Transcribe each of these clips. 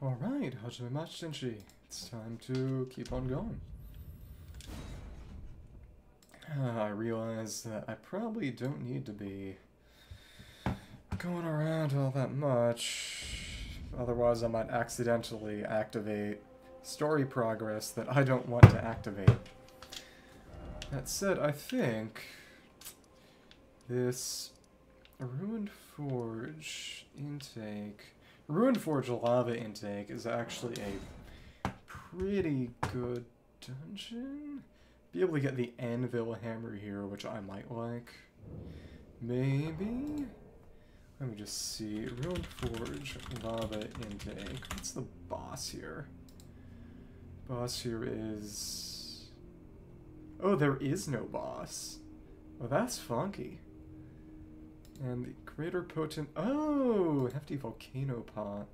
Alright, Hajime Machinshi. It's time to keep on going. Uh, I realize that I probably don't need to be going around all that much. Otherwise, I might accidentally activate story progress that I don't want to activate. That said, I think this Ruined Forge intake, Ruined Forge lava intake is actually a pretty good dungeon. Be able to get the Anvil Hammer here, which I might like. Maybe? Let me just see. Ruined Forge, Lava Intake. What's the boss here? Boss here is... Oh, there is no boss. Well, that's funky. And the Greater Potent... Oh! Hefty Volcano Pot.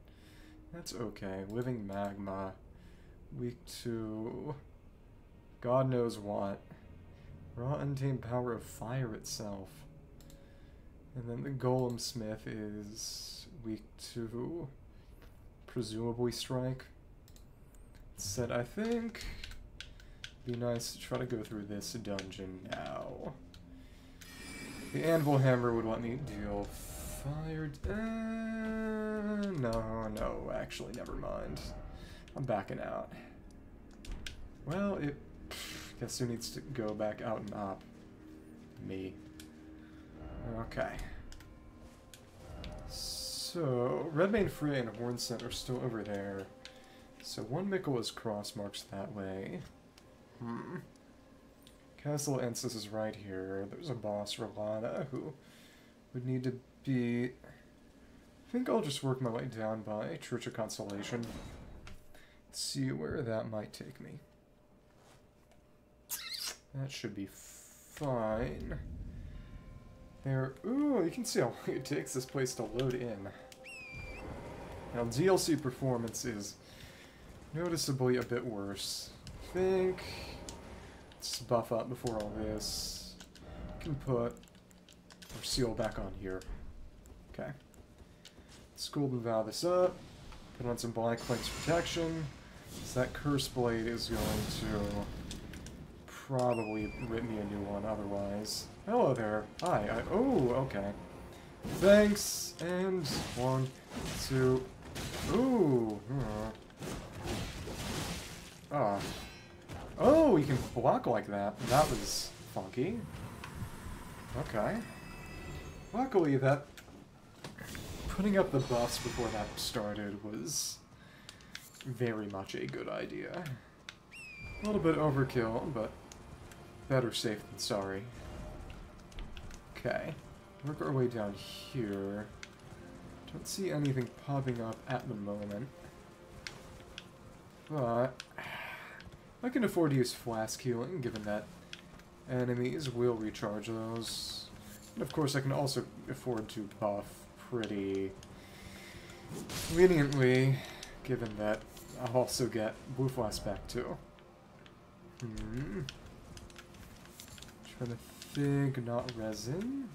That's okay. Living Magma. Weak to... God knows what. Raw Untamed Power of Fire itself. And then the Golem Smith is weak to presumably strike. Said I think be nice to try to go through this dungeon now. The Anvil Hammer would want me to deal fire. Uh, no, no, actually, never mind. I'm backing out. Well, it guess who needs to go back out and up? Me. Okay. So, Redmane Frey and Hornsent are still over there. So one Miquella's Cross marks that way. Hmm. Castle Ensis is right here. There's a boss, Rellana, who would need to be... I think I'll just work my way down by Church of Consolation. Let's see where that might take me. That should be fine. There, ooh, you can see how long it takes this place to load in. Now, DLC performance is noticeably a bit worse. I think, let's buff up before all this. Can put our seal back on here. Okay. Let's golden vow this up. Put on some black flames protection. So that curse blade is going to probably rip me a new one otherwise. Hello there. Hi. I, oh, okay. Thanks. And one, two. Ooh. Ah. Oh, Oh, you can block like that. That was funky. Okay. Luckily, that putting up the buffs before that started was very much a good idea. A little bit overkill, but Better safe than sorry. Okay. Work our way down here. Don't see anything popping up at the moment. But... I can afford to use flask healing, given that enemies will recharge those. And of course I can also afford to buff pretty leniently, given that I'll also get blue flask back too. Hmm. Trying to think, not resin.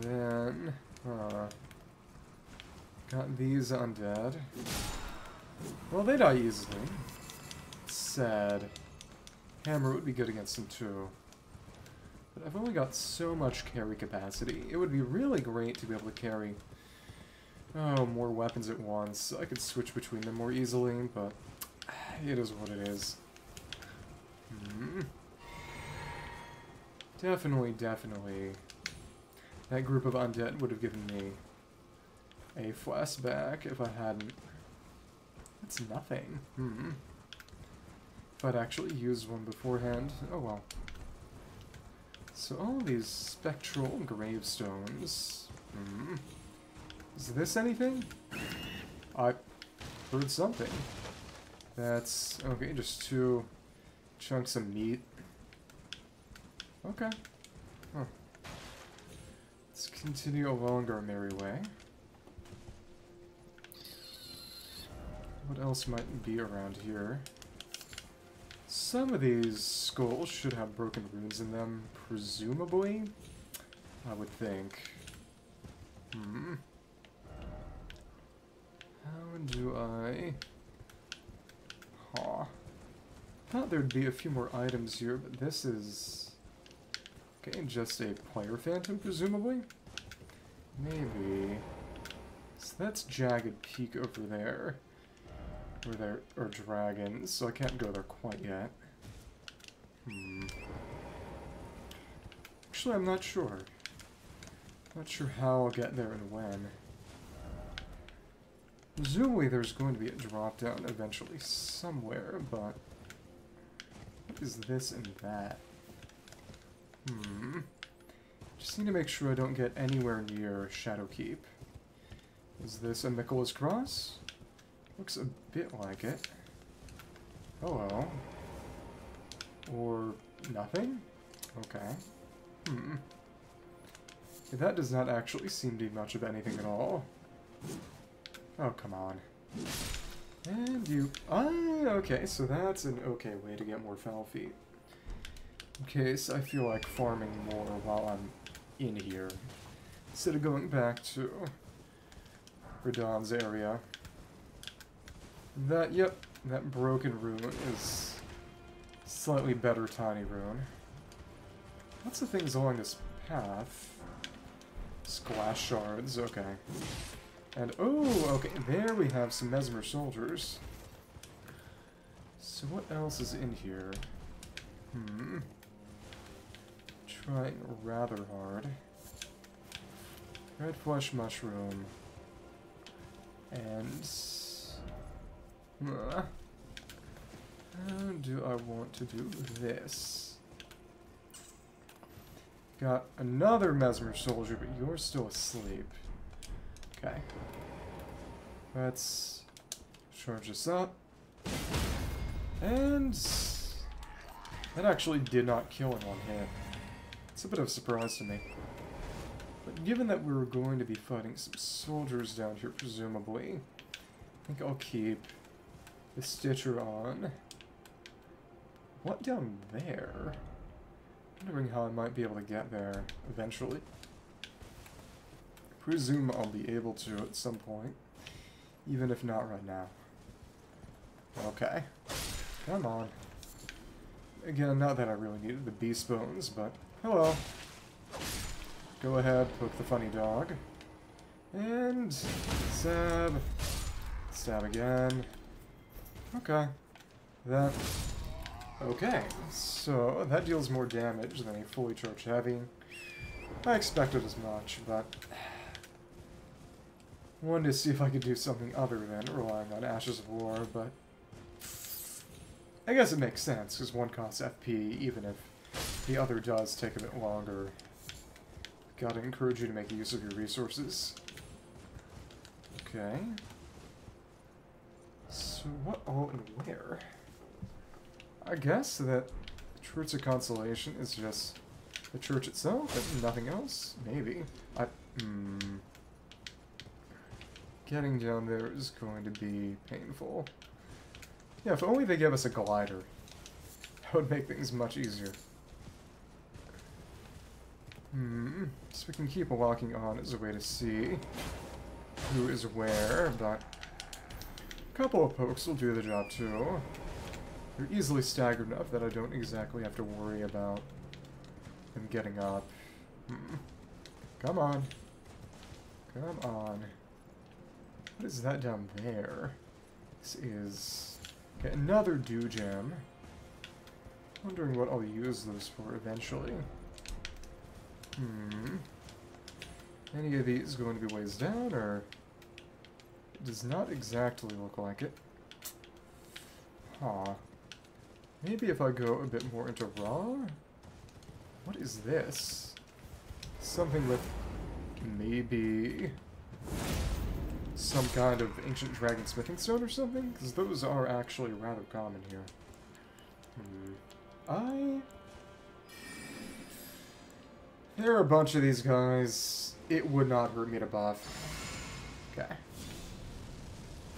Then, uh, got these undead. Well, they die easily. Sad. Hammer would be good against them too. But I've only got so much carry capacity. It would be really great to be able to carry oh, more weapons at once. I could switch between them more easily, but it is what it is. Hmm. Definitely, definitely. That group of undead would have given me a flashback if I hadn't. That's nothing. Hmm. If I'd actually used one beforehand. Oh well. So all these spectral gravestones. Hmm. Is this anything? I heard something. That's okay, just two chunks of meat Okay. Huh. Let's continue along our merry way. What else might be around here? Some of these skulls should have broken runes in them, presumably. I would think. Hmm. How do I... Huh. Thought there'd be a few more items here, but this is... Okay, just a player phantom, presumably? Maybe. So that's Jagged Peak over there. Where there are dragons, so I can't go there quite yet. Hmm. Actually, I'm not sure. Not sure how I'll get there and when. Presumably there's going to be a drop down eventually somewhere, but... What is this and that? Hmm. Just need to make sure I don't get anywhere near Shadowkeep. Is this a Miquella's Cross? Looks a bit like it. Hello. Or nothing? Okay. Hmm. That does not actually seem to be much of anything at all. Oh, come on. And you... Ah, okay, so that's an okay way to get more foul feet. In case I feel like farming more while I'm in here. Instead of going back to Radahn's area. That, yep, that broken rune is slightly better tiny rune. Lots of things along this path. Splash shards, okay. And, oh, okay, there we have some Messmer soldiers. So what else is in here? Hmm. Trying rather hard. Red flesh mushroom. And... How do I want to do this? Got another Messmer soldier, but you're still asleep. Okay. Let's charge this up. And... That actually did not kill in one hit. It's a bit of a surprise to me. But given that we were going to be fighting some soldiers down here, presumably, I think I'll keep the Stitcher on. What down there? Wondering how I might be able to get there eventually. Presume I'll be able to at some point, even if not right now. Okay. Come on. Again, not that I really needed the beast bones, but hello. Go ahead, poke the funny dog. And stab. Stab again. Okay. That... Okay, so that deals more damage than a fully charged heavy. I expected as much, but... Wanted to see if I could do something other than relying on Ashes of War, but... I guess it makes sense, because one costs FP, even if the other does take a bit longer. Gotta encourage you to make use of your resources. Okay. So what all and where? I guess that Church of Consolation is just the church itself and nothing else? Maybe. I... Hmm... Getting down there is going to be painful. Yeah, if only they gave us a glider. That would make things much easier. Hmm, so we can keep walking on as a way to see who is where, but a couple of pokes will do the job too. They're easily staggered enough that I don't exactly have to worry about them getting up. Hmm. Come on. Come on. What is that down there? This is... Okay, another dew gem. Wondering what I'll use those for eventually. Hmm. Any of these going to be ways down, or... Does not exactly look like it. Huh. Maybe if I go a bit more into raw? What is this? Something with maybe some kind of ancient dragon smithing stone or something? Because those are actually rather common here. Hmm. I there are a bunch of these guys. It would not hurt me to buff. Okay.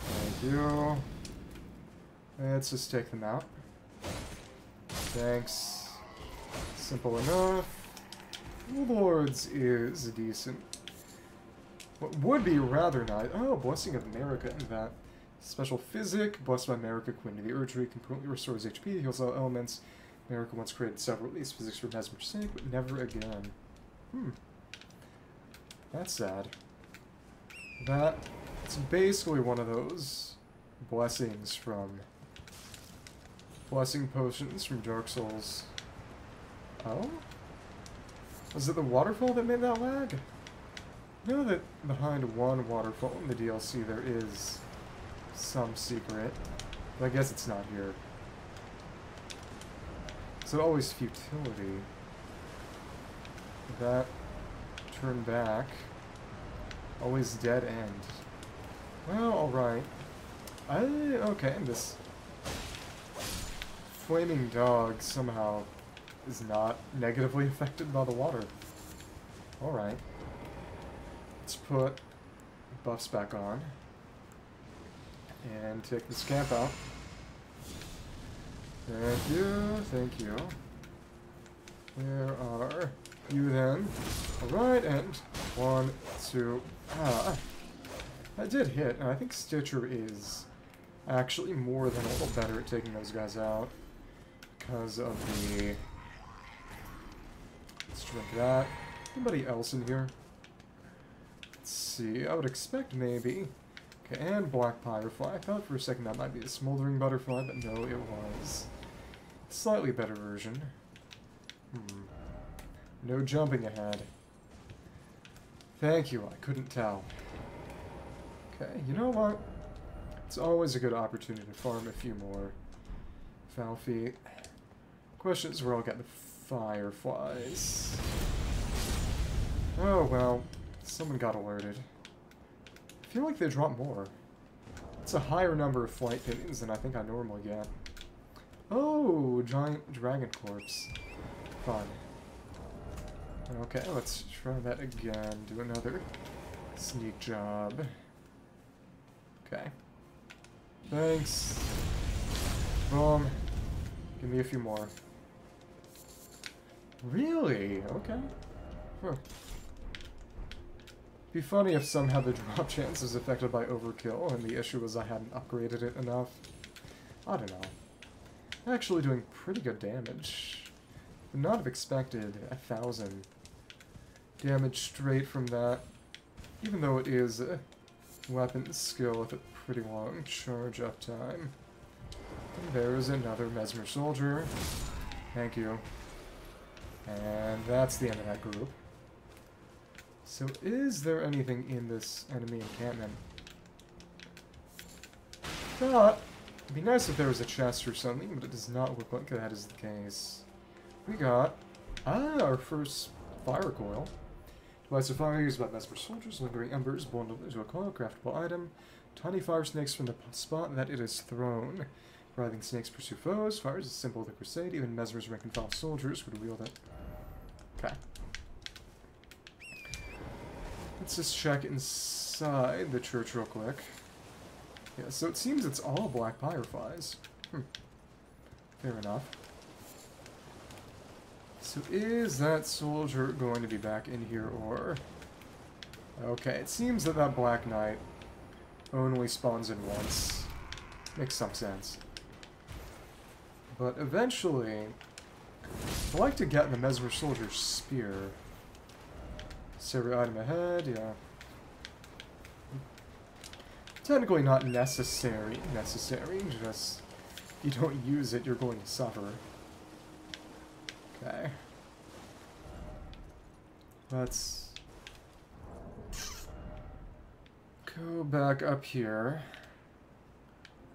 Thank you. Let's just take them out. Thanks. Simple enough. Lords is decent. What would be rather nice... Oh, Blessing of Marika and that Special Physic, blessed by Marika, Queen of the Erdtree, completely restores HP, heals all elements. Marika once created several of these physics for Messmer's sake, but never again. Hmm. That's sad. That it's basically one of those blessings from blessing potions from Dark Souls. Oh? Was it the waterfall that made that lag? I know that behind one waterfall in the DLC there is some secret, but I guess it's not here. So always futility. That turn back. Always dead end. Well, alright. I okay, this flaming dog somehow is not negatively affected by the water. Alright. Let's put buffs back on. And take this camp out. Thank you, thank you. Where are you then? Alright, and one, two, ah. I did hit, and I think Stitcher is actually more than a little better at taking those guys out because of the... Let's drink that. Anybody else in here? Let's see, I would expect maybe... Okay, and Black Pyrefly. I thought for a second that might be the Smoldering Butterfly, but no, it was. Slightly better version. Hmm. No jumping ahead. Thank you, I couldn't tell. Okay, you know what? It's always a good opportunity to farm a few more Falfy. Question is where I'll get the fireflies. Oh, well. Someone got alerted I feel like they drop more. It's a higher number of flight pinions than I think I normally get. Oh, giant dragon corpse. Fun. Okay, let's try that again. Do another sneak job. Okay. Thanks. Boom. Give me a few more. Really? Okay. Huh. Be funny if somehow the drop chance was affected by overkill, and the issue was I hadn't upgraded it enough. I don't know. Actually doing pretty good damage. Would not have expected a thousand damage straight from that, even though it is a weapon skill with a pretty long charge up time. And there's another Messmer soldier. Thank you. And that's the end of that group. So is there anything in this enemy encampment? Thought it'd be nice if there was a chest or something, but it does not look like that is the case. We got ah our first fire coil. Of fire used by Vesper soldiers, lingering embers bundled into a coil, craftable item. Tiny fire snakes from the spot that it is thrown. Writhing snakes pursue foes. Fire is simple as a crusade. Even Messmer's rank and file soldiers would wield it. Okay. Let's just check inside the church real quick. Yeah, so it seems it's all black fireflies. Hmm. Fair enough. So is that soldier going to be back in here, or... Okay, it seems that that Black Knight only spawns in once. Makes some sense. But eventually, I'd like to get the Messmer Soldier's Spear. Every item ahead, yeah. Technically not necessary, necessary, just if you don't use it, you're going to suffer. Okay. Let's go back up here.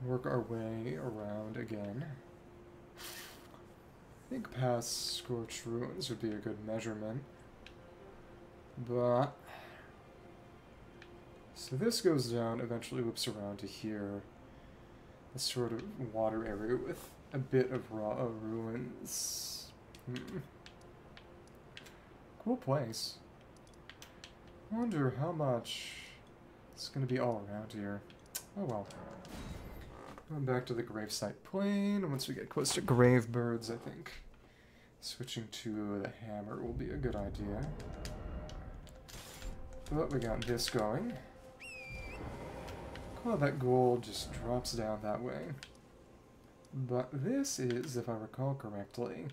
Work our way around again. I think past Scorched Ruins would be a good measurement. But... So this goes down, eventually loops around to here. A sort of water area with a bit of raw uh, ruins. Cool place. Wonder how much it's going to be all around here. Oh well. Going back to the gravesite plain. Once we get close to grave birds, I think switching to the hammer will be a good idea. But we got this going. Oh, that gold just drops down that way. But this is, if I recall correctly,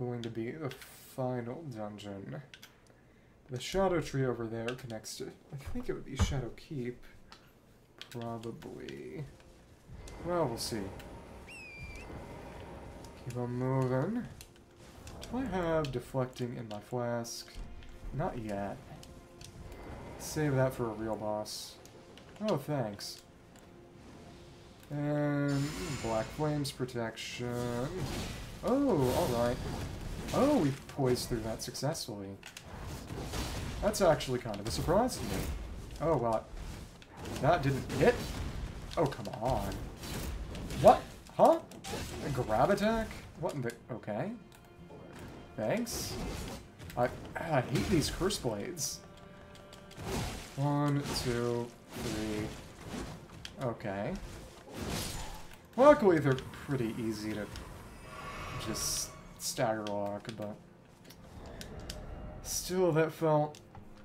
going to be the final dungeon. The Shadow Tree over there connects to... I think it would be Shadow Keep. Probably. Well, we'll see. Keep on moving. Do I have deflecting in my flask? Not yet. Save that for a real boss. Oh, thanks. And Black Flames protection. Oh, alright. Oh, we poised through that successfully. That's actually kind of a surprise to me. Oh, what? That didn't hit? Oh, come on. What? Huh? A grab attack? What in the... Okay. Thanks. I, I hate these curse blades. One, two, three. Okay. Luckily, they're pretty easy to just stagger lock, but still, that felt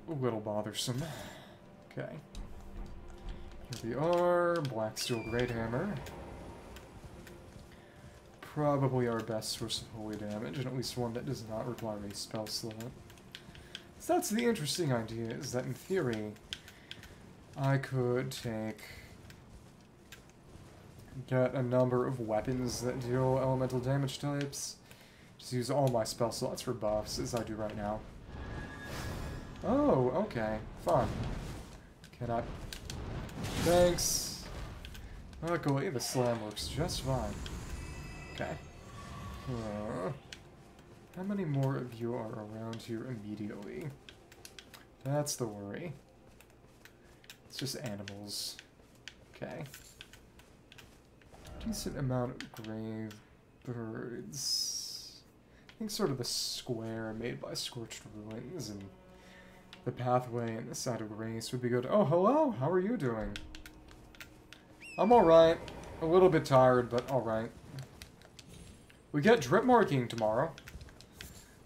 a little bothersome. Okay. Here we are, Black Steel Great Hammer. Probably our best source of holy damage, and at least one that does not require a spell slot. So that's the interesting idea, is that in theory, I could take... get a number of weapons that deal elemental damage types. Just use all my spell slots for buffs, as I do right now. Oh, okay. Fun. Can I... Thanks. Luckily, the slam works just fine. Okay. Uh, how many more of you are around here immediately? That's the worry. It's just animals. Okay. Decent amount of grave birds. I think sort of the square made by Scorched Ruins and the pathway and the side of Grace would be good. Oh, hello! How are you doing? I'm alright. A little bit tired, but alright. We get drip marking tomorrow.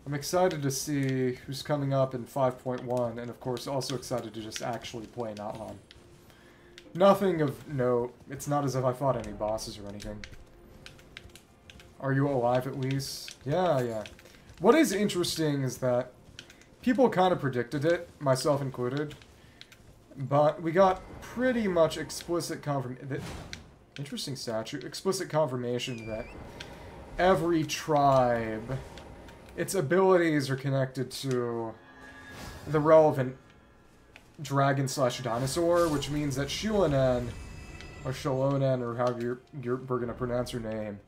I'm excited to see who's coming up in 5.1, and of course also excited to just actually play Natlan. Nothing of note. It's not as if I fought any bosses or anything. Are you alive at least? Yeah, yeah. What is interesting is that people kind of predicted it, myself included, but we got pretty much explicit confirmation... Interesting statue. Explicit confirmation that every tribe, its abilities are connected to the relevant dragon slash dinosaur, which means that Xiulinan, or Xiulinan, or however you're, you're, we're going to pronounce her name,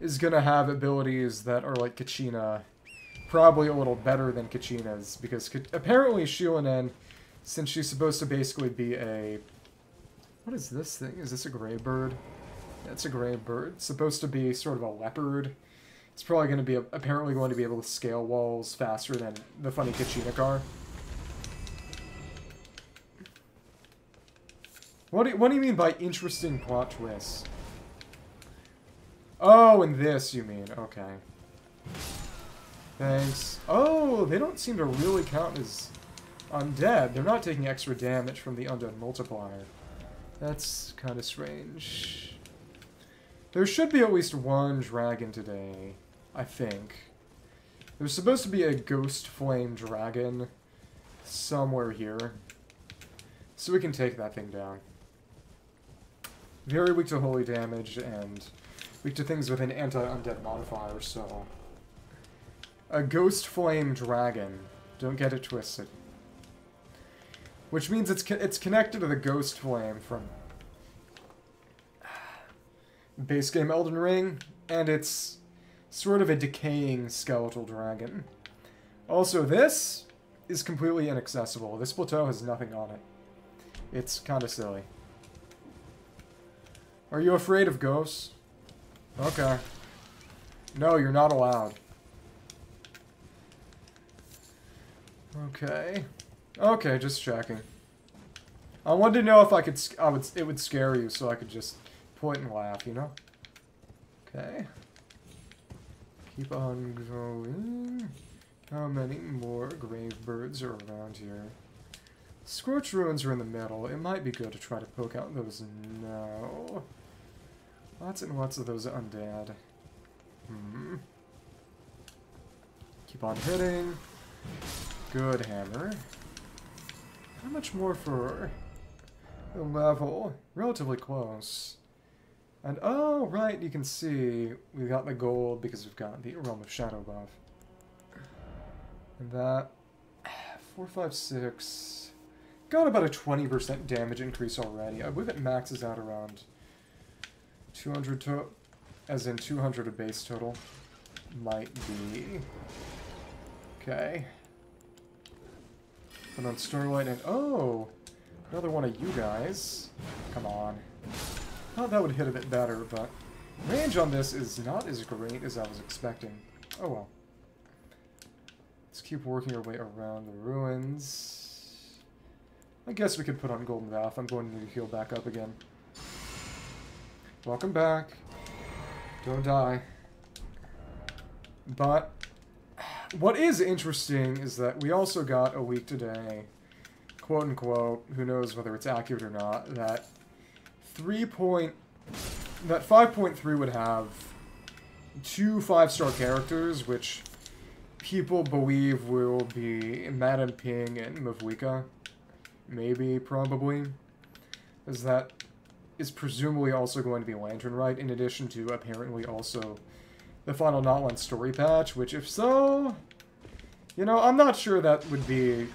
is going to have abilities that are like Kachina, probably a little better than Kachina's, because apparently Xiulinan, since she's supposed to basically be a... What is this thing? Is this a gray bird? That's a gray bird. It's supposed to be sort of a leopard. It's probably going to be, apparently going to be able to scale walls faster than the funny Kachina car. What do, you, what do you mean by interesting plot twist? Oh, and this, you mean. Okay. Thanks. Oh, they don't seem to really count as undead. They're not taking extra damage from the undead multiplier. That's kind of strange. There should be at least one dragon today, I think. There's supposed to be a ghost flame dragon somewhere here. So we can take that thing down. Very weak to holy damage and weak to things with an anti-undead modifier, so... A ghost flame dragon. Don't get it twisted. Which means it's it's connected to the ghost flame from base game Elden Ring, and it's sort of a decaying skeletal dragon. Also, this is completely inaccessible. This plateau has nothing on it. It's kind of silly. Are you afraid of ghosts? Okay. No, you're not allowed. Okay. Okay, just checking. I wanted to know if I could, I would, it would scare you, so I could just point and laugh, you know? Okay. Keep on going. How many more grave birds are around here? Scorch ruins are in the middle. It might be good to try to poke out those. No. Lots and lots of those undead. Hmm. Keep on hitting. Good hammer. How much more for the level? Relatively close. And oh, right, you can see we got the gold because we've got the Realm of Shadow buff. And that, four, five, six, got about a 20% damage increase already. I believe it maxes out around 200 to, as in 200 a base total. Might be. Okay. Put on Starlight and, oh, another one of you guys. Come on. Thought that would hit a bit better, but range on this is not as great as I was expecting. Oh well. Let's keep working our way around the ruins. I guess we could put on Golden Bath. I'm going to heal back up again. Welcome back. Don't die. But what is interesting is that we also got a week today, quote unquote, who knows whether it's accurate or not, that 3 point... That 5.3 would have two five-star characters, which people believe will be Madame Ping and Mavuika. Maybe, probably. Is that is presumably also going to be Lantern Rite, in addition to apparently also the final Not story patch, which if so... You know, I'm not sure that would be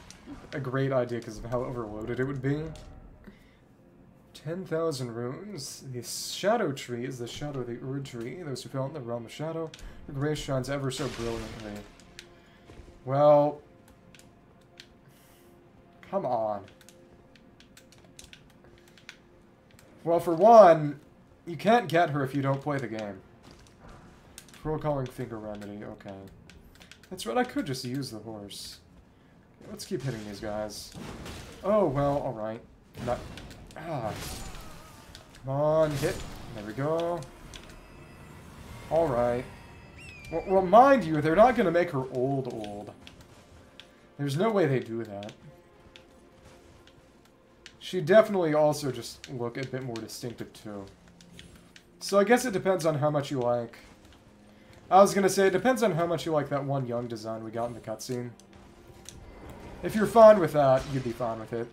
a great idea because of how overloaded it would be. 10,000 runes. The Shadow Tree is the shadow of the Erd Tree. Those who fell in the realm of shadow. The grace shines ever so brilliantly. Well... Come on. Well, for one, you can't get her if you don't play the game. Furlcalling Finger Remedy, okay. That's right, I could just use the horse. Let's keep hitting these guys. Oh, well, alright. Not Ah. Come on, hit. There we go. Alright. Well, well, mind you, they're not going to make her old old. There's no way they do that. She definitely also just look a bit more distinctive, too. So I guess it depends on how much you like... I was going to say, it depends on how much you like that one young design we got in the cutscene. If you're fine with that, you'd be fine with it.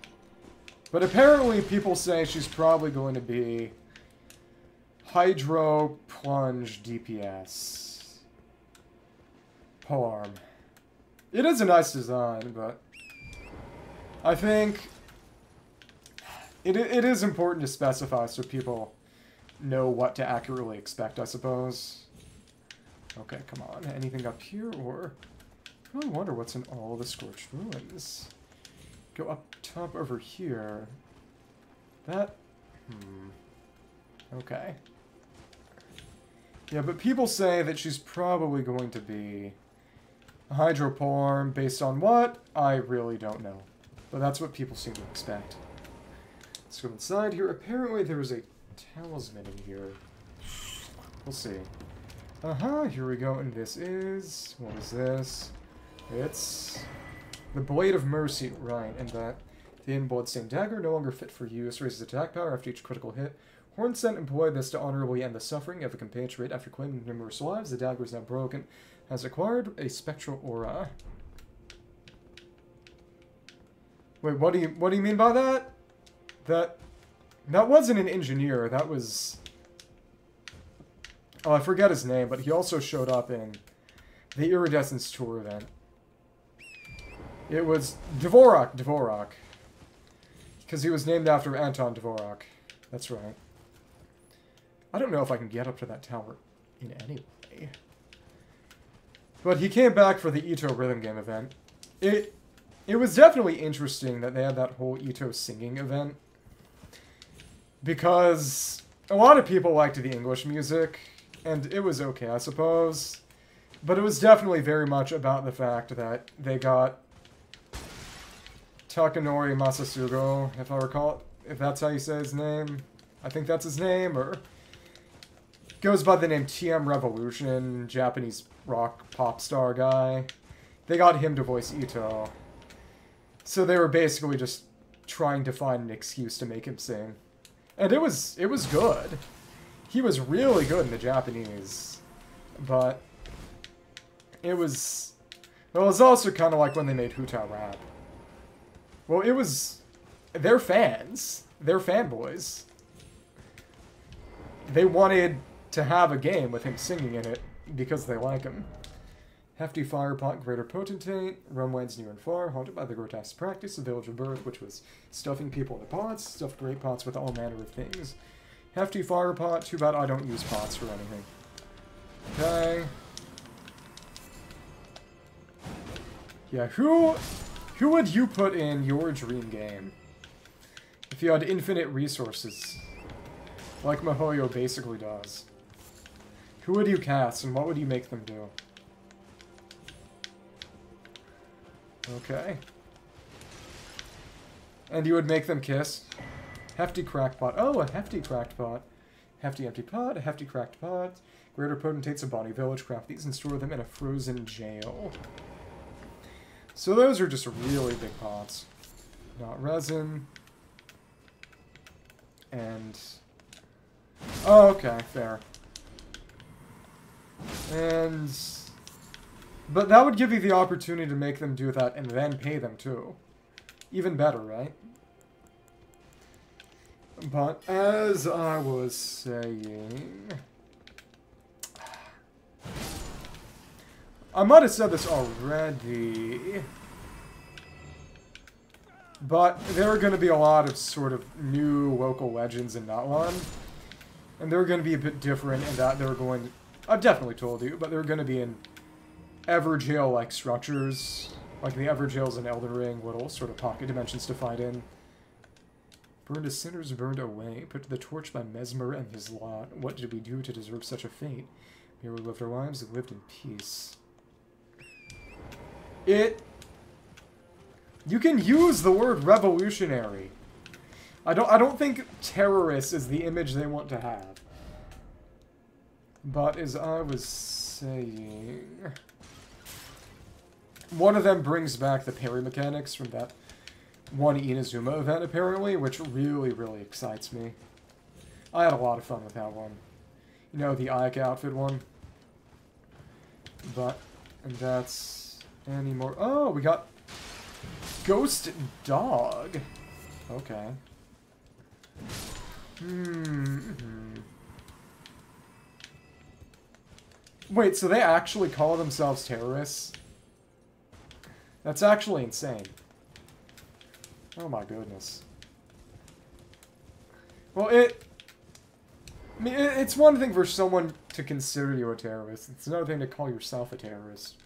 But apparently people say she's probably going to be Hydro Plunge DPS. Polearm. It is a nice design, but I think it, it is important to specify so people know what to accurately expect, I suppose. Okay, come on. Anything up here, or... I really wonder what's in all the Scorched Ruins go up top over here. That... Hmm. Okay. Yeah, but people say that she's probably going to be a Hydro Polearm based on what? I really don't know. But that's what people seem to expect. Let's go inside here. Apparently there was a talisman in here. We'll see. Uh-huh, here we go, and this is... What is this? It's... The Blade of Mercy, right, and that thin bloodstained dagger, no longer fit for use, raises attack power after each critical hit. Hornsent employed this to honorably end the suffering of a compatriot after claiming numerous lives. The dagger is now broken. Has acquired a spectral aura. Wait, what do you what do you mean by that? That that wasn't an engineer. That was oh, I forget his name, but he also showed up in the Iridescence tour event. It was Dvorak, Dvorak. Because he was named after Anton Dvorak. That's right. I don't know if I can get up to that tower in any way. But he came back for the Itto Rhythm Game event. It it was definitely interesting that they had that whole Itto singing event. Because a lot of people liked the English music, and it was okay, I suppose. But it was definitely very much about the fact that they got Takanori Masasugo, if I recall, if that's how you say his name. I think that's his name, or goes by the name TM Revolution, Japanese rock pop star guy. They got him to voice Itto. So they were basically just trying to find an excuse to make him sing. And it was it was good. He was really good in the Japanese. But it was well, it was also kind of like when they made Hu Tao rap. Well, it was they're fans. They're fanboys. They wanted to have a game with him singing in it because they like him. Hefty Firepot, Greater Potentate, Rumwines Near and Far, haunted by the grotesque practice of Village of Birth, which was stuffing people into pots, stuffed great pots with all manner of things. Hefty Firepot, too bad I don't use pots for anything. Okay. Yeah, who who would you put in your dream game? If you had infinite resources, like Mihoyo basically does. Who would you cast, and what would you make them do? Okay. And you would make them kiss? Hefty crackpot. Oh, a hefty cracked pot. Hefty empty pot, a hefty cracked pot. Greater potentates of body Village. Craft these and store them in a frozen jail. So those are just really big pots. Not resin. And... Oh, okay, fair. And... But that would give you the opportunity to make them do that and then pay them too. Even better, right? But as I was saying... I might have said this already. But there are going to be a lot of sort of new local legends in Natlan. And they're going to be a bit different in that they're going... I've definitely told you, but they're going to be in Evergaol-like structures. Like the Evergaols in Elden Ring, little sort of pocket dimensions to fight in. Burned as sinners burned away, put to the torch by Messmer and his lot. What did we do to deserve such a fate? Here we lived our lives and lived in peace. It... You can use the word revolutionary. I don't I don't think terrorist is the image they want to have. But as I was saying... One of them brings back the parry mechanics from that one Inazuma event, apparently, which really, really excites me. I had a lot of fun with that one. You know, the Ike outfit one? But, that's any more... Oh, we got Ghost Dog. Okay. Hmm. Wait, so they actually call themselves terrorists? That's actually insane. Oh my goodness. Well, it... I mean, it's one thing for someone to consider you a terrorist. It's another thing to call yourself a terrorist.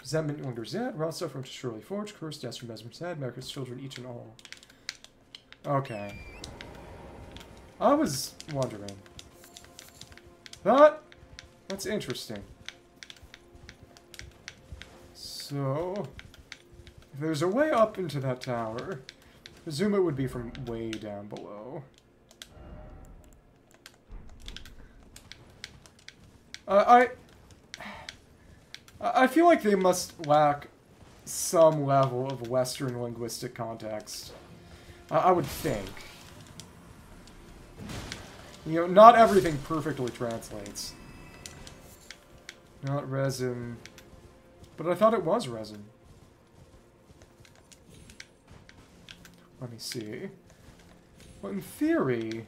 Resentment lingers yet. Rasta from Shirley Forge. Cursed deaths from Messmer's head. Marika's children, each and all. Okay. I was wondering. That... That's interesting. So... If there's a way up into that tower, I presume it would be from way down below. Uh, I... I feel like they must lack some level of Western linguistic context. I, I would think. You know, not everything perfectly translates. Not resin. But I thought it was resin. Let me see. Well, in theory,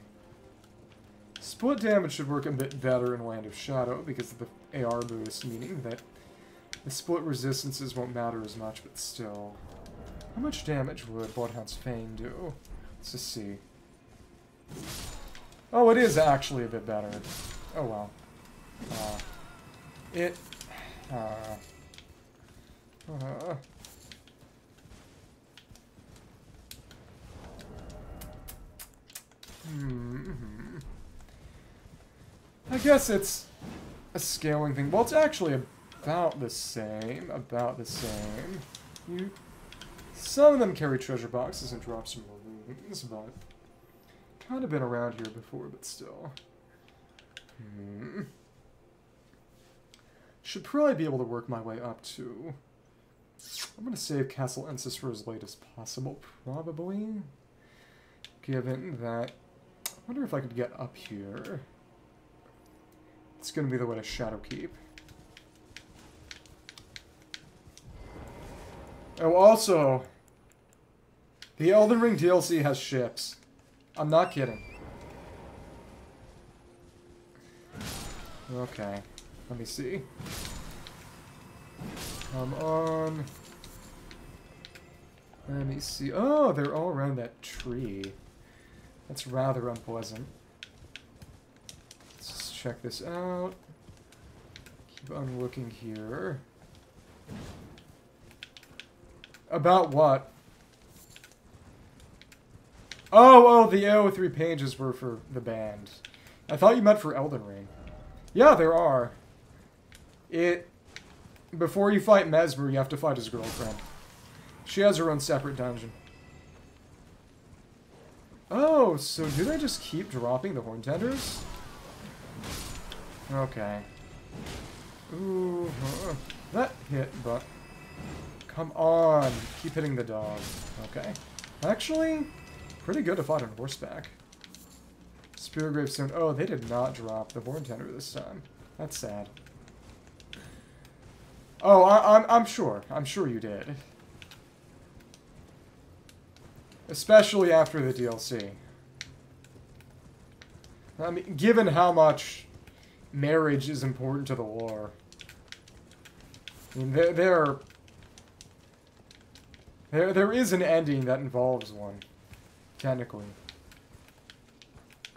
split damage should work a bit better in Land of Shadow because of the AR boost, meaning that the split resistances won't matter as much, but still. How much damage would Bloodhound's Fang do? Let's just see. Oh, it is actually a bit better. Oh well. Uh, it... Uh, uh, Hmm. I guess it's a scaling thing. Well, it's actually about the same. About the same. You, some of them carry treasure boxes and drop some runes, but kind of been around here before, but still. Hmm. Should probably be able to work my way up to... I'm going to save Castle Ancestor as late as possible, probably. Given that... Wonder if I could get up here. It's going to be the way to Shadowkeep. Oh, also... The Elden Ring DLC has ships. I'm not kidding. Okay. Let me see. Come on. Let me see. Oh, they're all around that tree. That's rather unpleasant. Let's check this out. Keep on looking here. About what? Oh, oh, the AO3 pages were for the band. I thought you meant for Elden Ring. Yeah, there are. It... Before you fight Messmer, you have to fight his girlfriend. She has her own separate dungeon. Oh, so do they just keep dropping the horn tenders? Okay. Ooh, that hit, but... Come on, keep hitting the dog. Okay. Actually, pretty good to fight on horseback. Spear Gravestone. Oh, they did not drop the horn tender this time. That's sad. Oh, I, I'm, I'm sure. I'm sure you did. Especially after the DLC. I mean, given how much marriage is important to the lore. I mean, there, there, there, there is an ending that involves one, technically.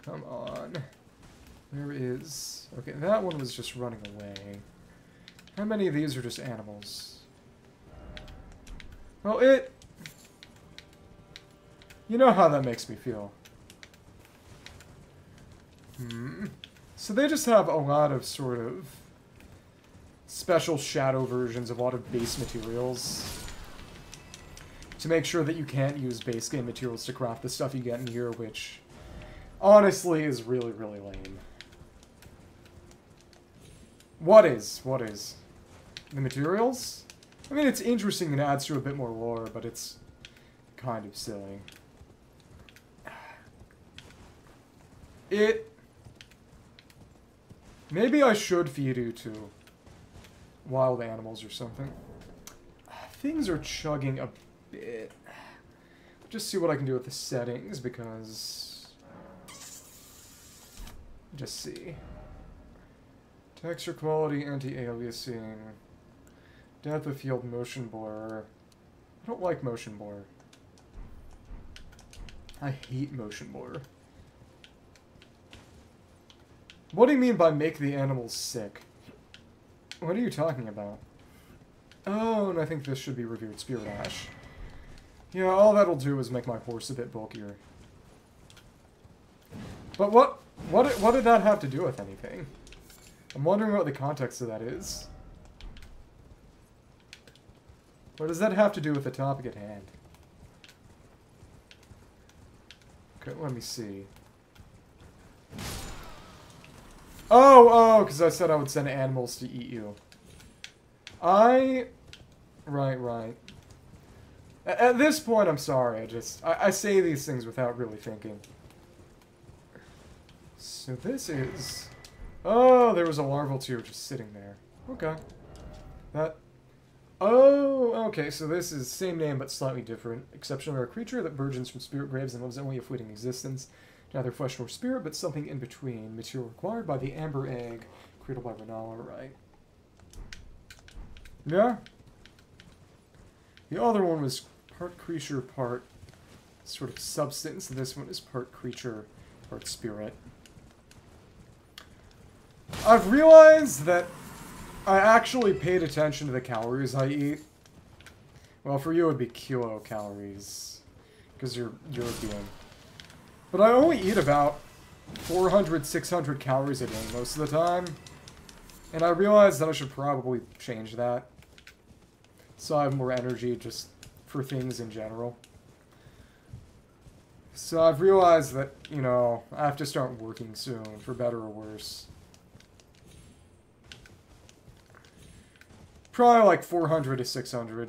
Come on. Where is... Okay, that one was just running away. How many of these are just animals? Well, it... You know how that makes me feel. Hmm. So they just have a lot of sort of special shadow versions of a lot of base materials to make sure that you can't use base game materials to craft the stuff you get in here, which honestly is really, really lame. What is? What is? The materials? I mean, it's interesting and adds to a bit more lore, but it's kind of silly. It... Maybe I should feed you to wild animals or something. Things are chugging a bit. Just see what I can do with the settings, because... Just see. Texture quality, anti-aliasing. Depth of field motion blur. I don't like motion blur. I hate motion blur. What do you mean by make the animals sick? What are you talking about? Oh, and I think this should be revered spirit ash. Yeah, all that'll do is make my horse a bit bulkier. But what, what, what did that have to do with anything? I'm wondering what the context of that is. What does that have to do with the topic at hand? Okay, let me see. Oh, oh, because I said I would send animals to eat you. I... Right, right. At, this point, I'm sorry. I just... I, I say these things without really thinking. So this is... Oh, there was a larval tear just sitting there. Okay. That... Oh, okay, so this is same name but slightly different. Exceptional rare creature that burgeons from spirit graves and lives only a fleeting existence. Neither flesh nor spirit, but something in between. Material required by the Amber Egg, created by Renala, right? Yeah? The other one was part creature, part sort of substance. This one is part creature, part spirit. I've realized that I actually paid attention to the calories I eat. Well, for you it would be kilocalories, because you're European. But I only eat about 400, 600 calories a day most of the time. And I realized that I should probably change that. So I have more energy just for things in general. So I've realized that, you know, I have to start working soon, for better or worse. Probably like 400 to 600,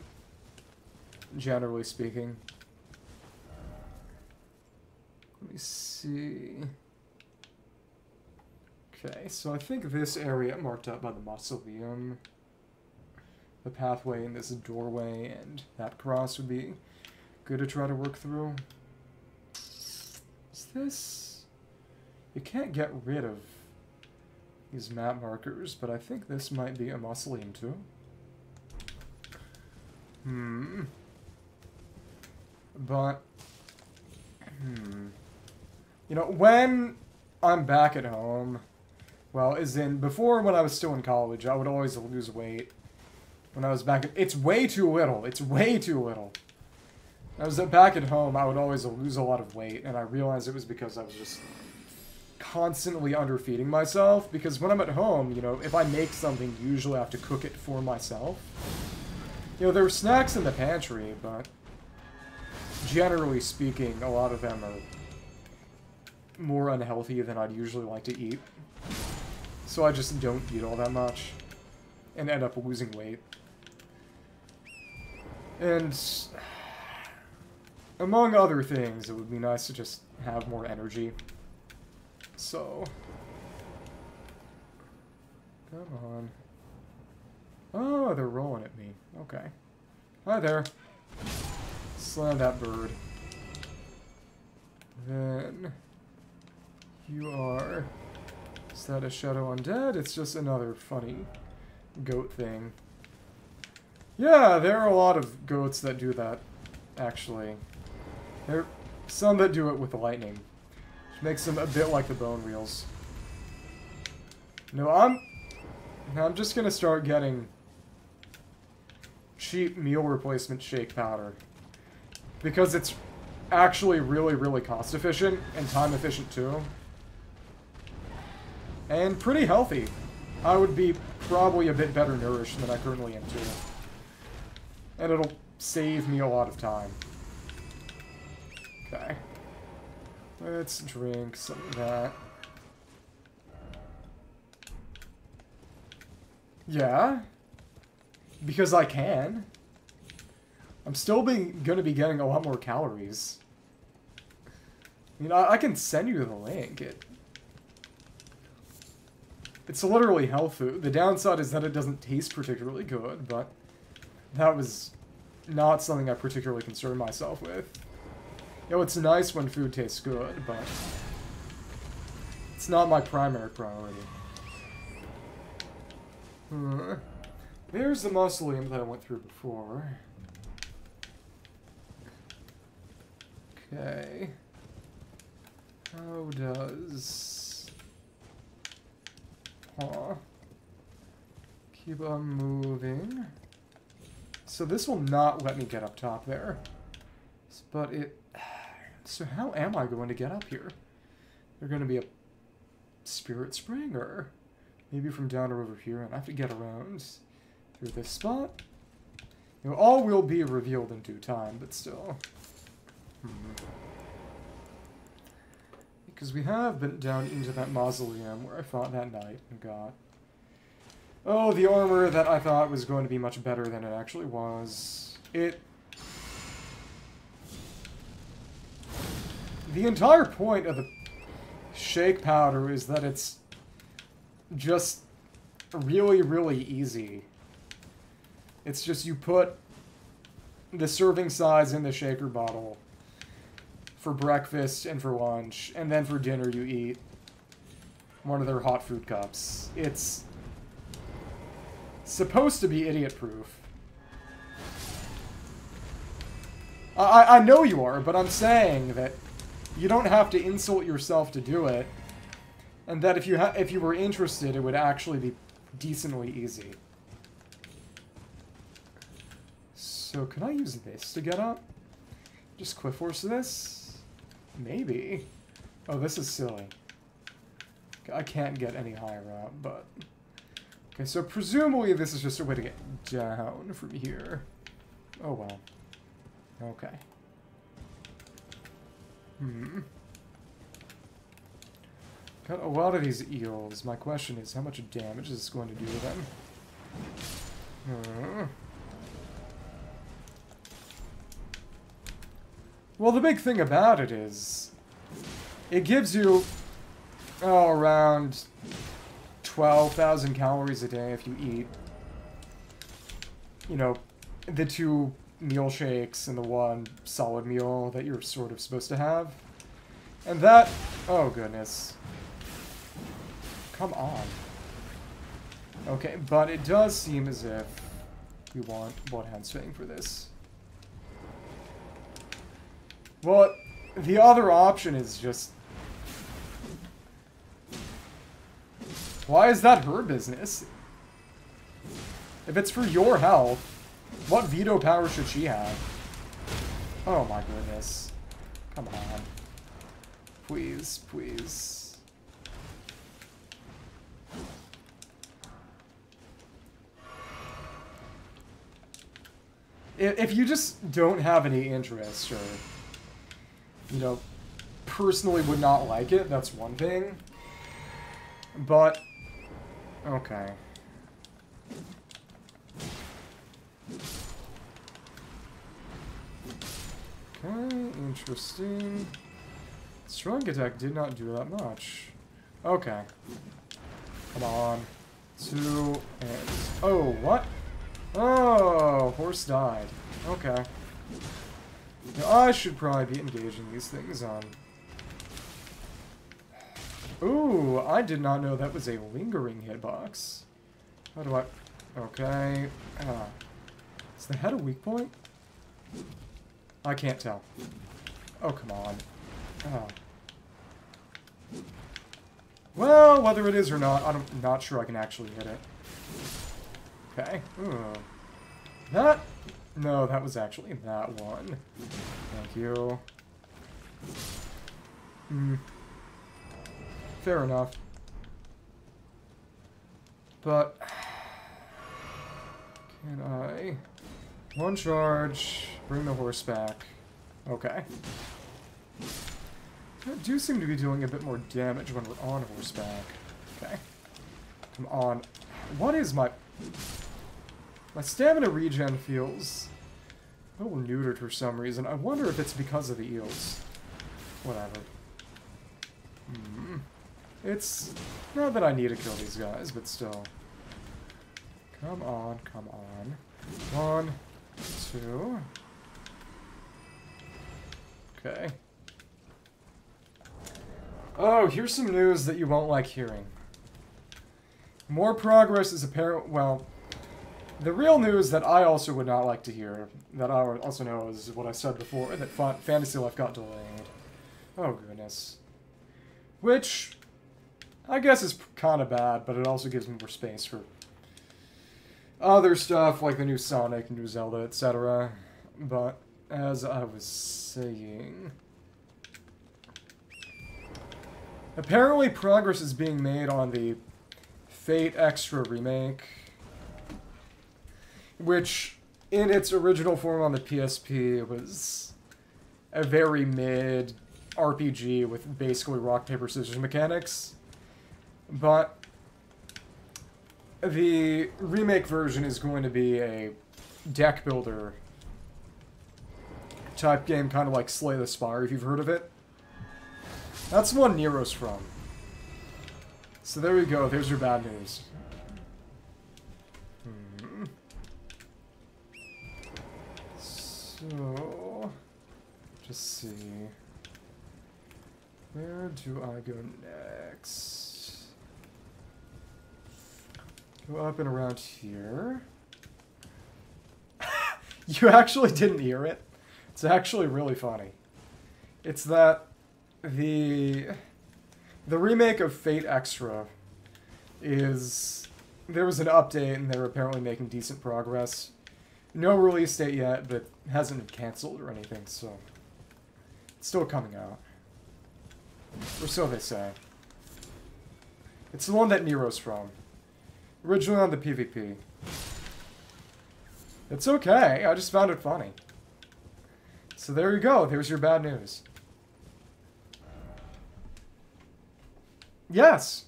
generally speaking. Let me see. Okay, so I think this area marked out by the mausoleum, the pathway and this doorway, and that cross would be good to try to work through. Is this... You can't get rid of these map markers, but I think this might be a mausoleum too. Hmm. But... Hmm. You know, when I'm back at home, well, as in, before when I was still in college, I would always lose weight. When I was back, at, it's way too little. It's way too little. I was back at home, I would always lose a lot of weight, and I realized it was because I was just constantly underfeeding myself, because when I'm at home, you know, if I make something, usually I have to cook it for myself. You know, there are snacks in the pantry, but generally speaking, a lot of them are more unhealthy than I'd usually like to eat. So I just don't eat all that much, and end up losing weight. And among other things, it would be nice to just have more energy. So... Come on. Oh, they're rolling at me. Okay. Hi there. Slam that bird. Then... You are... Is that a Shadow Undead? It's just another funny goat thing. Yeah, there are a lot of goats that do that, actually. There are some that do it with the lightning. Which makes them a bit like the bone wheels. No, I'm... I'm just gonna start getting cheap meal replacement shake powder. Because it's actually really, really cost efficient and time efficient too. And pretty healthy. I would be probably a bit better nourished than I currently am too. And it'll save me a lot of time. Okay. Let's drink some of that. Yeah. Because I can. I'm still being gonna be getting a lot more calories. Mean, I, I can send you the link. It, it's literally health food. The downside is that it doesn't taste particularly good, but that was not something I particularly concerned myself with. You know, it's nice when food tastes good, but it's not my primary priority. Hmm. There's the mausoleum that I went through before. Okay. How does... Keep on moving. So this will not let me get up top there. But it so how am I going to get up here? There's going to be a spirit spring, or maybe from down or over here, and I have to get around through this spot. You know, all will be revealed in due time, but still. Hmm. Because we have been down into that mausoleum where I fought that knight and got... Oh, the armor that I thought was going to be much better than it actually was. It the entire point of the shake powder is that it's just really, really easy. It's just you put the serving size in the shaker bottle for breakfast and for lunch, and then for dinner you eat one of their hot food cups. It's supposed to be idiot-proof. I, I know you are, but I'm saying that you don't have to insult yourself to do it. And that if you if you were interested, it would actually be decently easy. So can I use this to get up? Just quick force this? Maybe. Oh, this is silly. I can't get any higher up, but... Okay, so presumably this is just a way to get down from here. Oh well. Okay. Hmm. Got a lot of these eels. My question is, how much damage is this going to do to them? Hmm. Well, the big thing about it is... It gives you, oh, around 12,000 calories a day if you eat, you know, the two meal shakes and the one solid meal that you're sort of supposed to have. And that, oh goodness. Come on. Okay, but it does seem as if we want Bloodhound Fang for this. Well, the other option is just... Why is that her business? If it's for your health, what veto power should she have? Oh my goodness. Come on. Please, please. If you just don't have any interest or, you know, personally would not like it, that's one thing. But, okay. Okay, interesting. Strong attack did not do that much. Okay. Come on. Two, and... Oh, what? Oh, horse died. Okay. I should probably be engaging these things on... Ooh, I did not know that was a lingering hitbox. How do I... Okay. Uh, is the head a weak point? I can't tell. Oh, come on. Oh. Well, whether it is or not, I'm not sure I can actually hit it. Okay. Ooh. That... No, that was actually that one. Thank you. Hmm. Fair enough. But... Can I... One charge, bring the horse back. Okay. I do seem to be doing a bit more damage when we're on horseback. Okay. Come on. What is my... My stamina regen feels a little neutered for some reason. I wonder if it's because of the eels. Whatever. Hmm. It's not that I need to kill these guys, but still. Come on, come on. One, two. Okay. Oh, here's some news that you won't like hearing. More progress is apparent. Well, the real news that I also would not like to hear, that I also know is what I said before, that Fantasy Life got delayed. Oh, goodness. Which, I guess is kind of bad, but it also gives me more space for other stuff, like the new Sonic, new Zelda, etc. But, as I was saying... Apparently progress is being made on the Fate Extra remake, which in its original form on the PSP was a very mid RPG with basically rock, paper, scissors mechanics. But the remake version is going to be a deck builder type game, kind of like Slay the Spire, if you've heard of it. That's one Nero's from. So there we go. There's your bad news. So, just see. Where do I go next? Go up and around here. you actually didn't hear it? It's actually really funny. It's that the the remake of Fate Extra is there was an update and they're apparently making decent progress. No release date yet, but hasn't been canceled or anything, so it's still coming out. Or so they say. It's the one that Nero's from. Originally on the PvP. It's okay, I just found it funny. So there you go, there's your bad news. Yes.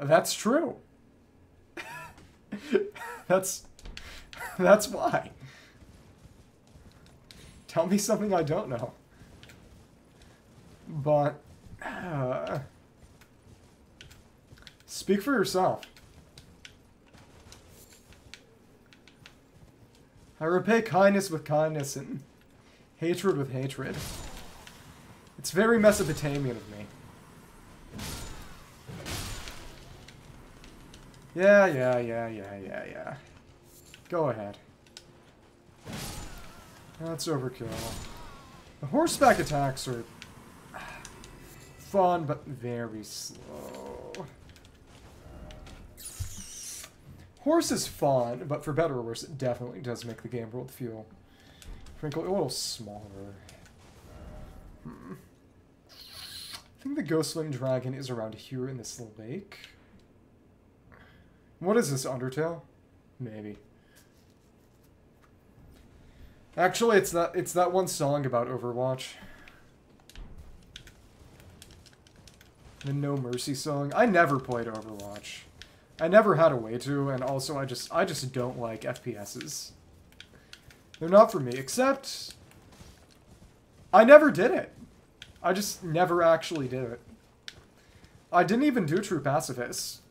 That's true. that's that's why. Tell me something I don't know. But Uh, speak for yourself. I repay kindness with kindness and hatred with hatred. It's very Mesopotamian of me. Yeah, yeah, yeah, yeah, yeah, yeah. Go ahead. That's overkill. The horseback attacks are fun, but very slow. Horse is fun, but for better or worse, it definitely does make the game world feel, frankly, a little smaller. Hmm. I think the Ghostwing Dragon is around here in this lake. What is this, Undertale? Maybe. Actually, it's that it's that one song about Overwatch. The No Mercy song. I never played Overwatch. I never had a way to, and also I just I just don't like FPSs. They're not for me, except I never did it. I just never actually did it. I didn't even do True Pacifist.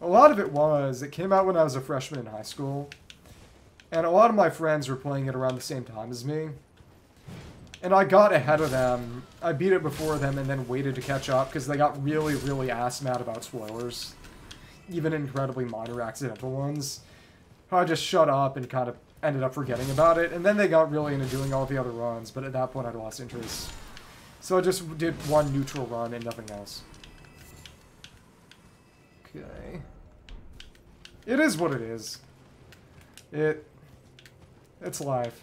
A lot of it was, it came out when I was a freshman in high school, and a lot of my friends were playing it around the same time as me. And I got ahead of them. I beat it before them and then waited to catch up because they got really, really ass mad about spoilers. Even incredibly minor accidental ones. I just shut up and kind of ended up forgetting about it. And then they got really into doing all the other runs, but at that point I'd lost interest. So I just did one neutral run and nothing else. Okay. It is what it is. It... It's life.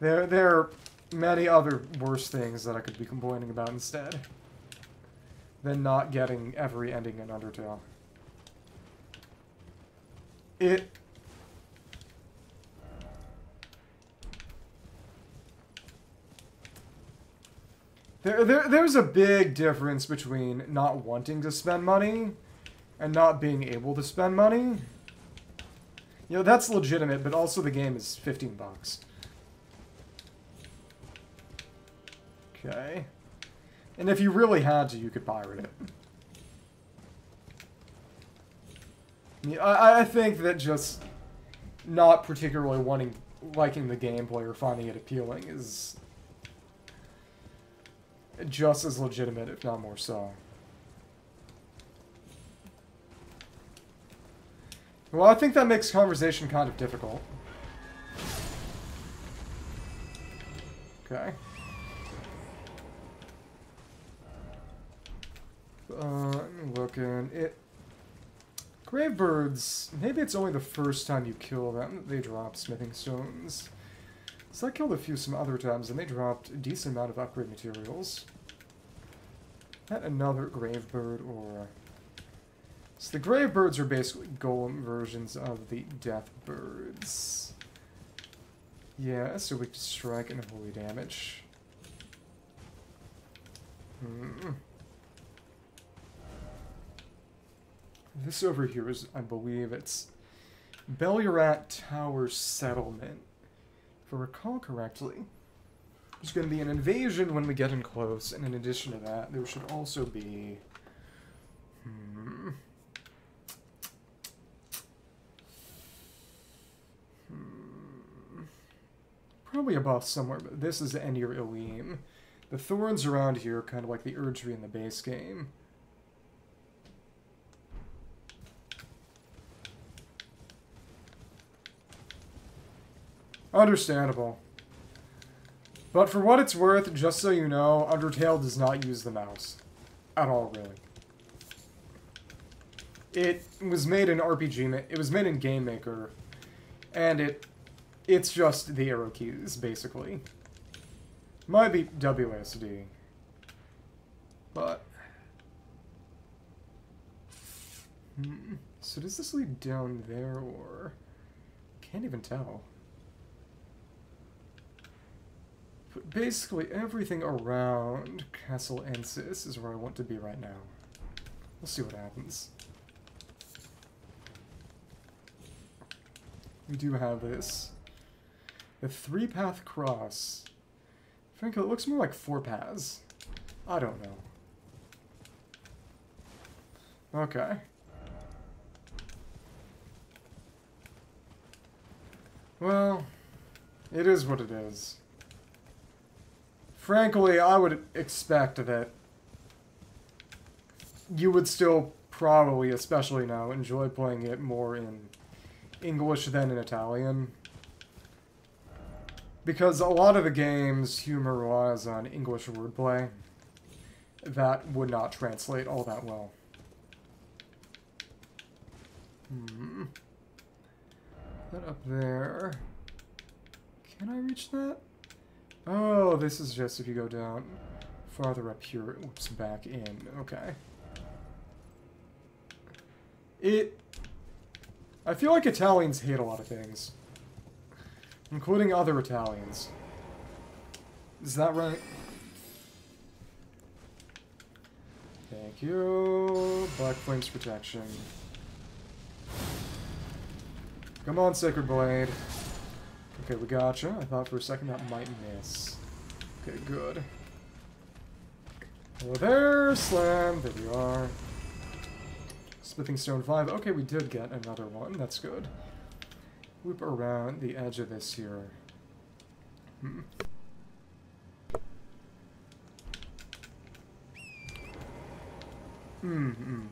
There, there are many other worse things that I could be complaining about instead. Than not getting every ending in Undertale. It... There, there, there's a big difference between not wanting to spend money and not being able to spend money. You know, that's legitimate, but also the game is 15 bucks. Okay. And if you really had to, you could pirate it. I, I think that just not particularly wanting, liking the gameplay or finding it appealing is just as legitimate, if not more so. Well, I think that makes conversation kind of difficult. Okay. Uh, looking. It. Gravebirds, maybe it's only the first time you kill them that they drop smithing stones. So I killed a few some other times, and they dropped a decent amount of upgrade materials. Not another Gravebird or... So the Gravebirds are basically golem versions of the Deathbirds. Yeah, so we can strike and holy damage. Hmm. This over here is, I believe, it's Belurat Tower Settlement. If I recall correctly, there's going to be an invasion when we get in close, and in addition to that, there should also be... Hmm... Probably a buff somewhere, but this is Enir Ilim. The thorns around here are kind of like the Erdtree in the base game. Understandable. But for what it's worth, just so you know, Undertale does not use the mouse. At all, really. It was made in RPG, it was made in Game Maker, and it, it's just the arrow keys, basically. Might be WSD. But... Hmm. So does this lead down there, or... Can't even tell. But basically everything around Castle Ensis is where I want to be right now. We'll see what happens. We do have this. The three-path cross. Franco, it looks more like four paths. I don't know. Okay. Well, it is what it is. Frankly, I would expect that you would still probably, especially now, enjoy playing it more in English than in Italian. Because a lot of the game's humor relies on English wordplay that would not translate all that well. Hmm. That up there. Can I reach that? Oh, this is just if you go down farther up here, it loops back in. Okay. It... I feel like Italians hate a lot of things. Including other Italians. Is that right? Thank you. Black Flame's protection. Come on, Sacred Blade. Okay, we gotcha. I thought for a second that might miss. Okay, good. Hello there, Slam. There we are. Smithing Stone 5. Okay, we did get another one. That's good. Loop around the edge of this here. Hmm. Hmm.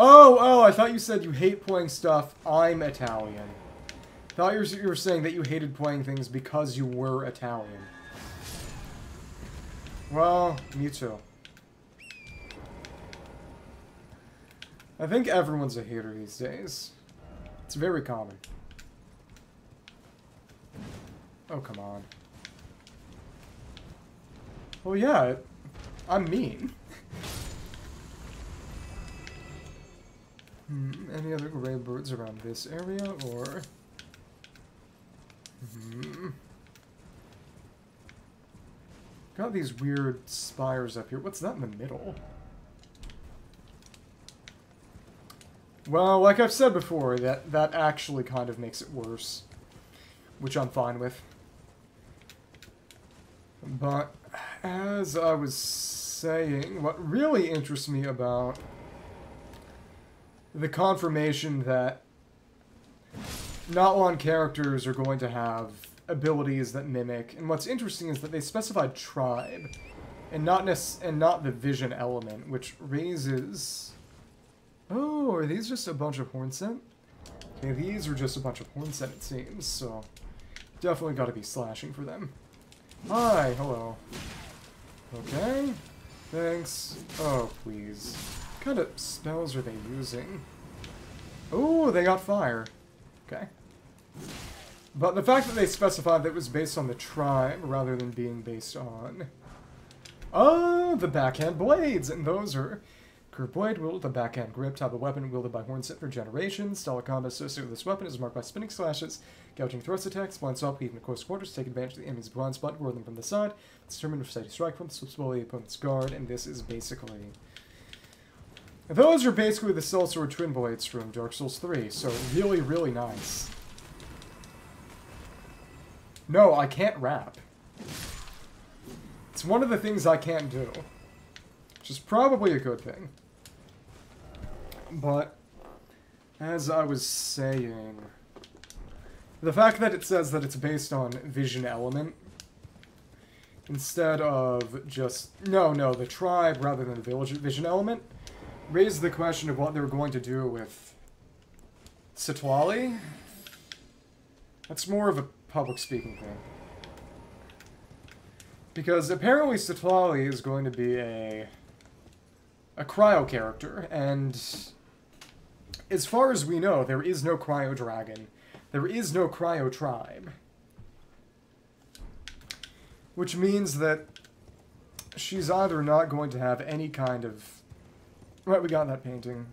Oh, oh, I thought you said you hate playing stuff. I'm Italian. thought you were, you were saying that you hated playing things because you were Italian. Well, me too. I think everyone's a hater these days. It's very common. Oh, come on. Well, yeah, I'm mean. hmm, any other gray birds around this area, or... Hmm... Got these weird spires up here. What's that in the middle? Well, like I've said before, that, that actually kind of makes it worse. Which I'm fine with. But, as I was saying, what really interests me about the confirmation that Natlan characters are going to have abilities that mimic, and what's interesting is that they specified tribe, and not and not the vision element, which raises Oh, are these just a bunch of Hornsent? Okay, these are just a bunch of Hornsent, it seems, so definitely gotta be slashing for them. Hi, hello. Okay, thanks. Oh, please. What kind of spells are they using? Oh, they got fire. Okay. But the fact that they specified that it was based on the tribe rather than being based on... Oh, the backhand blades! And those are Wielded with a backhand grip. Type of weapon wielded by Hornsent for generations. Style combat associated with this weapon is marked by spinning slashes, gouging thrust attacks, blind stop, even close quarters. Take advantage of the enemy's blind spot, whirl them from the side. It's determined if steady strike from, slips below the opponent's guard, and this is basically... Those are basically the Sellsword Twin Blades from Dark Souls 3, so really, really nice. No, I can't rap. It's one of the things I can't do. Which is probably a good thing. But, as I was saying, the fact that it says that it's based on vision element, instead of just, no, no, the tribe rather than the village vision element, raised the question of what they were going to do with Citlalli. That's more of a public speaking thing. Because apparently Citlalli is going to be a a cryo character, and as far as we know, there is no Cryo Dragon. There is no Cryo Tribe. Which means that she's either not going to have any kind of... Right, we got that painting.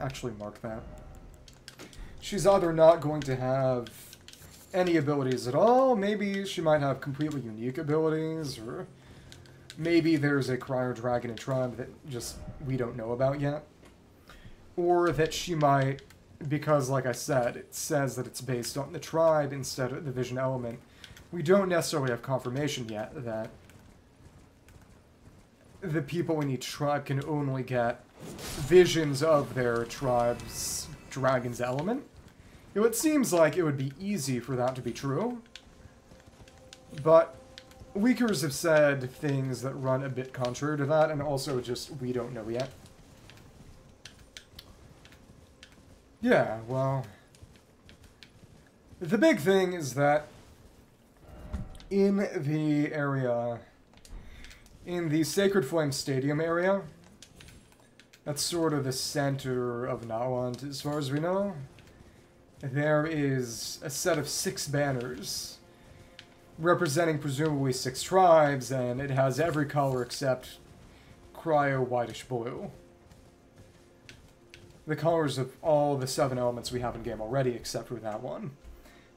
Actually, mark that. She's either not going to have any abilities at all, maybe she might have completely unique abilities, or maybe there's a Cryo Dragon and Tribe that just we don't know about yet or that she might, because like I said, it says that it's based on the tribe instead of the vision element. We don't necessarily have confirmation yet that the people in each tribe can only get visions of their tribe's dragon's element. You know, it seems like it would be easy for that to be true. But Weakers have said things that run a bit contrary to that, and also just we don't know yet. Yeah, well... The big thing is that in the area, in the Sacred Flame Stadium area, that's sort of the center of Natlan, as far as we know, there is a set of six banners representing presumably six tribes, and it has every color except cryo whitish blue. The colors of all the seven elements we have in game already, except for that one.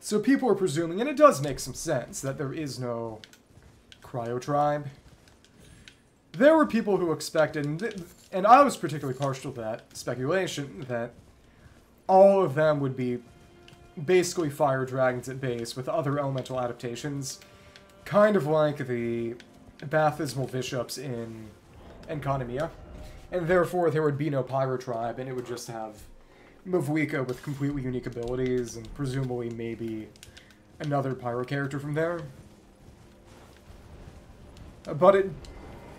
So people are presuming, and it does make some sense, that there is no cryo tribe. There were people who expected, and, I was particularly partial to that speculation, that all of them would be basically fire dragons at base with other elemental adaptations, kind of like the baptismal bishops in Enkanomiya. And therefore, there would be no Pyro tribe, and it would just have Mavuika with completely unique abilities, and presumably maybe another Pyro character from there. But it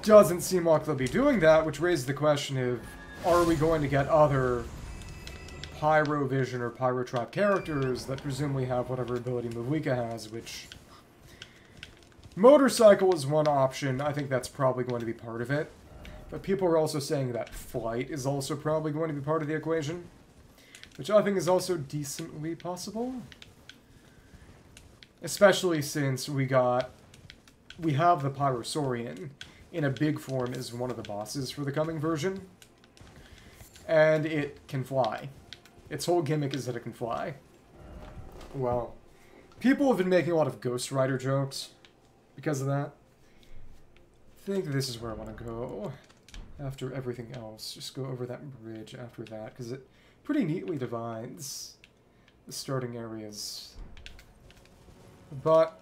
doesn't seem like they'll be doing that, which raises the question of, are we going to get other Pyro Vision or Pyro Trap characters that presumably have whatever ability Mavuika has, which... Motorcycle is one option. I think that's probably going to be part of it. But people are also saying that flight is also probably going to be part of the equation. Which I think is also decently possible. Especially since we got... We have the Pyrosaurian in a big form as one of the bosses for the coming version. And it can fly. Its whole gimmick is that it can fly. Well, people have been making a lot of Ghost Rider jokes because of that. I think this is where I want to go after everything else. Just go over that bridge after that, because it pretty neatly divides the starting areas. But,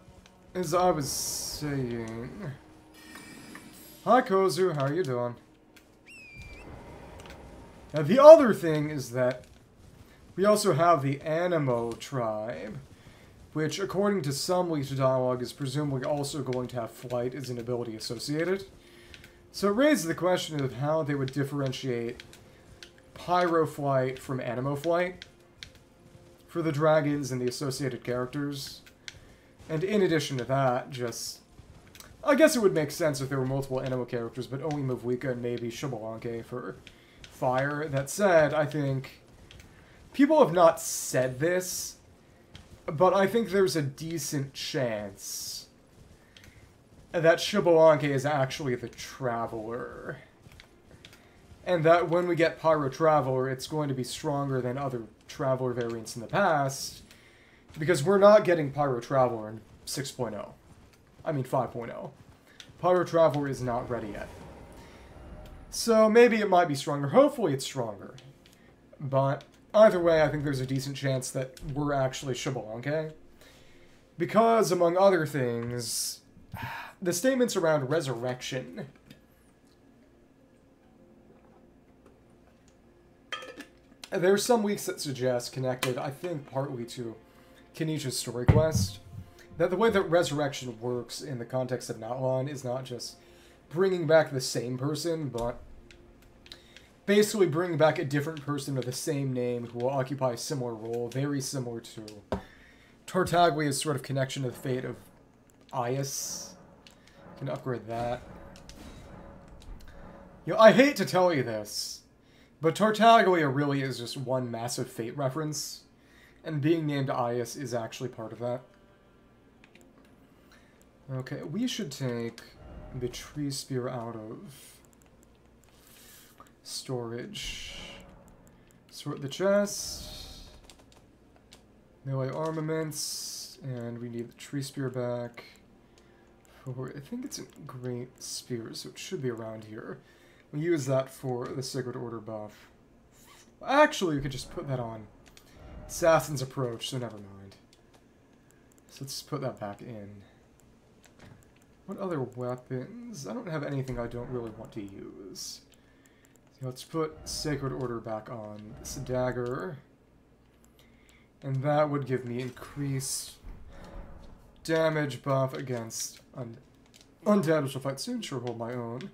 as I was saying... Hi, Kozu, how are you doing? Now, the other thing is that we also have the Anemo tribe, which, according to some leaked dialogue, is presumably also going to have flight as an ability associated. So it raises the question of how they would differentiate Pyro Flight from Anemo Flight for the dragons and the associated characters. And in addition to that, just... I guess it would make sense if there were multiple Anemo characters, but only Mavuika and maybe Xbalanque for fire. That said, I think People have not said this, but I think there's a decent chance that Xbalanque is actually the Traveler. And that when we get Pyro Traveler, it's going to be stronger than other Traveler variants in the past, because we're not getting Pyro Traveler in 6.0. I mean 5.0. Pyro Traveler is not ready yet. So maybe it might be stronger. Hopefully it's stronger. But Either way, I think there's a decent chance that we're actually Xbalanque. Because, among other things, the statements around resurrection There's some weeks that suggest, connected, I think, partly to Kinich's story quest, that the way that resurrection works in the context of Natlan is not just bringing back the same person, but basically bringing back a different person with the same name who will occupy a similar role, very similar to Tartaglia's sort of connection to the fate of Aias. Can upgrade that. You know, I hate to tell you this, but Tartaglia really is just one massive fate reference, and being named Aias is actually part of that. Okay, we should take the tree spear out of Storage. Sort the chest. Melee armaments. And we need the tree spear back. For, I think it's a great spear, so it should be around here. We use that for the Sacred Order buff. Actually, we could just put that on Assassin's Approach, so never mind. So let's put that back in. What other weapons? I don't have anything I don't really want to use. So let's put Sacred Order back on this dagger. And that would give me increased damage buff against un undead, which I'll fight soon. Sure, hold my own.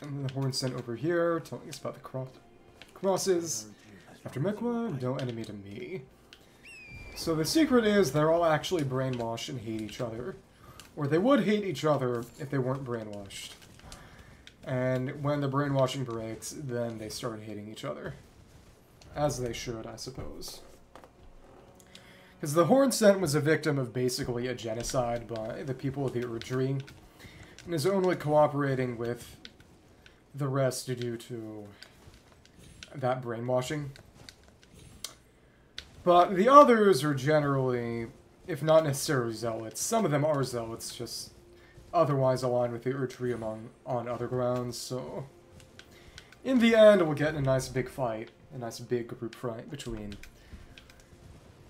And then the Hornsent over here, telling us about the cro crosses. After Miquella, no enemy to me. So the secret is they're all actually brainwashed and hate each other. Or they would hate each other if they weren't brainwashed. And when the brainwashing breaks, then they start hating each other. As they should, I suppose. Because the Hornsent was a victim of basically a genocide by the people of the Erdtree, and is only cooperating with the rest due to that brainwashing. But the others are generally, if not necessarily zealots, some of them are zealots, just otherwise aligned with the Erdtree among on other grounds, so... In the end, we'll get a nice big fight, a nice big group fight between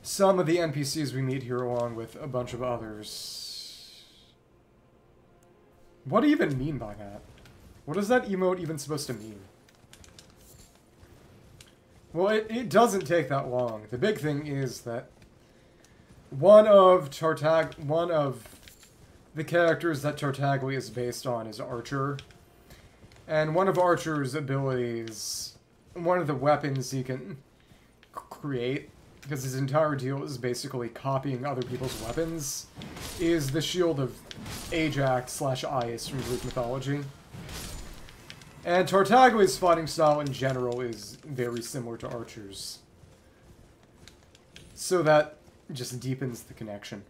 some of the NPCs we meet here along with a bunch of others. What do you even mean by that? What is that emote even supposed to mean? Well, it, it doesn't take that long. The big thing is that one of Tartag one of the characters that Tartaglia is based on is Archer. And one of Archer's abilities, one of the weapons he can create because his entire deal is basically copying other people's weapons, is the shield of Ajax slash Aias from Greek mythology. And Tartaglia's fighting style in general is very similar to Archer's. So that just deepens the connection.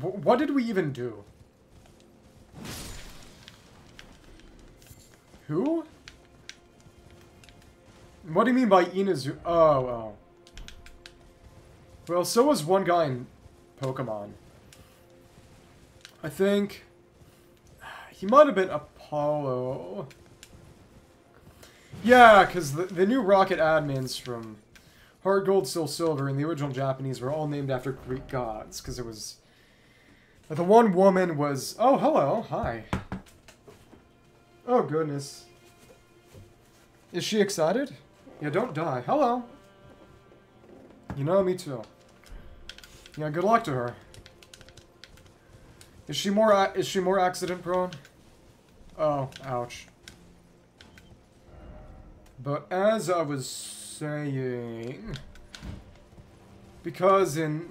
W what did we even do? Who? What do you mean by Inazu? Oh, oh. Well, so was one guy in Pokemon. I think... He might have been Apollo. Yeah, because the, the new Rocket admins from Heart Gold, Soul Silver, and the original Japanese were all named after Greek gods, because it was... The one woman was... Oh, hello. Hi. Oh, goodness. Is she excited? Yeah, don't die. Hello. You know, me too. Yeah, good luck to her. Is she more is she more accident prone? Oh, ouch. But as I was saying, because in,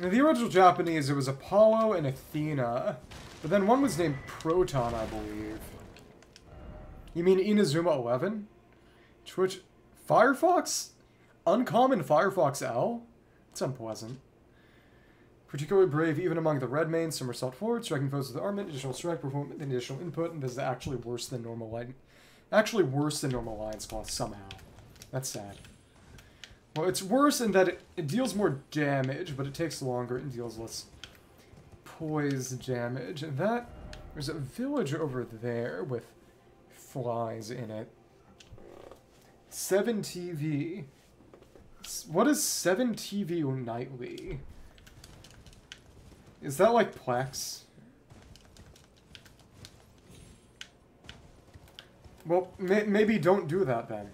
in the original Japanese it was Apollo and Athena, but then one was named Proton, I believe. You mean Inazuma 11? Twitch... Firefox? Uncommon Firefox L? It's unpleasant. Particularly brave even among the Redmanes, somersault forward, striking foes with the armament, additional strike, performance, and additional input, and this is actually worse than normal line. Actually worse than normal Lion's Claw somehow. That's sad. Well, it's worse in that it, it deals more damage, but it takes longer and deals less poise damage. And that... There's a village over there with flies in it. 7 TV. What is 7 TV nightly? Is that like Plex? Well, may maybe don't do that then.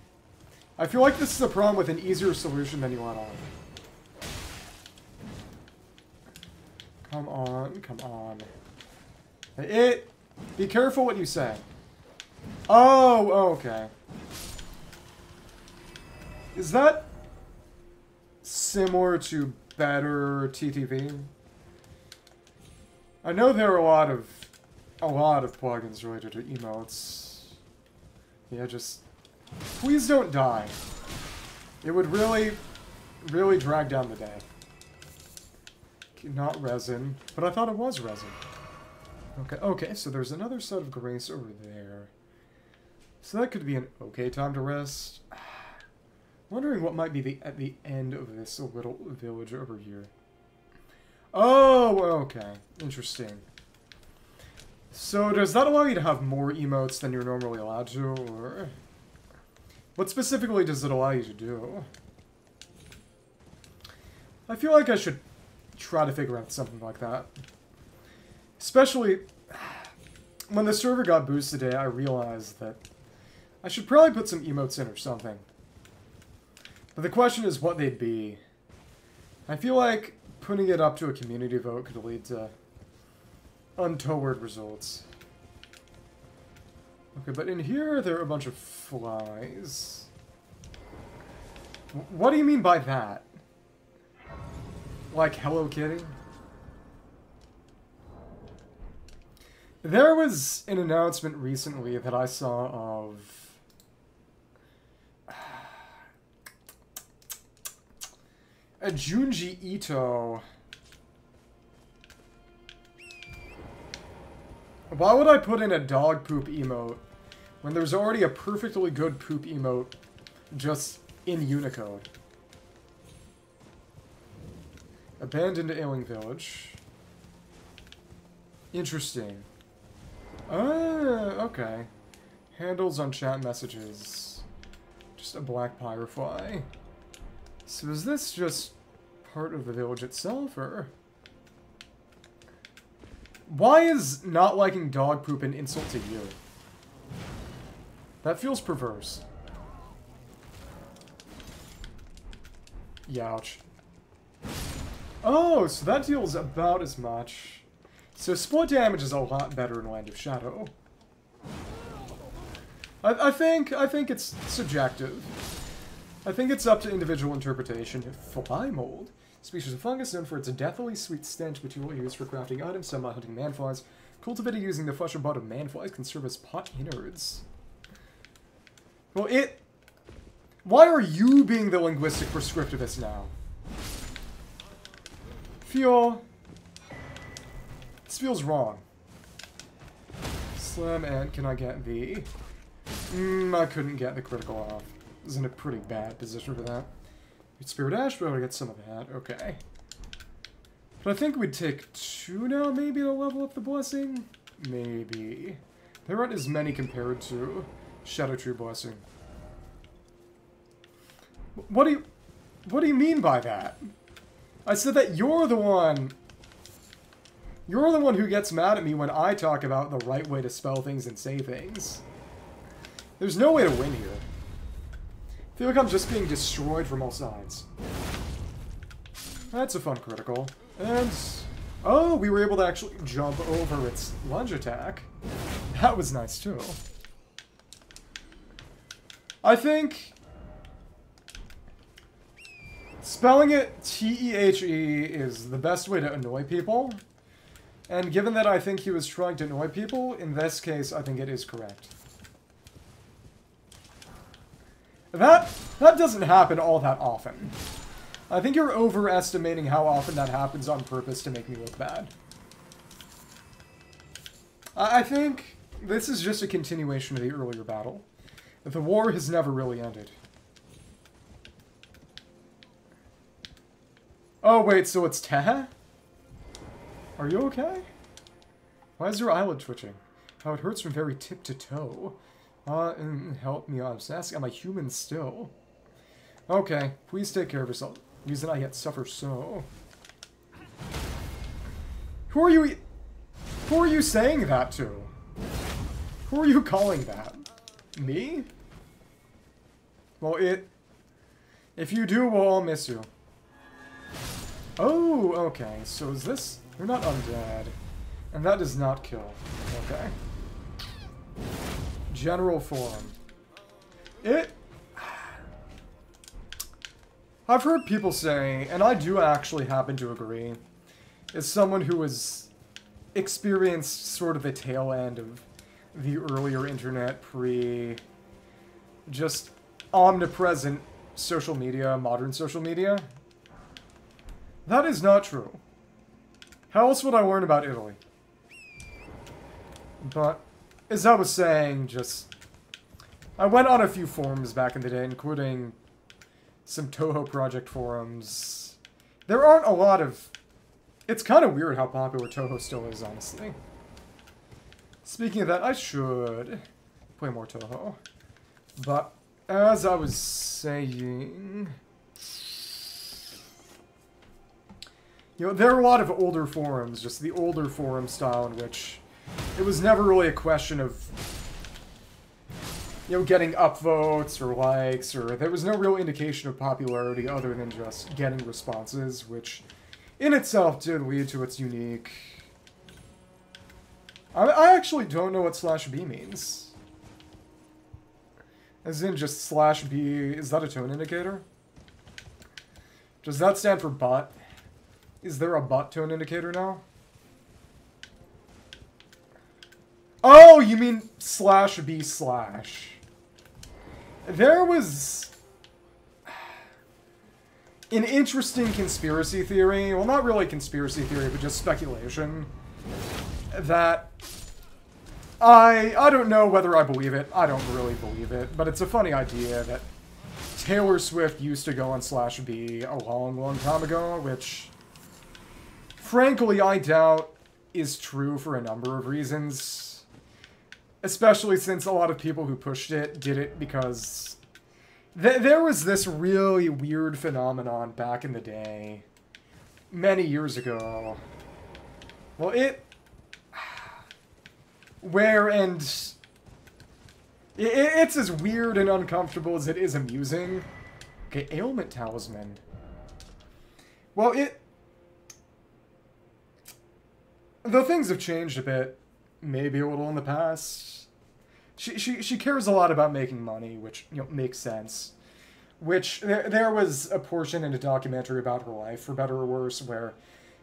I feel like this is a problem with an easier solution than you let on. Come on, come on. It. Be careful what you say. Oh, oh, okay. Is that similar to better TTV? I know there are a lot of a lot of plugins related to emotes. Yeah, just please don't die. It would really, really drag down the day. Not resin, but I thought it was resin. Okay, okay, so there's another set of grace over there. So that could be an okay time to rest. Wondering what might be the at the end of this little village over here. Oh, okay. Interesting. So does that allow you to have more emotes than you're normally allowed to, or... What specifically does it allow you to do? I feel like I should try to figure out something like that. Especially when the server got boosted today, I realized that I should probably put some emotes in or something. But the question is what they'd be. I feel like putting it up to a community vote could lead to untoward results. Okay, but in here, there are a bunch of flies. What do you mean by that? Like Hello Kitty? There was an announcement recently that I saw of... A Junji Ito. Why would I put in a dog poop emote when there's already a perfectly good poop emote just in Unicode? Abandoned Ailing Village. Interesting. Ah, okay. Handles on chat messages. Just a black pyrofly. So is this just part of the village itself, or... Why is not liking dog poop an insult to you? That feels perverse. Youch. Oh, so that deals about as much. So split damage is a lot better in Land of Shadow. I, I think I think it's subjective. I think it's up to individual interpretation. Fly mold. Species of fungus known for its deathly sweet stench, material used for crafting items, some by hunting manflies. Cultivated using the flesh and blood of manflies can serve as pot innards. Well, it... Why are you being the linguistic prescriptivist now? Feel... This feels wrong. Slam and can I get the... Mm, I couldn't get the critical off. I was in a pretty bad position for that. Spirit Ash, but I get some of that. Okay. But I think we'd take two now, maybe, to level up the Blessing? Maybe. There aren't as many compared to Scadutree Blessing. What do you... What do you mean by that? I said that you're the one... You're the one who gets mad at me when I talk about the right way to spell things and say things. There's no way to win here. I feel like I'm just being destroyed from all sides. That's a fun critical. And... Oh, we were able to actually jump over its lunge attack. That was nice, too. I think... Spelling it T-E-H-E -E is the best way to annoy people. And given that I think he was trying to annoy people, in this case, I think it is correct. That, that doesn't happen all that often. I think you're overestimating how often that happens on purpose to make me look bad. I, I think this is just a continuation of the earlier battle. The war has never really ended. Oh, wait, so it's Tehe? Are you okay? Why is your eyelid twitching? How it hurts from very tip to toe. Uh, help me, I'm asking, am I human still? Okay, please take care of yourself. Reason I yet suffer so. Who are you Who are you saying that to? Who are you calling that? Me? Well, it... If you do, we'll all miss you. Oh, okay. So is this... You're not undead. And that does not kill. Okay. General form. It... I've heard people say, and I do actually happen to agree, as someone who has experienced sort of the tail end of the earlier internet pre just omnipresent social media, modern social media. That is not true. How else would I learn about Italy? But as I was saying, just... I went on a few forums back in the day, including some Touhou Project forums. There aren't a lot of... It's kind of weird how popular Touhou still is, honestly. Speaking of that, I should play more Touhou. But, as I was saying... You know, there are a lot of older forums, just the older forum style in which it was never really a question of you know, getting upvotes or likes, or there was no real indication of popularity other than just getting responses, which in itself did lead to its unique... I, I actually don't know what slash B means. As in just slash B, is that a tone indicator? Does that stand for bot? Is there a bot tone indicator now? Oh, you mean slash B slash. There was an interesting conspiracy theory, well not really conspiracy theory, but just speculation, that I I don't know whether I believe it. I don't really believe it, but it's a funny idea that Taylor Swift used to go on Slash B a long, long time ago, which frankly I doubt is true for a number of reasons. Especially since a lot of people who pushed it did it because th there was this really weird phenomenon back in the day, many years ago. Well, it... Where, and... It, it's as weird and uncomfortable as it is amusing. Okay, ailment talisman. Well, it... Though things have changed a bit, maybe a little in the past. She, she, she cares a lot about making money, which, you know, makes sense. Which, there, there was a portion in a documentary about her life, for better or worse, where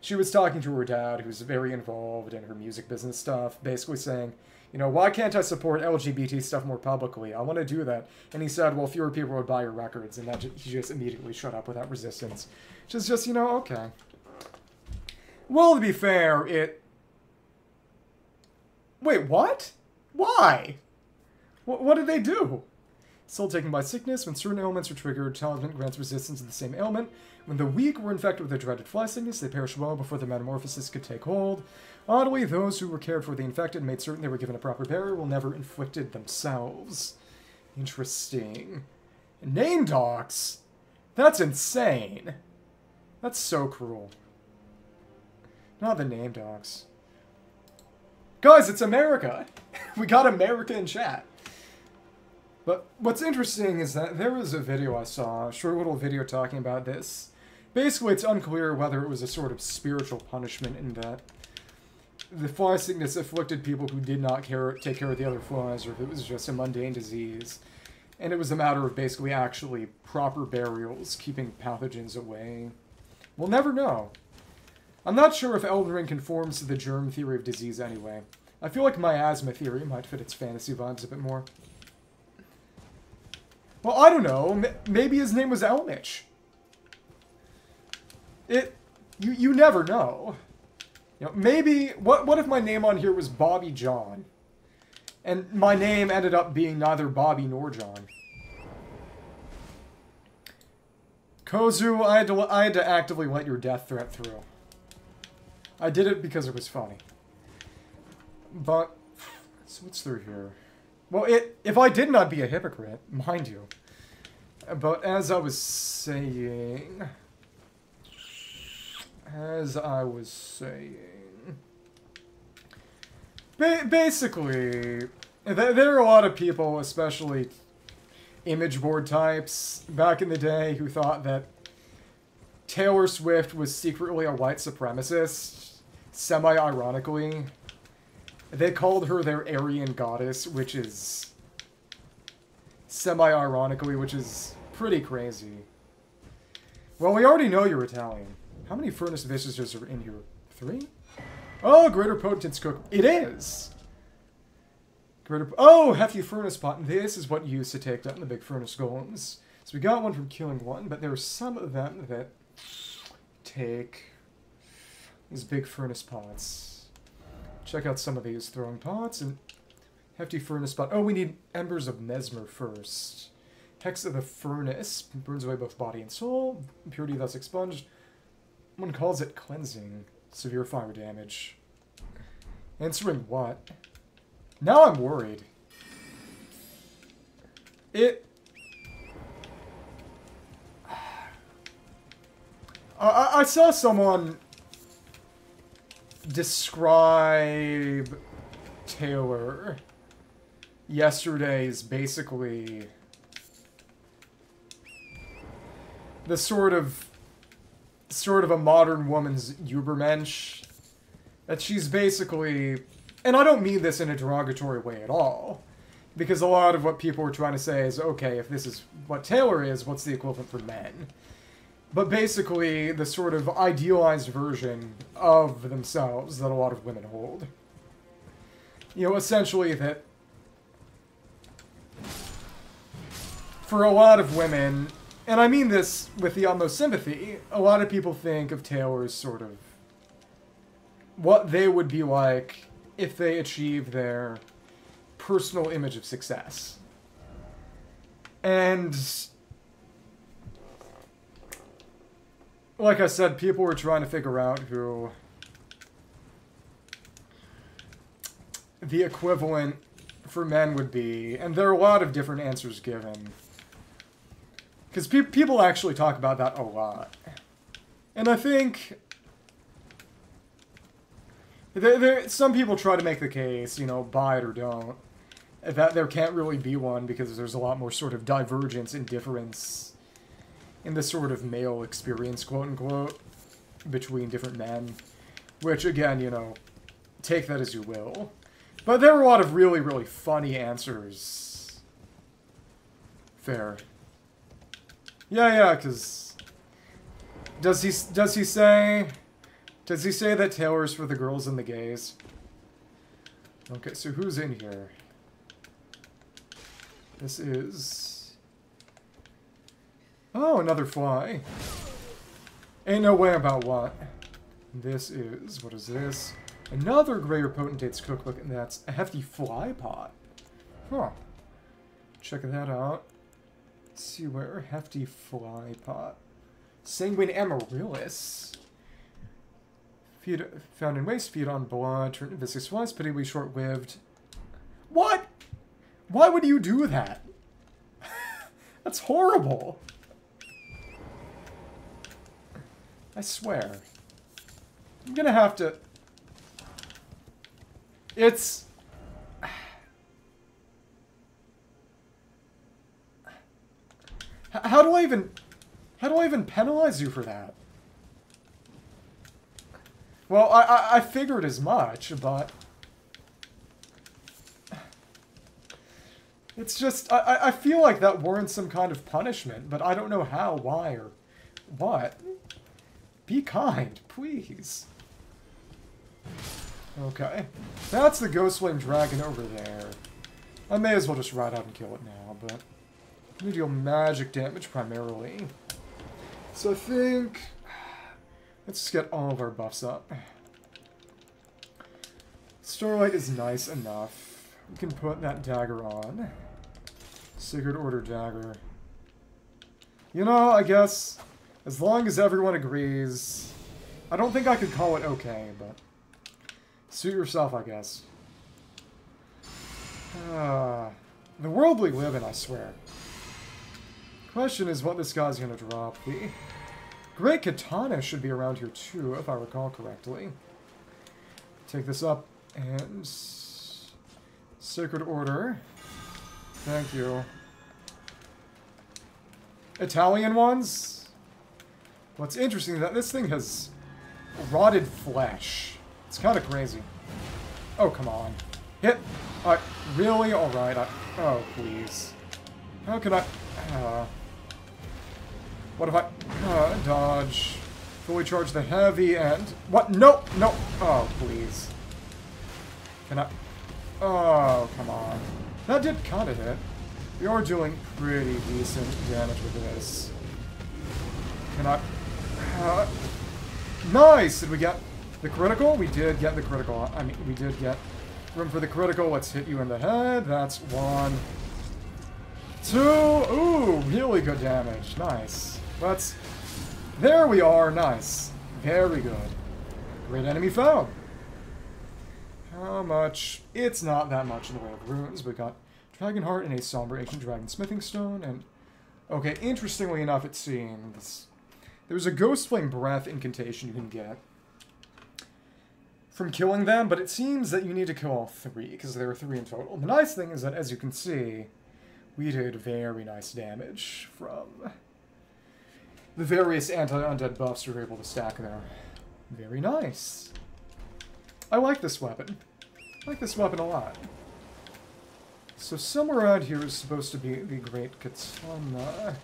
she was talking to her dad, who's very involved in her music business stuff, basically saying, you know, why can't I support LGBT stuff more publicly? I want to do that. And he said, well, fewer people would buy your records, and that he just immediately shut up without resistance. Which is just, you know, okay. Well, to be fair, it Wait, what? Why? What, what did they do? Soul taken by sickness. When certain ailments are triggered, talisman grants resistance to the same ailment. When the weak were infected with the dreaded fly sickness, they perished well before the metamorphosis could take hold. Oddly, those who were cared for the infected and made certain they were given a proper burial never inflicted themselves. Interesting. Name docs? That's insane. That's so cruel. Not the name docs. Guys, it's America! we got America in chat. But what's interesting is that there was a video I saw, a short little video talking about this. Basically, it's unclear whether it was a sort of spiritual punishment in that the fly sickness afflicted people who did not care, take care of the other flies, or if it was just a mundane disease. And it was a matter of basically actually proper burials, keeping pathogens away. We'll never know. I'm not sure if Elden conforms to the germ theory of disease anyway. I feel like miasma theory might fit its fantasy vibes a bit more. Well, I don't know. Maybe his name was Elmich. It... You, you never know. You know, maybe... What, what if my name on here was Bobby John? And my name ended up being neither Bobby nor John. Kozu, I had to, I had to actively let your death threat through. I did it because it was funny. But, so what's through here? Well, it, if I did not be a hypocrite, mind you. But as I was saying... As I was saying... Ba basically, th there are a lot of people, especially image board types, back in the day who thought that Taylor Swift was secretly a white supremacist semi-ironically. They called her their Aryan goddess, which is... Semi-ironically, which is pretty crazy. Well, we already know you're Italian. How many furnace visitors are in here? Three? Oh, Greater Potence Cook. It is! Greater... Oh, Hefty Furnace Pot. This is what you used to take down the big furnace golems. So we got one from killing one, but there are some of them that take these big furnace pots. Check out some of these throwing pots and hefty furnace pot. Oh, we need embers of Messmer first. Hex of the furnace burns away both body and soul. Impurity thus expunged. One calls it cleansing. Severe fire damage. Answering what? Now I'm worried. It... I, I saw someone describe Taylor yesterday is basically the sort of sort of a modern woman's Ubermensch. That she's basically and I don't mean this in a derogatory way at all. Because a lot of what people were trying to say is, okay, if this is what Taylor is, what's the equivalent for men? But basically, the sort of idealized version of themselves that a lot of women hold. You know, essentially that for a lot of women, and I mean this with the utmost sympathy, a lot of people think of Taylor as sort of what they would be like if they achieve their personal image of success. And like I said, people were trying to figure out who the equivalent for men would be, and there are a lot of different answers given. Because pe people actually talk about that a lot. And I think there, there, some people try to make the case, you know, buy it or don't, that there can't really be one because there's a lot more sort of divergence and difference in this sort of male experience, quote unquote, between different men. Which, again, you know, take that as you will. But there were a lot of really, really funny answers. Fair. Yeah, yeah, because... Does he, does he say... Does he say that Taylor's for the girls and the gays? Okay, so who's in here? This is... Oh, another fly. Ain't no way about what. This is... What is this? Another Greater Potentate's cookbook, and that's a hefty fly pot. Huh. Check that out. Let's see where. Hefty fly pot. Sanguine Amaryllis. Feed, found in waste, feed on blood, turn viscous flies, pitifully short-lived. What? Why would you do that? That's horrible. I swear. I'm gonna have to... It's... How do I even... How do I even penalize you for that? Well, I, I, I figured as much, but... It's just, I, I feel like that warrants some kind of punishment, but I don't know how, why, or what. Be kind, please. Okay. That's the Ghostflame Dragon over there. I may as well just ride out and kill it now, but... Gonna deal magic damage primarily. So I think... Let's just get all of our buffs up. Starlight is nice enough. We can put that dagger on. Sacred Order dagger. You know, I guess, as long as everyone agrees... I don't think I could call it okay, but... Suit yourself, I guess. Uh, the world we live in, I swear. Question is what this guy's gonna drop. The Great Katana should be around here too, if I recall correctly. Take this up and... Sacred Order. Thank you. Italian ones? What's interesting is that this thing has rotted flesh. It's kind of crazy. Oh, come on. Hit! Uh, really? Alright. Oh, please. How can I... Uh, what if I... Uh, dodge. Fully charge the heavy and... What? No! No! Oh, please. Can I... Oh, come on. That did kind of hit. You're doing pretty decent damage with this. Can I... Uh, nice! Did we get the critical? We did get the critical. I mean, we did get room for the critical. Let's hit you in the head. That's one. Two. Ooh, really good damage. Nice. Let's... There we are. Nice. Very good. Great enemy found. How much? It's not that much in the way of runes. We got Dragonheart and a Somber Ancient Dragon Smithing Stone, and... Okay, interestingly enough, it seems... There's a Ghostflame Breath incantation you can get. from killing them, but it seems that you need to kill all three, because there are three in total. The nice thing is that, as you can see, we did very nice damage from the various anti-undead buffs we were able to stack there. Very nice. I like this weapon. I like this weapon a lot. So somewhere around here is supposed to be the Great Katana.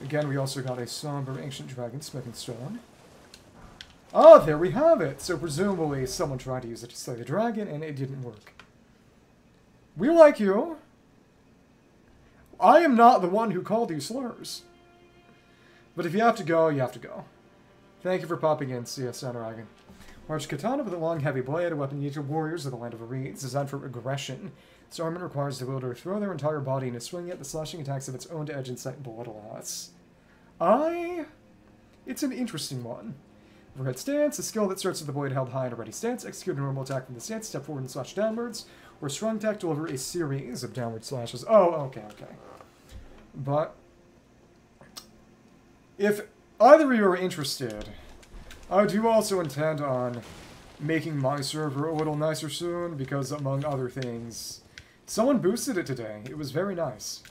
Again, we also got a somber ancient dragon smithing stone. Ah, there we have it! So presumably someone tried to use it to slay the dragon and it didn't work. We like you. I am not the one who called you slurs. But if you have to go, you have to go. Thank you for popping in, CS Dragon. Large katana with a long, heavy blade, a weapon used to warriors of the land of Aredes, designed for aggression. Its armament requires the wielder to throw their entire body into swinging at the slashing attacks of its own edge incite blood loss. I... It's an interesting one. Overhead stance, a skill that starts with the blade held high in a ready stance. Execute a normal attack from the stance, step forward and slash downwards. Or strong attack, deliver a series of downward slashes. Oh, okay, okay. But... If either of you are interested, I do also intend on making my server a little nicer soon, because among other things, someone boosted it today. It was very nice.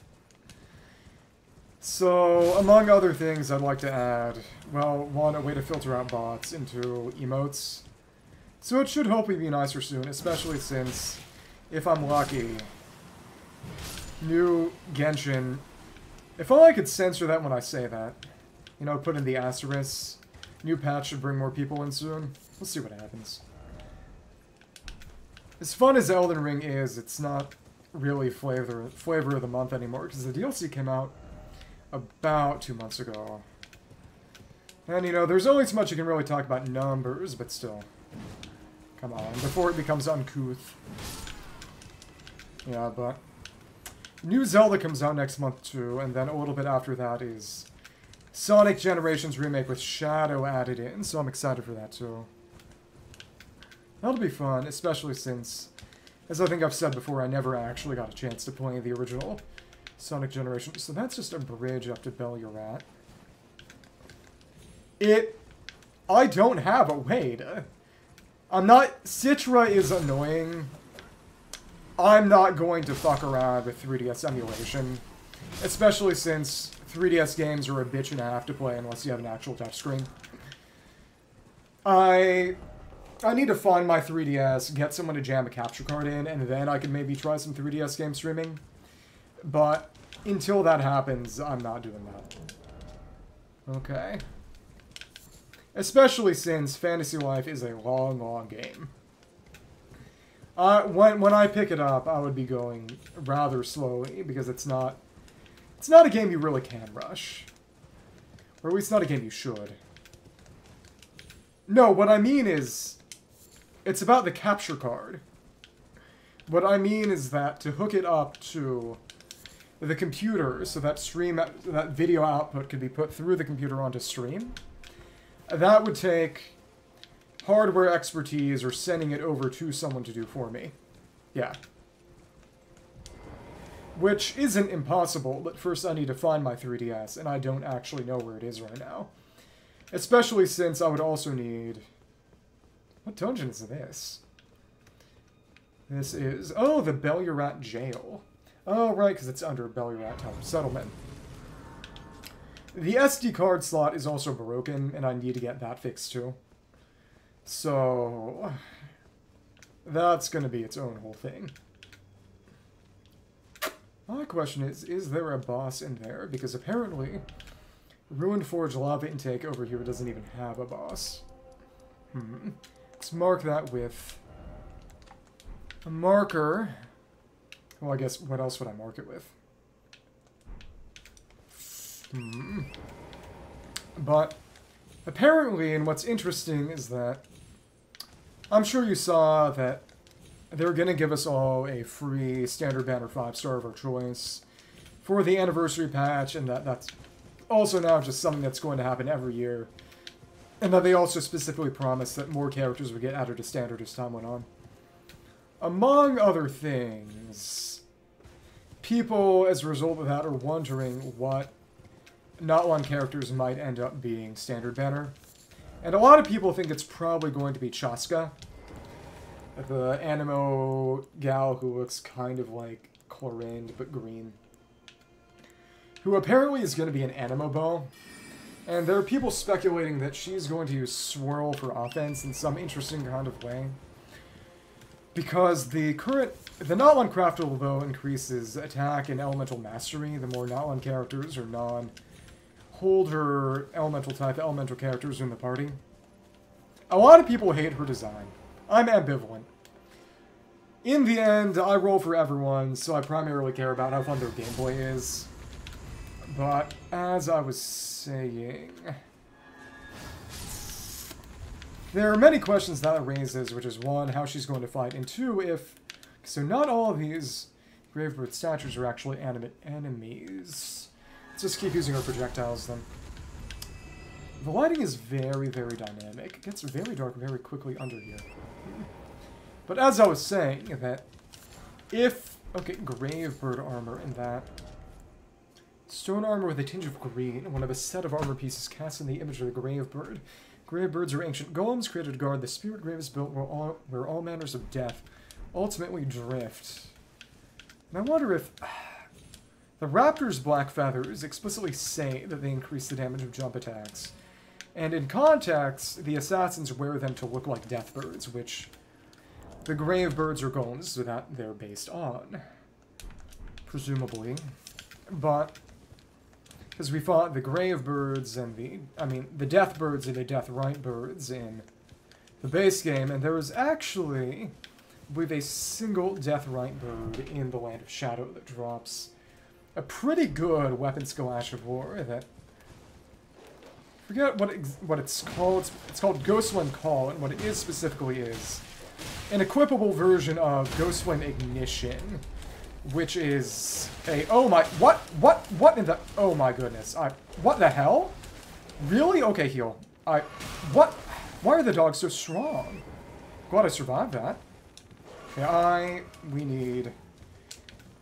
So, among other things, I'd like to add, well, one, a way to filter out bots into emotes. So it should hopefully be nicer soon, especially since, if I'm lucky, new Genshin... If only I could censor that when I say that. You know, put in the asterisk. New patch should bring more people in soon. We'll see what happens. As fun as Elden Ring is, it's not really flavor flavor of the month anymore, because the DLC came out about two months ago. And, you know, there's only so much you can really talk about numbers, but still. Come on, before it becomes uncouth. Yeah, but... New Zelda comes out next month, too, and then a little bit after that is Sonic Generations Remake with Shadow added in, so I'm excited for that, too. That'll be fun, especially since, as I think I've said before, I never actually got a chance to play the original Sonic Generation. So that's just a bridge up to Belurat. It... I don't have a way to... I'm not... Citra is annoying. I'm not going to fuck around with 3DS emulation. Especially since 3DS games are a bitch and a half to play unless you have an actual touchscreen. I... I need to find my 3DS, get someone to jam a capture card in, and then I can maybe try some 3DS game streaming. But until that happens, I'm not doing that. Okay. Especially since Fantasy Life is a long, long game. Uh, when, when I pick it up, I would be going rather slowly, because it's not... It's not a game you really can rush. Or at least not a game you should. No, what I mean is... It's about the capture card. What I mean is that to hook it up to the computer so that stream that video output could be put through the computer onto stream. That would take hardware expertise or sending it over to someone to do for me. Yeah. Which isn't impossible, but first I need to find my 3DS, and I don't actually know where it is right now. Especially since I would also need... What dungeon is this? This is... Oh, the Belurat Gaol. Oh, right, because it's under Belgarath Town Settlement. The SD card slot is also broken, and I need to get that fixed too. So... That's going to be its own whole thing. My question is, is there a boss in there? Because apparently, Ruined Forge Lava Intake over here doesn't even have a boss. Hmm. Let's mark that with a marker. Well, I guess, what else would I mark it with? Hmm. But, apparently, and what's interesting is that I'm sure you saw that they're going to give us all a free Standard Banner 5-star of our choice for the anniversary patch, and that that's also now just something that's going to happen every year. And that they also specifically promised that more characters would get added to Standard as time went on. Among other things, people, as a result of that, are wondering what Natlan characters might end up being standard banner. And a lot of people think it's probably going to be Chaska, the Anemo gal who looks kind of like Clorinde but green, who apparently is going to be an Anemo bow. And there are people speculating that she's going to use Swirl for offense in some interesting kind of way. Because the current... The Natlan craftable bow increases attack and elemental mastery. The more Natlan characters or non-hold her elemental type elemental characters in the party. A lot of people hate her design. I'm ambivalent. In the end, I roll for everyone, so I primarily care about how fun their gameplay is. But, as I was saying... There are many questions that it raises, which is one, how she's going to fight, and two, if... So not all of these Gravebird statues are actually animate enemies. Let's just keep using our projectiles, then. The lighting is very, very dynamic. It gets very dark very quickly under here. But as I was saying, that if... Okay, Gravebird armor and that... Stone armor with a tinge of green, one of a set of armor pieces cast in the image of the grave bird. Grave birds are ancient golems created to guard the spirit graves built where all, where all manners of death ultimately drift. And I wonder if... The raptor's black feathers explicitly say that they increase the damage of jump attacks. And in context, the assassins wear them to look like death birds, which the grave birds are golems that they're based on. Presumably. But because we fought the grave birds and the, I mean, the death birds and the Deathrite birds in the base game, and there was actually, with a single Deathrite bird in the Land of Shadow that drops a pretty good weapon skill Ash of War that forget what what it's called. It's, it's called Ghostflame Call, and what it is specifically is an equipable version of Ghostflame Ignition, which is a oh my what what what in the oh my goodness. I what the hell? Really? Okay heal. I what why are the dogs so strong? Glad I survived that. Okay I we need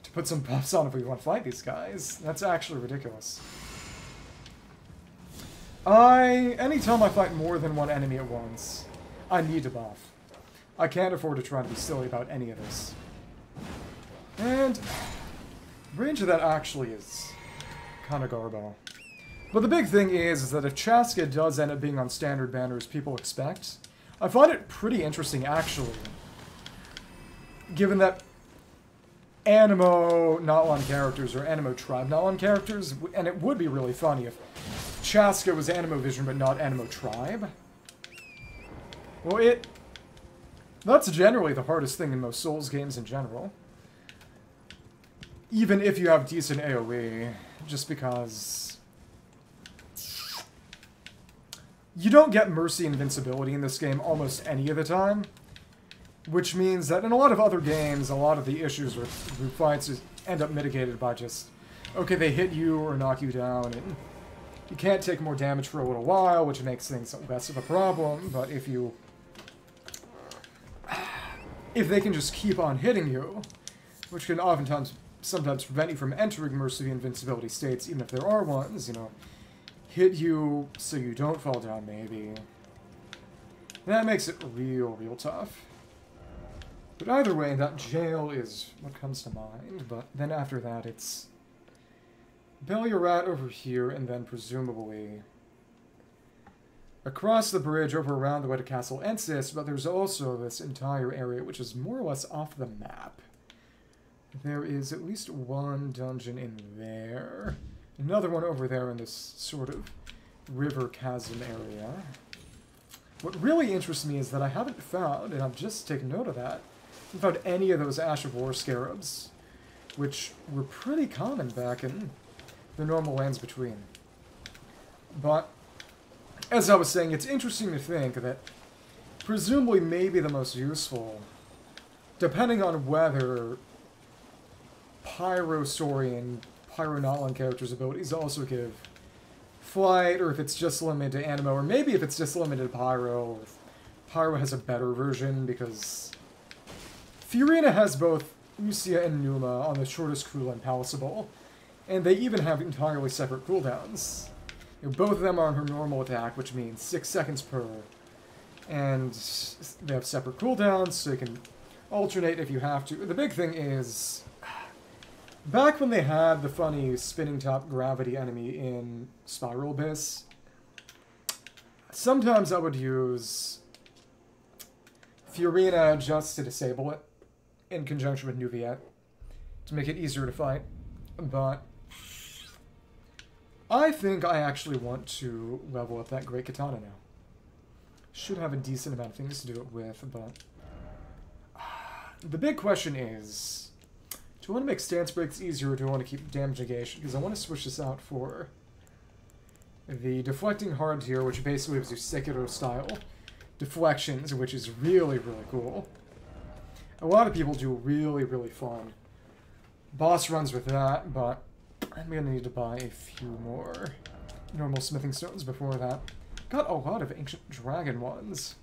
to put some buffs on if we want to fight these guys. That's actually ridiculous. I anytime I fight more than one enemy at once I need to buff. I can't afford to try to be silly about any of this and range of that actually is kind of garbo. But the big thing is, is that if Chaska does end up being on standard banners people expect, I find it pretty interesting actually. Given that Anemo Natlan characters or Anemo Tribe Natlan characters, and it would be really funny if Chaska was Anemo Vision but not Anemo Tribe. Well, it... That's generally the hardest thing in most Souls games in general even if you have decent AoE, just because you don't get Mercy Invincibility in this game almost any of the time, which means that in a lot of other games, a lot of the issues with group fights end up mitigated by just, okay, they hit you or knock you down, and you can't take more damage for a little while, which makes things less of a problem, but if you... If they can just keep on hitting you, which can oftentimes sometimes prevent you from entering Mercy Invincibility states, even if there are ones, you know, hit you so you don't fall down, maybe. that makes it real, real tough. But either way, that jail is what comes to mind, but then after that it's Belurat over here, and then presumably across the bridge over around the way to Castle Ensis, but there's also this entire area which is more or less off the map. There is at least one dungeon in there. Another one over there in this sort of river chasm area. What really interests me is that I haven't found, and I've just taken note of that, I haven't found any of those Ash of War scarabs, which were pretty common back in the normal lands between. But, as I was saying, it's interesting to think that presumably maybe the most useful, depending on whether Pyro Story and Pyro Natlan characters' abilities also give flight, or if it's just limited to Animo, or maybe if it's just limited to Pyro, Pyro has a better version, because Furina has both Ousia and Pneuma on the shortest cooldown possible, and they even have entirely separate cooldowns. You know, both of them are on her normal attack, which means 6 seconds per. And they have separate cooldowns, so you can alternate if you have to. The big thing is, back when they had the funny spinning top gravity enemy in Spiral Abyss, sometimes I would use Furina just to disable it in conjunction with Neuvillette to make it easier to fight. But I think I actually want to level up that Great Katana now. Should have a decent amount of things to do it with, but... The big question is, do I want to make stance breaks easier or do I want to keep damage negation? Because I want to switch this out for the deflecting Hardtear, which basically gives you Sekiro style deflections, which is really, really cool. A lot of people do really, really fun boss runs with that, but I'm gonna need to buy a few more normal smithing stones before that. Got a lot of ancient dragon ones.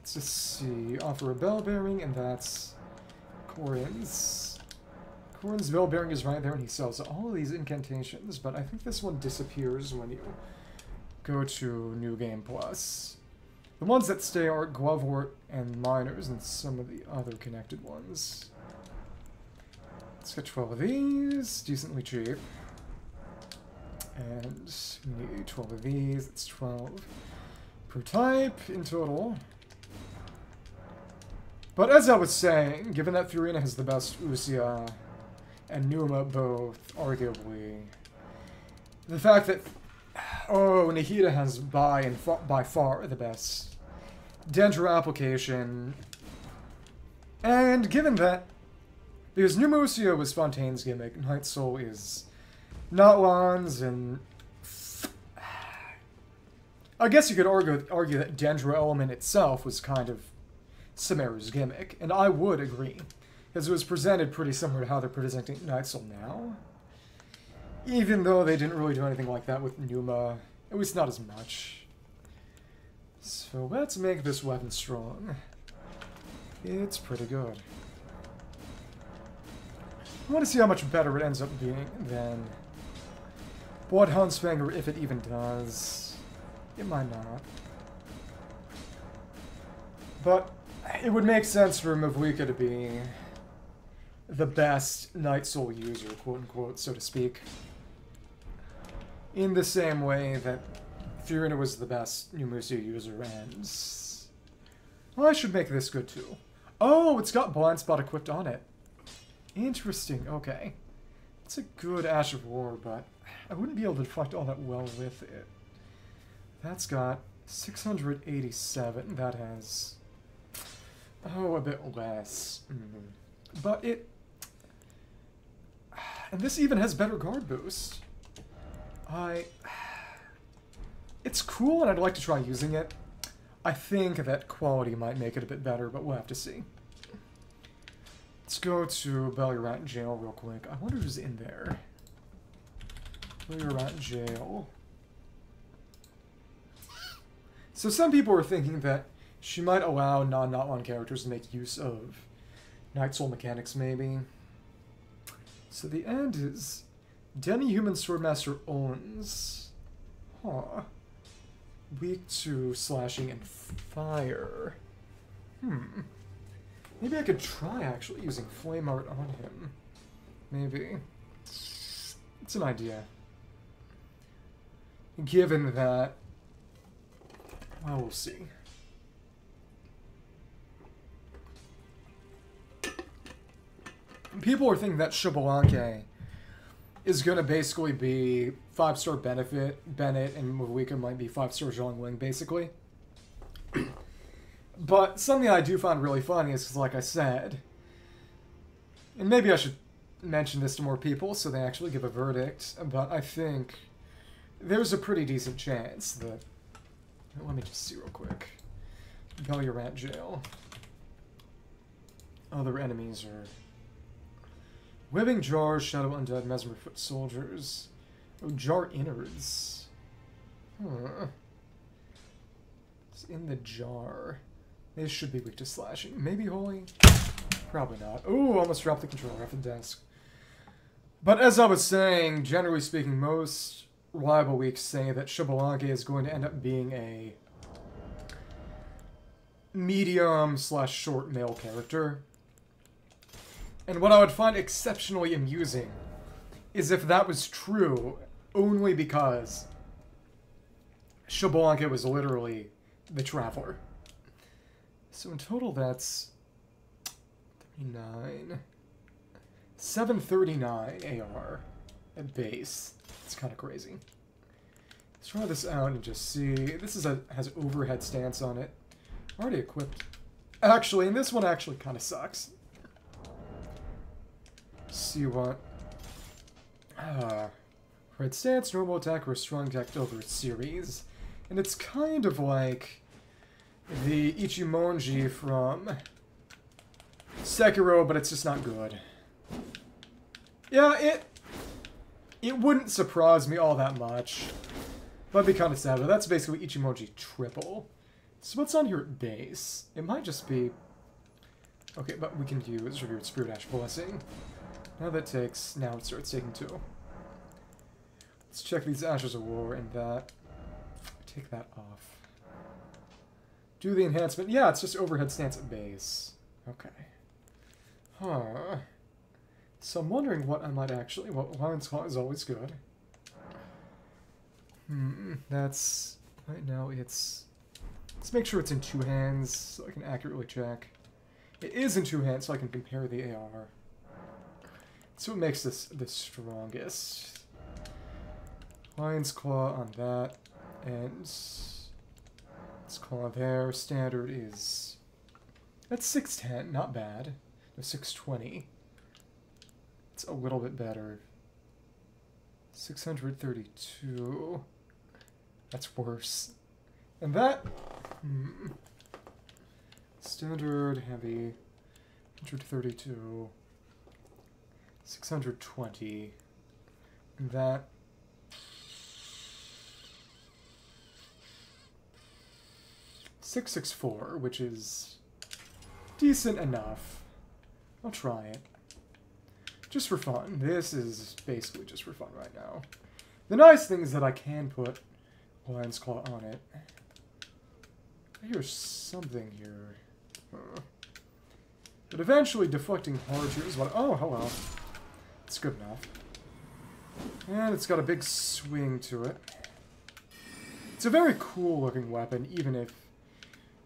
Let's just see. Offer a bell bearing, and that's Corhyn's. Corhyn's bell bearing is right there, and he sells all of these incantations, but I think this one disappears when you go to New Game Plus. The ones that stay are Glovewort and Miners, and some of the other connected ones. Let's get 12 of these, decently cheap. And we need 12 of these, it's 12 per type in total. But as I was saying, given that Furina has the best Ousia and Pneuma both, arguably, the fact that, oh, Nahida has by and by far the best Dendro application, and given that because Pneumousia was Fontaine's gimmick, Night Soul is Natlan's, and... I guess you could argue, argue that Dendro Element itself was kind of Sumeru's gimmick, and I would agree, because it was presented pretty similar to how they're presenting Night now. Even though they didn't really do anything like that with Pneuma, at least not as much. So let's make this weapon strong. It's pretty good. I want to see how much better it ends up being than Bloodhound Fanger, if it even does. It might not. But it would make sense for Mavuika to be the best Night Soul user, quote-unquote, so to speak. In the same way that Furina was the best Pneumousia user, and... Well, I should make this good, too. Oh, it's got Blind Spot equipped on it. Interesting, okay. It's a good Ash of War, but I wouldn't be able to deflect all that well with it. That's got 687. That has... Oh, a bit less. Mm. But it... And this even has better guard boost. I... It's cool, and I'd like to try using it. I think that quality might make it a bit better, but we'll have to see. Let's go to Belurat Gaol real quick. I wonder who's in there. Belurat Gaol. So some people are thinking that she might allow non-Natlan characters to make use of Night Soul mechanics, maybe. So the end is Demi-Human Swordmaster Onze. Huh. Weak to slashing and fire. Hmm. Maybe I could try actually using flame art on him. Maybe. It's an idea. Given that... Well, we'll see. People are thinking that Xbalanque is going to basically be 5-star Benefit, Bennett, and Mavuika might be 5-star Xiangling, basically. But something I do find really funny is, like I said, and maybe I should mention this to more people so they actually give a verdict, but I think there's a pretty decent chance that... Let me just see real quick. Belurat Gaol. Other enemies are... Webbing Jars, Shadow Undead, Messmer Foot Soldiers. Oh, Jar Innards. Huh. It's in the jar. They should be weak to slashing. Maybe holy? Probably not. Ooh, almost dropped the controller off the desk. But as I was saying, generally speaking, most reliable weeks say that Xbalanque is going to end up being a medium slash short male character. And what I would find exceptionally amusing is if that was true only because Xbalanque was literally the Traveler. So in total that's 39... 739 AR at base. It's kind of crazy. Let's try this out and just see. This is a has overhead stance on it. Already equipped. Actually, and this one actually kind of sucks. See what... Uh, red stance, normal attack, or strong attack over series. And it's kind of like the Ichimonji from Sekiro, but it's just not good. Yeah, it it wouldn't surprise me all that much. But be kind of sad, but that's basically Ichimonji triple. So what's on your base? It might just be... Okay, but we can use Revered Spirit Ash Blessing. Now that takes... Now it starts taking two. Let's check these Ashes of War and that. Take that off. Do the enhancement. Yeah, it's just overhead stance at base. Okay. Huh. So I'm wondering what I might actually... Well, Lion's Claw is always good. Hmm, that's... Right now it's... Let's make sure it's in two hands so I can accurately check. It is in two hands so I can compare the AR. So what makes this the strongest. Lion's Claw on that, and... Let's claw there. Standard is... That's 610, not bad. No, 620. It's a little bit better. 632. That's worse. And that... Hmm, standard, heavy, 132, 620, that... Six six four, which is decent enough. I'll try it. Just for fun. This is basically just for fun right now. The nice thing is that I can put Lion's Claw on it. I hear something here. But eventually deflecting hard is what... Oh, oh hello. It's good enough. And it's got a big swing to it. It's a very cool looking weapon, even if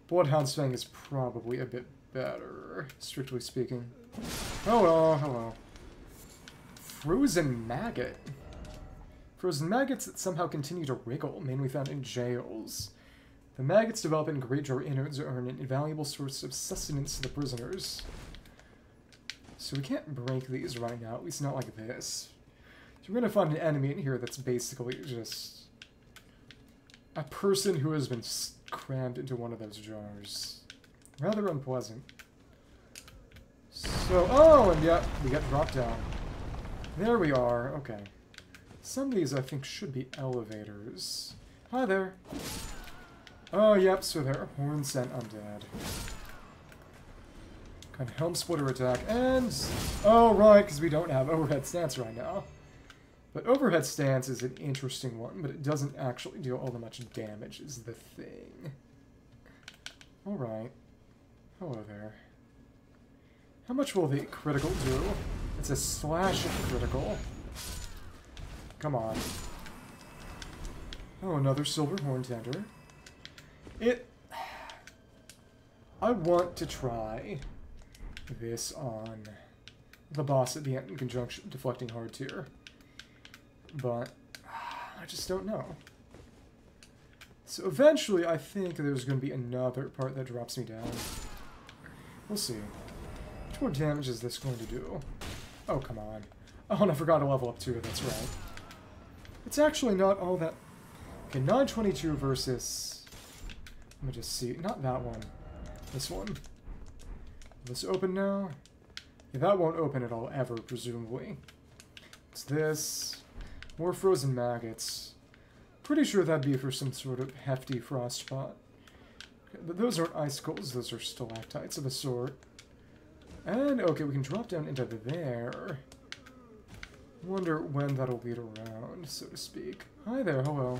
Bloodhound's Fang is probably a bit better, strictly speaking. Oh hello, oh hello. Frozen maggot. Frozen maggots that somehow continue to wriggle, mainly found in jails. The maggots develop in great jar innards are an invaluable source of sustenance to the prisoners. So we can't break these right now, at least not like this. So we're gonna find an enemy in here that's basically just a person who has been crammed into one of those jars. Rather unpleasant. So, oh, and yeah, we got dropped down. There we are, okay. Some of these I think should be elevators. Hi there. Oh, yep, so they're Hornsent Undead. Kind of Helm Splitter attack, and... Oh, right, because we don't have Overhead Stance right now. But Overhead Stance is an interesting one, but it doesn't actually deal all that much damage, is the thing. Alright. Hello there. How much will the critical do? It's a slash critical. Come on. Oh, another silver horn tender. It... I want to try this on the boss at the end in conjunction deflecting Hardtear. But I just don't know. So eventually I think there's going to be another part that drops me down. We'll see. Much more damage is this going to do? Oh, come on. Oh, and I forgot to level up too, that's right. It's actually not all that... Okay, 922 versus... Let me just see. Not that one. This one. This open now? Yeah, that won't open at all ever, presumably. It's this. More frozen maggots. Pretty sure that'd be for some sort of hefty frost. Okay, but those aren't icicles, those are stalactites of a sort. And, okay, we can drop down into there. Wonder when that'll lead around, so to speak. Hi there, hello.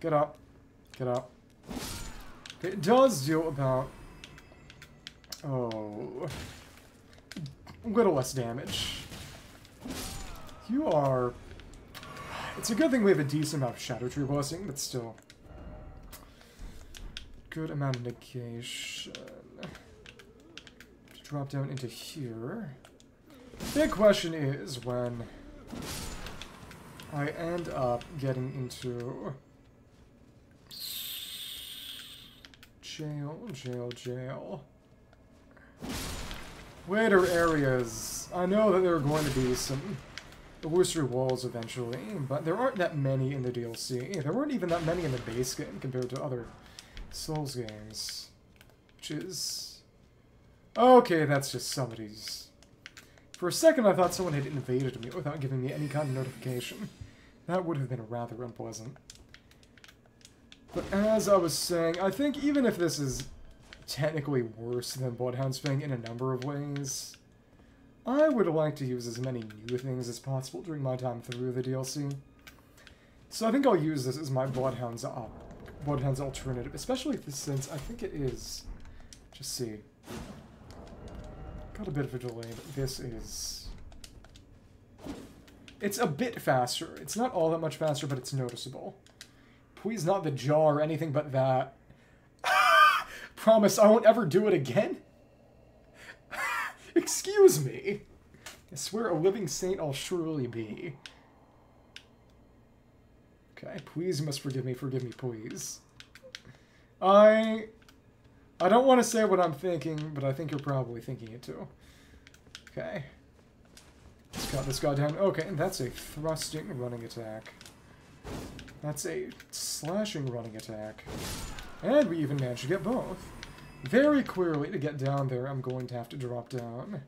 Get up. Get up. It does deal about... Oh... A little less damage. You are... It's a good thing we have a decent amount of Scadutree Blessing, but still. Good amount of negation. Drop down into here. Big question is when I end up getting into jail, jail, jail. Later areas. I know that there are going to be some illusory walls eventually, but there aren't that many in the DLC. There weren't even that many in the base game compared to other Souls games. Which is... Okay, that's just somebody's... For a second I thought someone had invaded me without giving me any kind of notification. That would have been rather unpleasant. But as I was saying, I think even if this is technically worse than Bloodhound's Fang in a number of ways, I would like to use as many new things as possible during my time through the DLC. So I think I'll use this as my Bloodhound's, uh, Bloodhound's alternative, especially since I think it is... Just see. Got a bit of a delay, but this is... It's a bit faster. It's not all that much faster, but it's noticeable. Please not the jaw or anything but that. Promise I won't ever do it again? Excuse me. I swear a living saint I'll surely be. Okay, please you must forgive me, forgive me, please. I... I don't want to say what I'm thinking, but I think you're probably thinking it too. Okay. Let's cut this guy down. Okay, and that's a thrusting running attack. That's a slashing running attack. And we even managed to get both. Very clearly, to get down there, I'm going to have to drop down.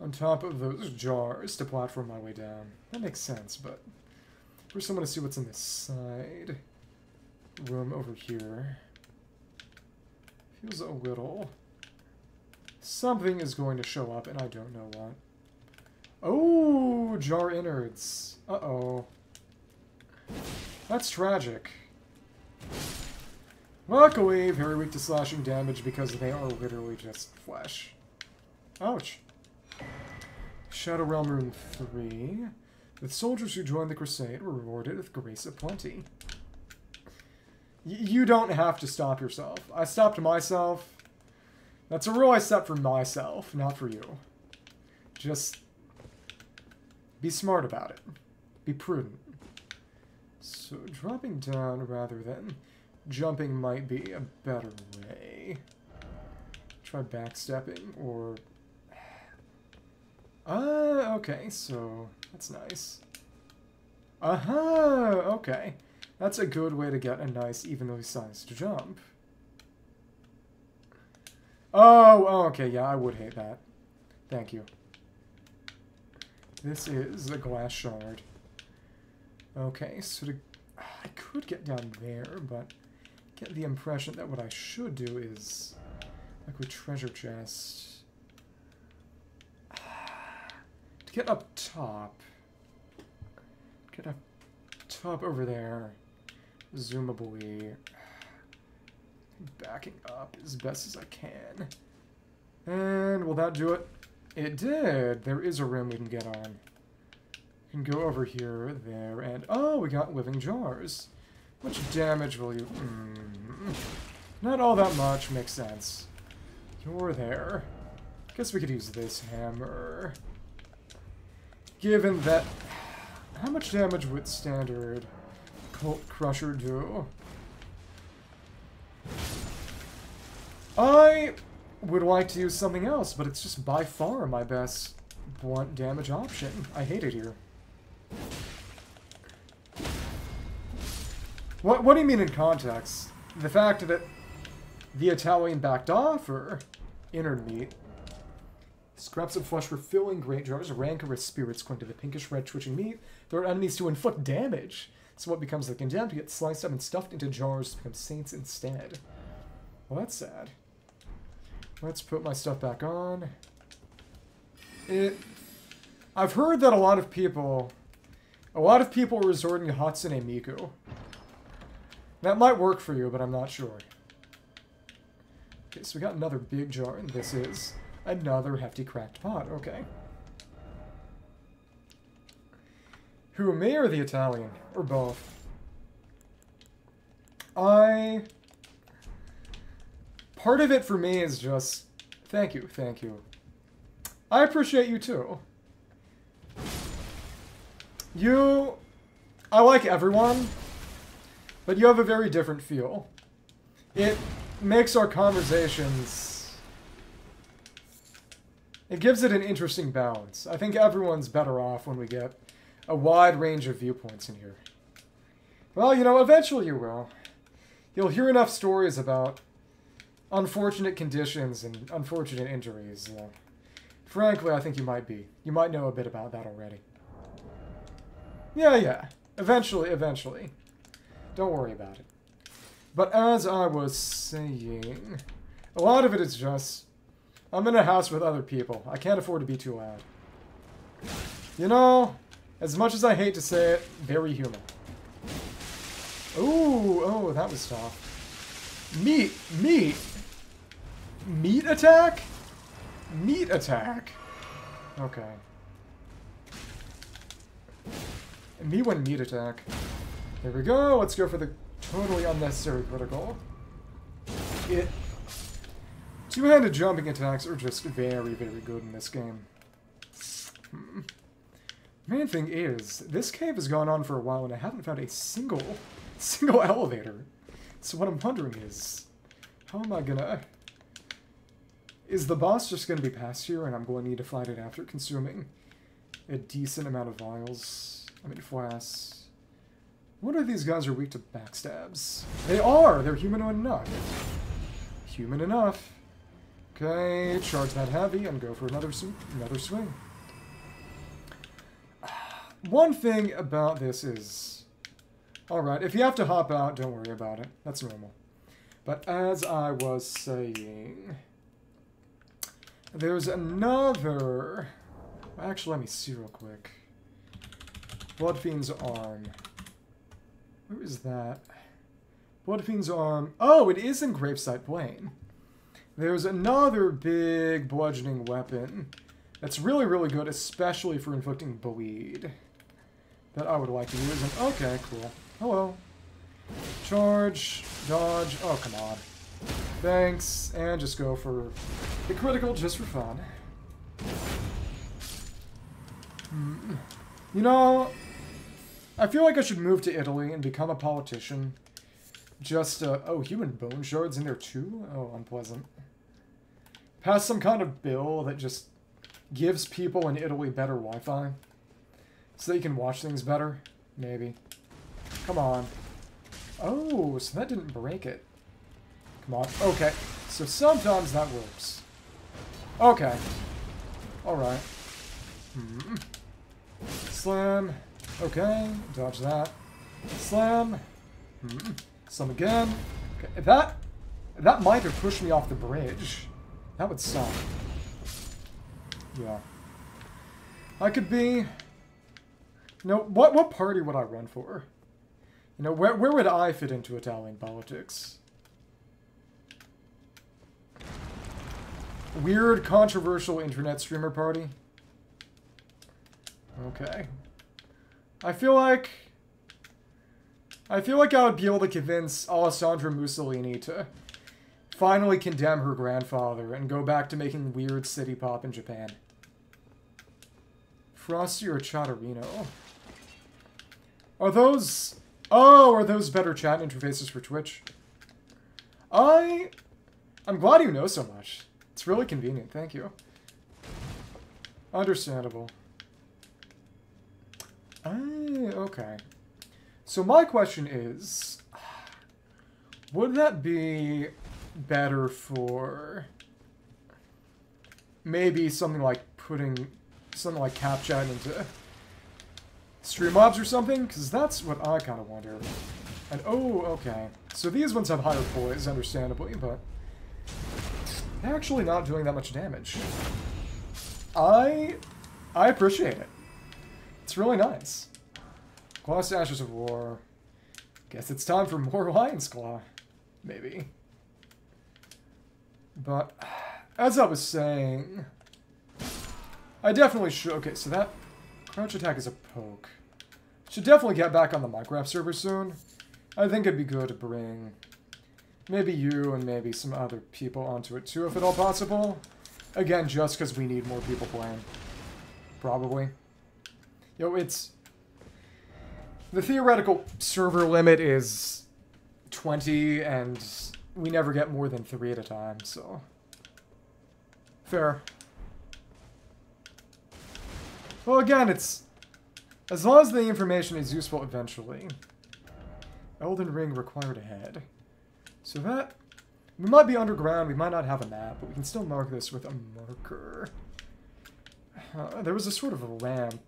On top of those jars to platform my way down. That makes sense, but... First I want to see what's in this side. Room over here. Feels a little... Something is going to show up, and I don't know what. Oh, jar innards. Uh-oh. That's tragic. Luckily, very weak to slashing damage because they are literally just flesh. Ouch. Shadow Realm Room 3. The soldiers who joined the crusade were rewarded with grace aplenty. Y you don't have to stop yourself. I stopped myself. That's a rule I set for myself, not for you. Just be smart about it. Be prudent. So dropping down rather than jumping might be a better way. Try backstepping or... Uh, okay, so that's nice. Uh-huh, okay. That's a good way to get a nice evenly sized jump. Oh, oh, okay, yeah, I would hate that. Thank you. This is a glass shard. Okay, so to, I could get down there, but get the impression that what I should do is, like with treasure chest, to get up top, get up top over there, zoomably, backing up as best as I can. And will that do it? It did! There is a room we can get on. Can go over here, there, and... Oh, we got living jars. Much damage will you... Mm, not all that much, makes sense. You're there. Guess we could use this hammer. Given that... How much damage would standard Cult Crusher do? I would like to use something else, but it's just by far my best blunt damage option. I hate it here. What, what do you mean in context? The fact that the Italian backed off, or inner meat? Scraps of flesh for filling great jars, rancorous spirits cling to the pinkish red twitching meat. There are enemies to inflict damage. So what becomes the condemned get sliced up and stuffed into jars to become saints instead. Well, that's sad. Let's put my stuff back on. It I've heard that a lot of people, a lot of people are resorting to Hatsune Miku. That might work for you, but I'm not sure. Okay, so we got another big jar, and this is another hefty cracked pot. Okay. Who, me or the Italian? Or both? I... Part of it for me is just... Thank you, thank you. I appreciate you too. You... I like everyone, but you have a very different feel. It makes our conversations... It gives it an interesting balance. I think everyone's better off when we get a wide range of viewpoints in here. Well, you know, eventually you will. You'll hear enough stories about unfortunate conditions and unfortunate injuries. Uh, frankly, I think you might be. You might know a bit about that already. Yeah, yeah. Eventually, eventually. Don't worry about it. But as I was saying, a lot of it is just, I'm in a house with other people. I can't afford to be too loud. You know, as much as I hate to say it, very human. Ooh, oh, that was tough. Meat, meat. Meat attack? Meat attack. Okay. Me when meat attack. There we go. Let's go for the totally unnecessary critical. It. Two-handed jumping attacks are just very, very good in this game. Hmm. Main thing is, this cave has gone on for a while and I haven't found a single, single elevator. So what I'm wondering is, how am I gonna... Is the boss just gonna be past here and I'm going to need to fight it after consuming a decent amount of vials? I mean, flasks. What are these guys are weak to backstabs? They are! They're humanoid enough. Human enough. Okay, charge that heavy and go for another, another swing. One thing about this is... Alright, if you have to hop out, don't worry about it. That's normal. But as I was saying... There's another... Actually, let me see real quick. Bloodfiend's arm. Where is that? Bloodfiend's arm. Oh, it is in Gravesite Plain. There's another big bludgeoning weapon that's really, really good, especially for inflicting bleed. That I would like to use. And okay, cool. Hello. Charge, dodge. Oh, come on. Thanks. And just go for the critical just for fun. Hmm. You know, I feel like I should move to Italy and become a politician. Just, uh, oh, human bone shards in there too? Oh, unpleasant. Pass some kind of bill that just gives people in Italy better Wi-Fi. So they can watch things better? Maybe. Come on. Oh, so that didn't break it. Come on. Okay. So sometimes that works. Okay. Alright. Hmm. Slam. Okay, dodge that. Slam. Hmm. Slam again. Okay, that that might have pushed me off the bridge. That would suck. Yeah. I could be... You know, what, what party would I run for? You know, where, where would I fit into Italian politics? Weird, controversial internet streamer party? Okay. I feel like... I feel like I would be able to convince Alessandra Mussolini to finally condemn her grandfather and go back to making weird city pop in Japan. Frosty or Chatterino? Are those... Oh, are those better chat interfaces for Twitch? I... I'm glad you know so much. It's really convenient, thank you. Understandable. Oh, okay. So my question is, would that be better for maybe something like putting something like CapChat into Streamlabs or something? Because that's what I kind of wonder. And, oh, okay. So these ones have higher poise, understandably, but they're actually not doing that much damage. I I appreciate it. It's really nice. Claw Ashes of War. Guess it's time for more Lion's Claw. Maybe. But, as I was saying... I definitely should... Okay, so that crouch attack is a poke. Should definitely get back on the Minecraft server soon. I think it'd be good to bring maybe you and maybe some other people onto it too, if at all possible. Again, just because we need more people playing. Probably. Yo, it's... The theoretical server limit is 20, and we never get more than three at a time, so... Fair. Well, again, it's... As long as the information is useful eventually. Elden Ring required a head. So that... We might be underground, we might not have a map, but we can still mark this with a marker. Uh, there was a sort of a ramp.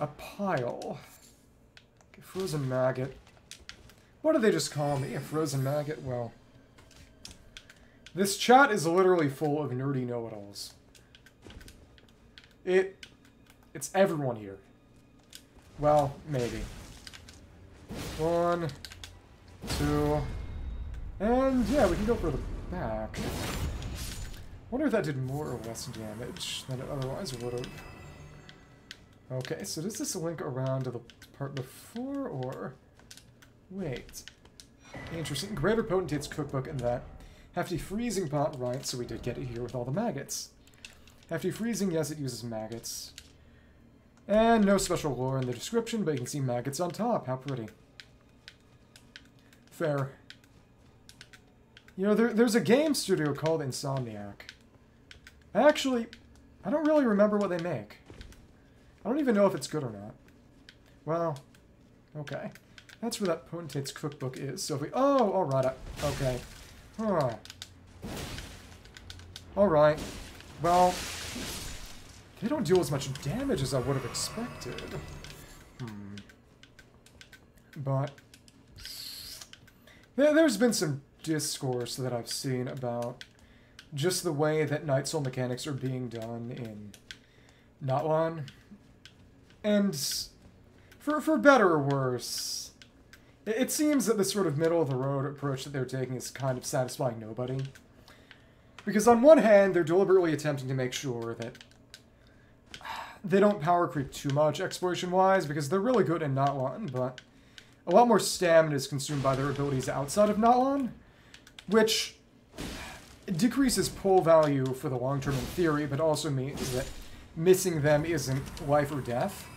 A pile. Okay, frozen maggot. What do they just call me? A frozen maggot? Well... This chat is literally full of nerdy know-it-alls. It... It's everyone here. Well, maybe. One, two, and yeah, we can go for the back. wonder if that did more or less damage than it otherwise would have. Okay, so does this link around to the part before, or... Wait. Interesting. Greater Potentate's cookbook and that. Hefty Freezing Pot, right, so we did get it here with all the maggots. Hefty Freezing, yes, it uses maggots. And no special lore in the description, but you can see maggots on top. How pretty. Fair. You know, there, there's a game studio called Insomniac. I actually, I don't really remember what they make. I don't even know if it's good or not. Well, okay. That's where that Potentate's cookbook is. So if we... Oh, alright. Okay. Huh. Alright. Well, they don't deal as much damage as I would have expected. Hmm. But... There's been some discourse that I've seen about just the way that Night Soul mechanics are being done in Natlan. And for, for better or worse, it, it seems that the sort of middle-of-the-road approach that they're taking is kind of satisfying nobody. Because on one hand, they're deliberately attempting to make sure that they don't power creep too much exploration-wise, because they're really good in Natlan, but a lot more stamina is consumed by their abilities outside of Natlan, which decreases pull value for the long term in theory, but also means that missing them isn't life or death.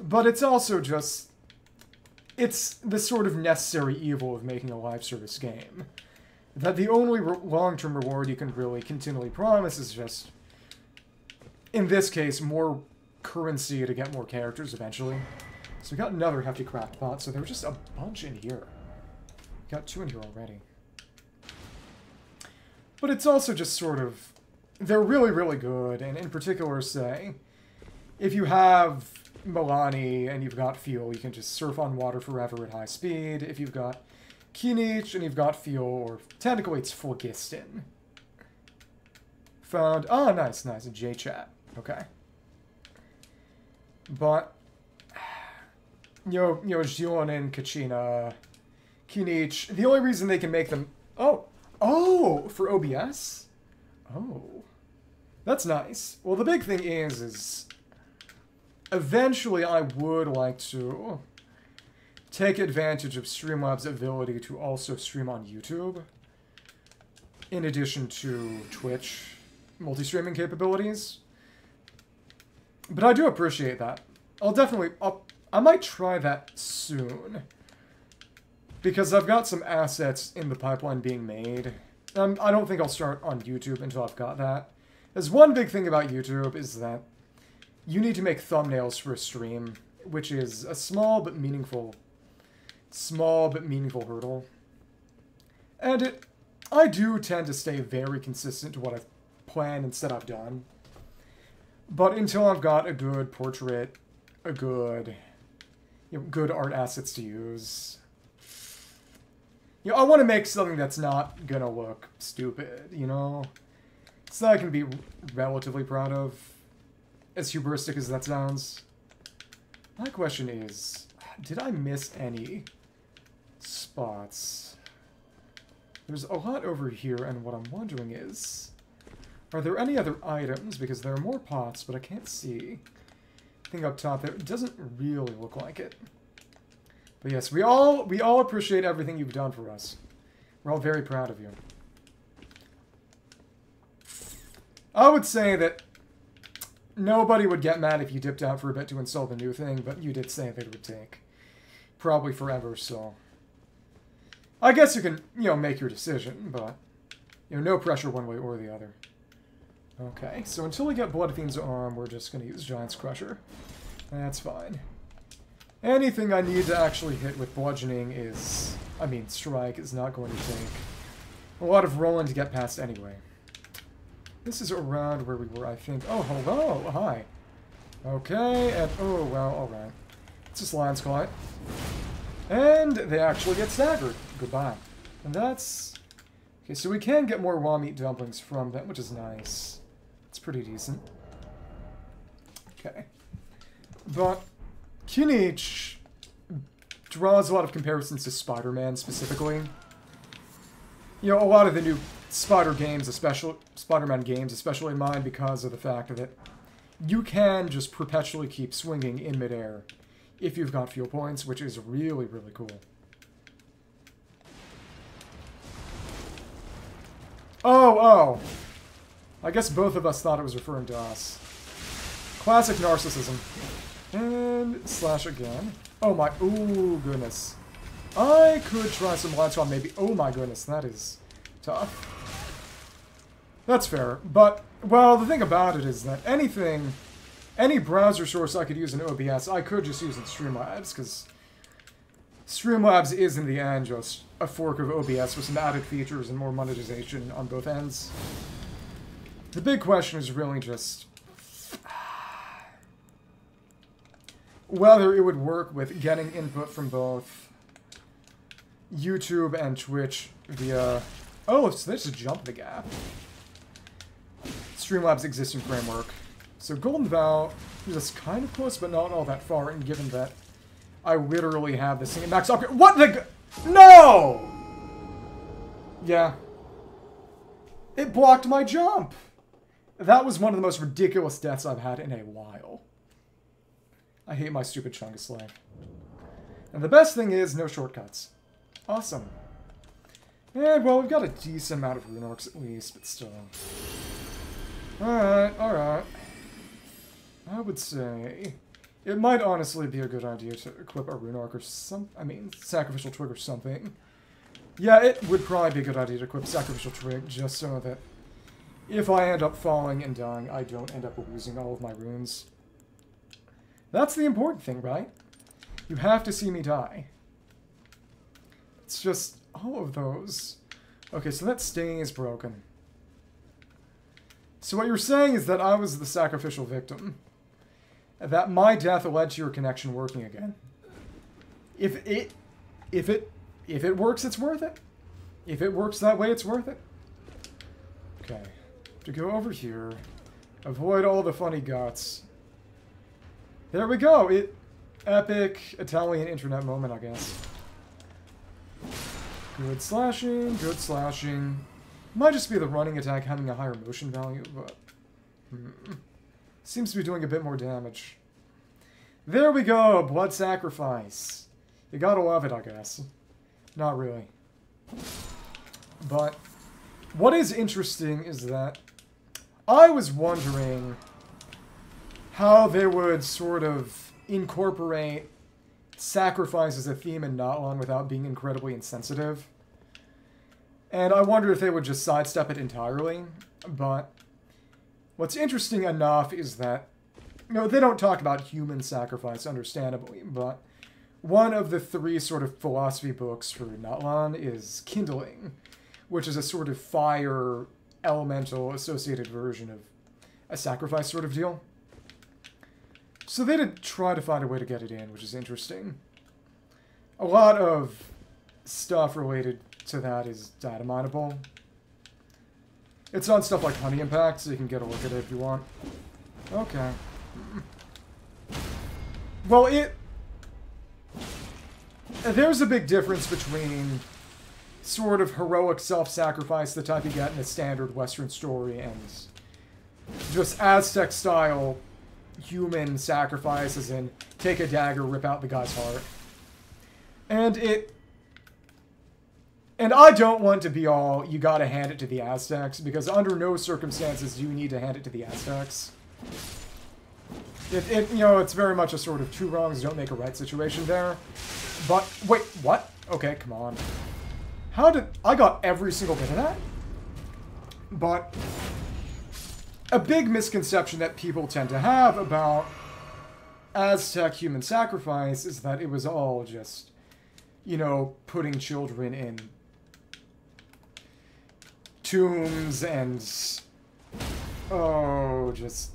But it's also just... It's the sort of necessary evil of making a live service game. That the only long-term reward you can really continually promise is just, in this case, more currency to get more characters eventually. So we got another hefty crackpot, so there was just a bunch in here. Got two in here already. But it's also just sort of... They're really, really good, and in particular, say, if you have Mualani and you've got Fuel, you can just surf on water forever at high speed. If you've got Kinich and you've got Fuel, or technically it's Phlogiston. Found... Oh, nice, nice, J-chat. Okay. But... Yo, yo, and Kachina Kinich. The only reason they can make them... Oh! Oh! For OBS? Oh. That's nice. Well, the big thing is, is... Eventually, I would like to take advantage of Streamlabs' ability to also stream on YouTube. In addition to Twitch multi-streaming capabilities. But I do appreciate that. I'll definitely... I'll, I might try that soon. Because I've got some assets in the pipeline being made. Um, I don't think I'll start on YouTube until I've got that. There's one big thing about YouTube is that you need to make thumbnails for a stream, which is a small but meaningful, small but meaningful hurdle. And it, I do tend to stay very consistent to what I've planned and said I've done. But until I've got a good portrait, a good, you know, good art assets to use, you know, I want to make something that's not gonna look stupid, you know? It's not I can be relatively proud of, as hubristic as that sounds. My question is, did I miss any spots? There's a lot over here, and what I'm wondering is, are there any other items? Because there are more pots, but I can't see. Thing up top there, it doesn't really look like it. But yes, we all we all appreciate everything you've done for us. We're all very proud of you. I would say that nobody would get mad if you dipped out for a bit to install the new thing, but you did say that it would take probably forever, so... I guess you can, you know, make your decision, but, you know, no pressure one way or the other. Okay, so until we get Blood Fiend's arm, we're just going to use Giant's Crusher. That's fine. Anything I need to actually hit with bludgeoning is... I mean, strike is not going to take a lot of rolling to get past anyway. This is around where we were, I think. Oh, hello! Hi. Okay, and... Oh, well, alright. It's just Lion's Claw. And they actually get staggered. Goodbye. And that's... Okay, so we can get more raw meat dumplings from them, which is nice. It's pretty decent. Okay. But Kinich draws a lot of comparisons to Spider-Man specifically. You know, a lot of the new Spider games, especially Spider-Man games, especially mine, because of the fact that you can just perpetually keep swinging in midair if you've got fuel points, which is really, really cool. Oh, oh. I guess both of us thought it was referring to us. Classic narcissism. And slash again. Oh my, ooh, goodness. I could try some light on maybe. Oh my goodness, that is tough. That's fair. But, well, the thing about it is that anything, any browser source I could use in OBS, I could just use in Streamlabs, because Streamlabs is, in the end, just a fork of OBS with some added features and more monetization on both ends. The big question is really just whether it would work with getting input from both YouTube and Twitch via... Oh, so there's a jump the gap. Streamlabs' existing framework. So Golden Vow is just kind of close, but not all that far, and given that I literally have this thing at max upgrade- What the- No! Yeah. It blocked my jump! That was one of the most ridiculous deaths I've had in a while. I hate my stupid Chungus Slave. And the best thing is, no shortcuts. Awesome. And, well, we've got a decent amount of rune arcs at least, but still. Alright, alright. I would say... It might honestly be a good idea to equip a rune arc or some... I mean, sacrificial twig or something. Yeah, it would probably be a good idea to equip sacrificial twig just so that if I end up falling and dying, I don't end up losing all of my runes. That's the important thing, right? You have to see me die. It's just all of those. Okay, so that stain is broken. So what you're saying is that I was the sacrificial victim. That my death led to your connection working again. If it if it if it works, it's worth it. If it works that way, it's worth it. Okay. To go over here. Avoid all the funny guts. There we go. It epic Italian internet moment, I guess. Good slashing, good slashing. Might just be the running attack having a higher motion value, but... Hmm. Seems to be doing a bit more damage. There we go! Blood Sacrifice. You gotta love it, I guess. Not really. But what is interesting is that I was wondering how they would sort of incorporate sacrifice as a theme in Natlan without being incredibly insensitive. And I wonder if they would just sidestep it entirely. But what's interesting enough is that, you know, they don't talk about human sacrifice, understandably, but one of the three sort of philosophy books for Natlan is Kindling, which is a sort of fire elemental associated version of a sacrifice sort of deal. So they did try to find a way to get it in, which is interesting. A lot of stuff related to that is data mineable. It's on stuff like Honey Impact, so you can get a look at it if you want. Okay. Well, it... There's a big difference between sort of heroic self-sacrifice, the type you get in a standard Western story, and just Aztec-style human sacrifice, as in take a dagger, rip out the guy's heart. And it... And I don't want to be all, you gotta hand it to the Aztecs, because under no circumstances do you need to hand it to the Aztecs. It, it, you know, it's very much a sort of two wrongs don't make a right situation there. But, wait, what? Okay, come on. How did... I got every single bit of that? But... A big misconception that people tend to have about Aztec human sacrifice is that it was all just, you know, putting children in tombs and, oh, just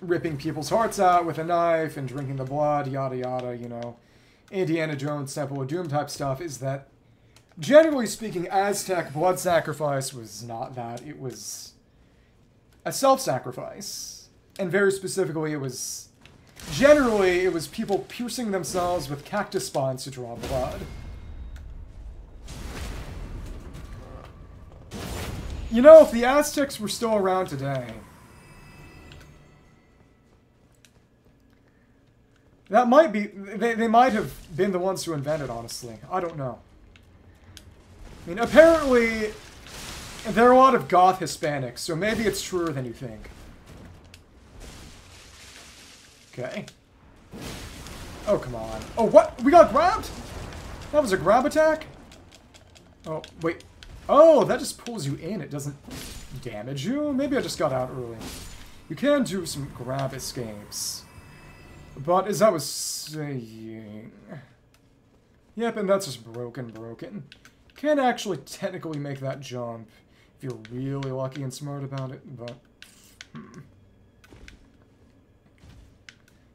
ripping people's hearts out with a knife and drinking the blood, yada yada, you know, Indiana Jones Temple of Doom type stuff, is that, generally speaking, Aztec blood sacrifice was not that. It was a self-sacrifice. And very specifically, it was... Generally, it was people piercing themselves with cactus spines to draw blood. You know, if the Aztecs were still around today, That might be... They, they might have been the ones who invented, honestly. I don't know. I mean, apparently, there are a lot of goth Hispanics, so maybe it's truer than you think. Okay. Oh, come on. Oh, what? We got grabbed? That was a grab attack? Oh, wait. Oh, that just pulls you in. It doesn't damage you? Maybe I just got out early. You can do some grab escapes. But as I was saying... Yep, and that's just broken, broken. Can't actually technically make that jump if you're really lucky and smart about it, but... Hmm.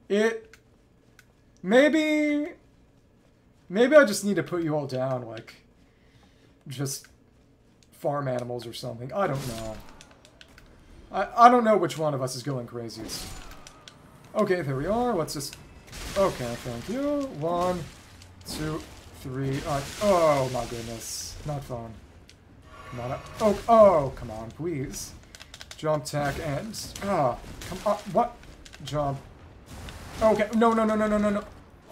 It... Maybe... Maybe I just need to put you all down, like... Just farm animals or something. I don't know. I, I don't know which one of us is going craziest. Okay, there we are. Let's just... Okay, thank you. One, two, three. Uh, oh, my goodness. Not fun. Come on up. Oh, oh, come on, please. Jump, tack, and... Ah, come on. What? Jump. Okay. No, no, no, no, no, no, no.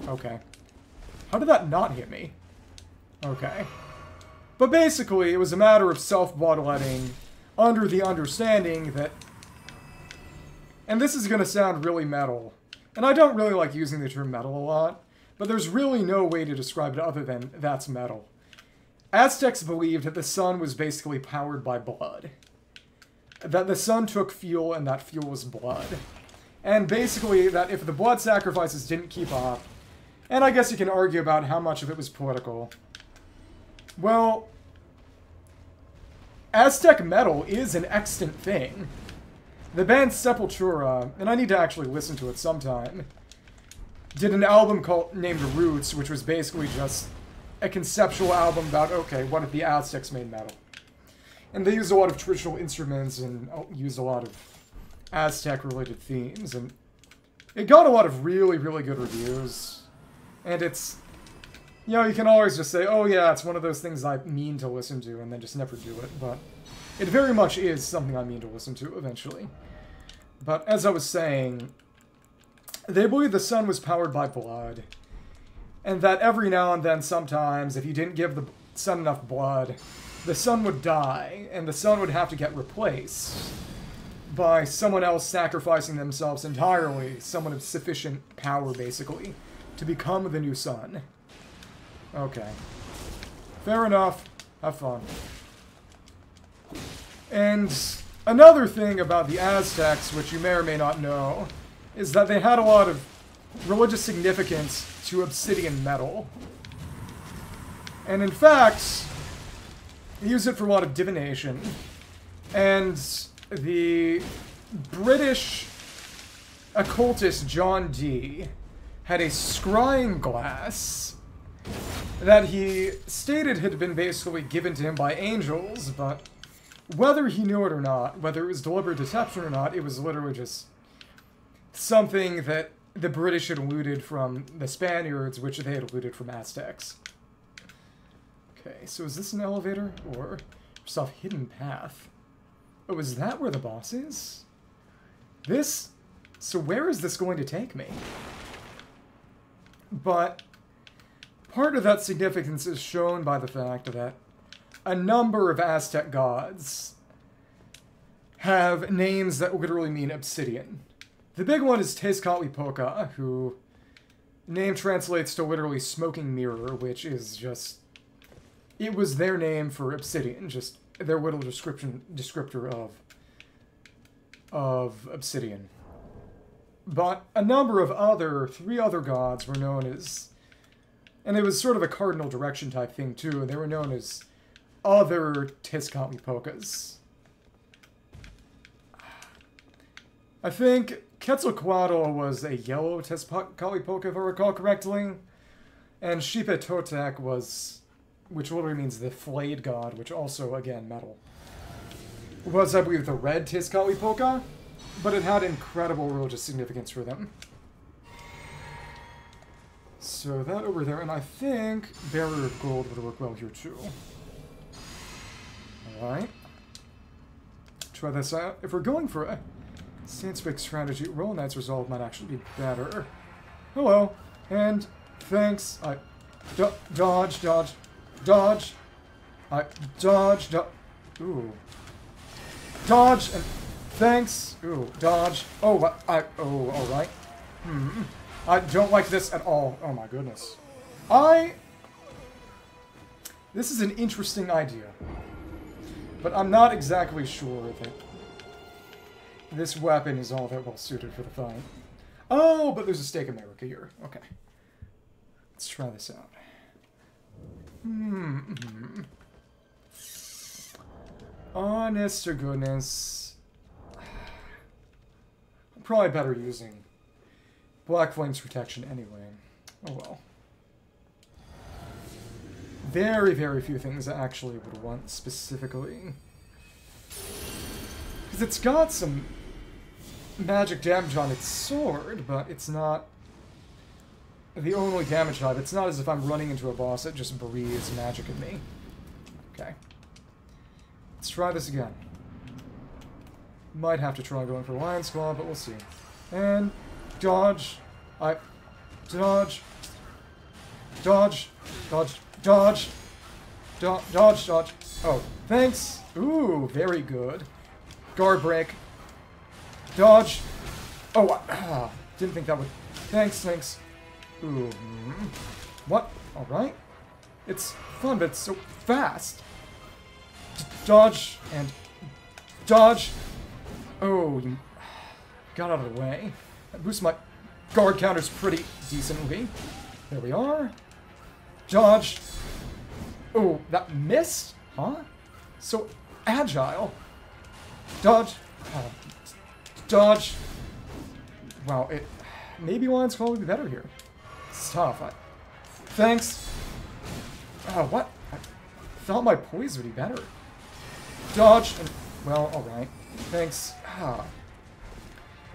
Okay. How did that not hit me? Okay. But basically, it was a matter of self-bloodletting under the understanding that and this is going to sound really metal. And I don't really like using the term metal a lot, but there's really no way to describe it other than that's metal. Aztecs believed that the sun was basically powered by blood. That the sun took fuel and that fuel was blood. And basically that if the blood sacrifices didn't keep up, and I guess you can argue about how much of it was political, well, Aztec metal is an extant thing. The band Sepultura, and I need to actually listen to it sometime, did an album called named Roots, which was basically just a conceptual album about, okay, what if the Aztecs made metal? And they used a lot of traditional instruments and uh, used a lot of Aztec-related themes, and it got a lot of really, really good reviews. And it's, you know, you can always just say, oh yeah, it's one of those things I mean to listen to, and then just never do it, but it very much is something I mean to listen to eventually. But as I was saying, they believed the sun was powered by blood. And that every now and then, sometimes, if you didn't give the sun enough blood, the sun would die, and the sun would have to get replaced by someone else sacrificing themselves entirely, someone of sufficient power, basically, to become the new sun. Okay. Fair enough. Have fun. And Another thing about the Aztecs, which you may or may not know, is that they had a lot of religious significance to obsidian metal. And in fact, they used it for a lot of divination. And the British occultist John Dee had a scrying glass that he stated had been basically given to him by angels, but whether he knew it or not, whether it was deliberate deception or not, it was literally just something that the British had looted from the Spaniards, which they had looted from Aztecs. Okay, so is this an elevator or off hidden path? Oh, is that where the boss is? This... So where is this going to take me? But part of that significance is shown by the fact that a number of Aztec gods have names that literally mean obsidian. The big one is Tezcatlipoca, who name translates to literally smoking mirror, which is just it was their name for obsidian, just their little description descriptor of of obsidian. But a number of other three other gods were known as and it was sort of a cardinal direction type thing too, and they were known as other Tezcatlipocas. I think Quetzalcoatl was a yellow Tezcatlipoca, if I recall correctly, and Xipe Totec was, which literally means the flayed god, which also, again, metal, was, I believe, the red Tezcatlipoca, but it had incredible religious significance for them. So that over there, and I think Barrier of Gold would work well here too. Alright. Try this out. If we're going for a Sandspike strategy, Royal Knight's Resolve might actually be better. Hello, and thanks. I do dodge, dodge, dodge. I dodge, dodge. Ooh. Dodge and thanks. Ooh, dodge. Oh, what? I. Oh, all right. Hmm. I don't like this at all. Oh my goodness. I. This is an interesting idea. But I'm not exactly sure that this weapon is all that well suited for the fight. Oh, but there's a Stake of Marika here. Okay. Let's try this out. Hmm. Honest to goodness. I'm probably better using Black Flame's protection anyway. Oh well very, very few things I actually would want specifically. Because it's got some magic damage on its sword, but it's not the only damage type. It's not as if I'm running into a boss that just breathes magic at me. Okay. Let's try this again. Might have to try going for Lion's Claw, but we'll see. And dodge. I dodge. Dodge. Dodge. Dodge. Do dodge, dodge. Oh, thanks. Ooh, very good. Guard break. Dodge. Oh, uh, didn't think that would... Thanks, thanks. Ooh. Hmm. What? Alright. It's fun, but it's so fast. D dodge and... Dodge. Oh, you got out of the way. That boosts my guard counters pretty decently. There we are. Dodge. Oh, that missed? Huh? So agile. Dodge. Oh, dodge. Wow, it... Maybe Lion's Claw would be better here. It's tough. I, thanks. Oh, what? I thought my poise would be better. Dodge and... Well, alright. Thanks. Ah.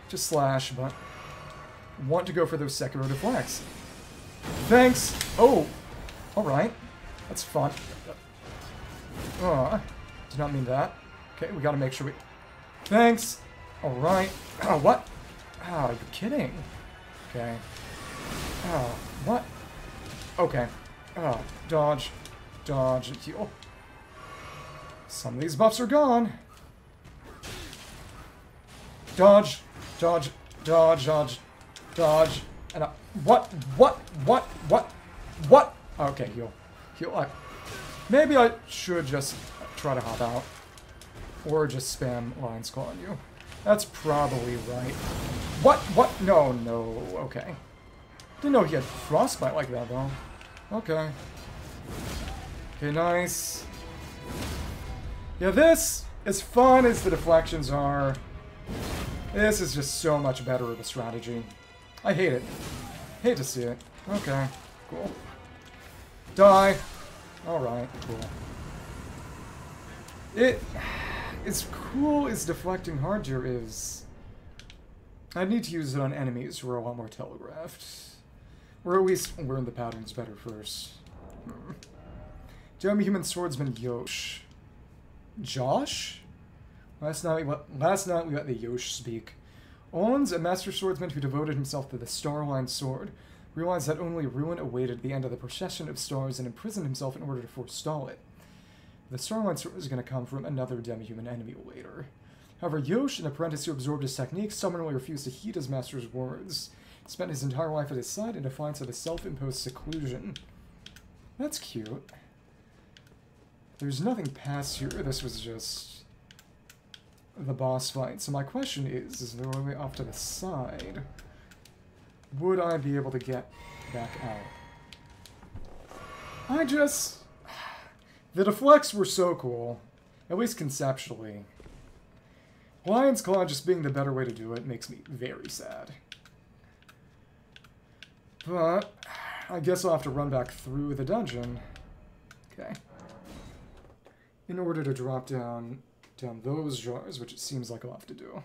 Just slash, but... Want to go for those Sekiro deflects. Thanks! Oh! Alright. That's fun. Oh, did not mean that. Okay, we gotta make sure we... Thanks! Alright. Oh, what? Oh, you're kidding. Okay. Oh, what? Okay. Oh, dodge. Dodge heal. Oh. Some of these buffs are gone. Dodge. Dodge. Dodge. Dodge. Dodge. And what? What? What? What? What? Okay, heal feel I, maybe I should just try to hop out. Or just spam Lion's Claw on you. That's probably right. What? What? No, no. Okay. Didn't know he had frostbite like that, though. Okay. Okay, nice. Yeah, this, as fun as the deflections are, this is just so much better of a strategy. I hate it. Hate to see it. Okay, cool. Die. Alright, cool. It... as cool as deflecting Hardtear is, I need to use it on enemies who are a lot more telegraphed. Or at least learn the patterns better first. Hmm. Demi-human swordsman Yosh. Josh? Last night, we, last night we got the Yosh speak. Onze, a master swordsman who devoted himself to the Star-Lined sword, realized that only ruin awaited the end of the procession of stars and imprisoned himself in order to forestall it. The Star-Lined sword was going to come from another demi-human enemy later. However, Yosh, an apprentice who absorbed his technique, stubbornly refused to heed his master's words. Spent his entire life at his side in defiance of his self-imposed seclusion. That's cute. There's nothing past here. This was just the boss fight. So my question is, is there a way off to the side? Would I be able to get back out? I just... The deflects were so cool. At least conceptually. Lion's Claw just being the better way to do it makes me very sad. But, I guess I'll have to run back through the dungeon. Okay. In order to drop down, down those jars, which it seems like I'll have to do.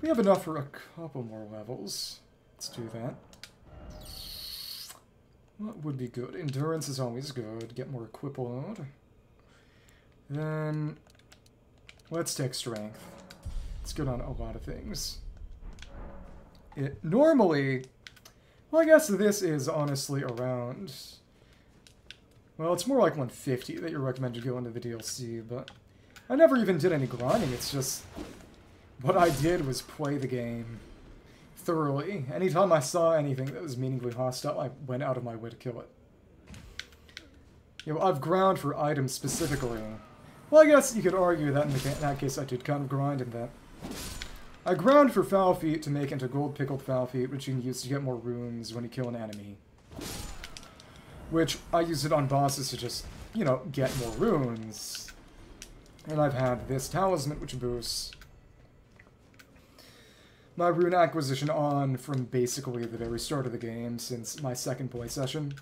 We have enough for a couple more levels. Let's do that. What would be good? Endurance is always good. Get more equip load. Then let's take strength. It's good on a lot of things. It normally, well, I guess this is honestly around. Well, it's more like 150 that you're recommended to go into the DLC, but I never even did any grinding. It's just what I did was play the game thoroughly. Anytime I saw anything that was meaningfully hostile, I went out of my way to kill it. You know, I've ground for items specifically. Well, I guess you could argue that in, the, in that case I did kind of grind in that. I ground for fowl feet to make into gold pickled fowl feet, which you can use to get more runes when you kill an enemy. Which I use it on bosses to just, you know, get more runes. And I've had this talisman, which boosts my rune acquisition on from basically the very start of the game since my second play session.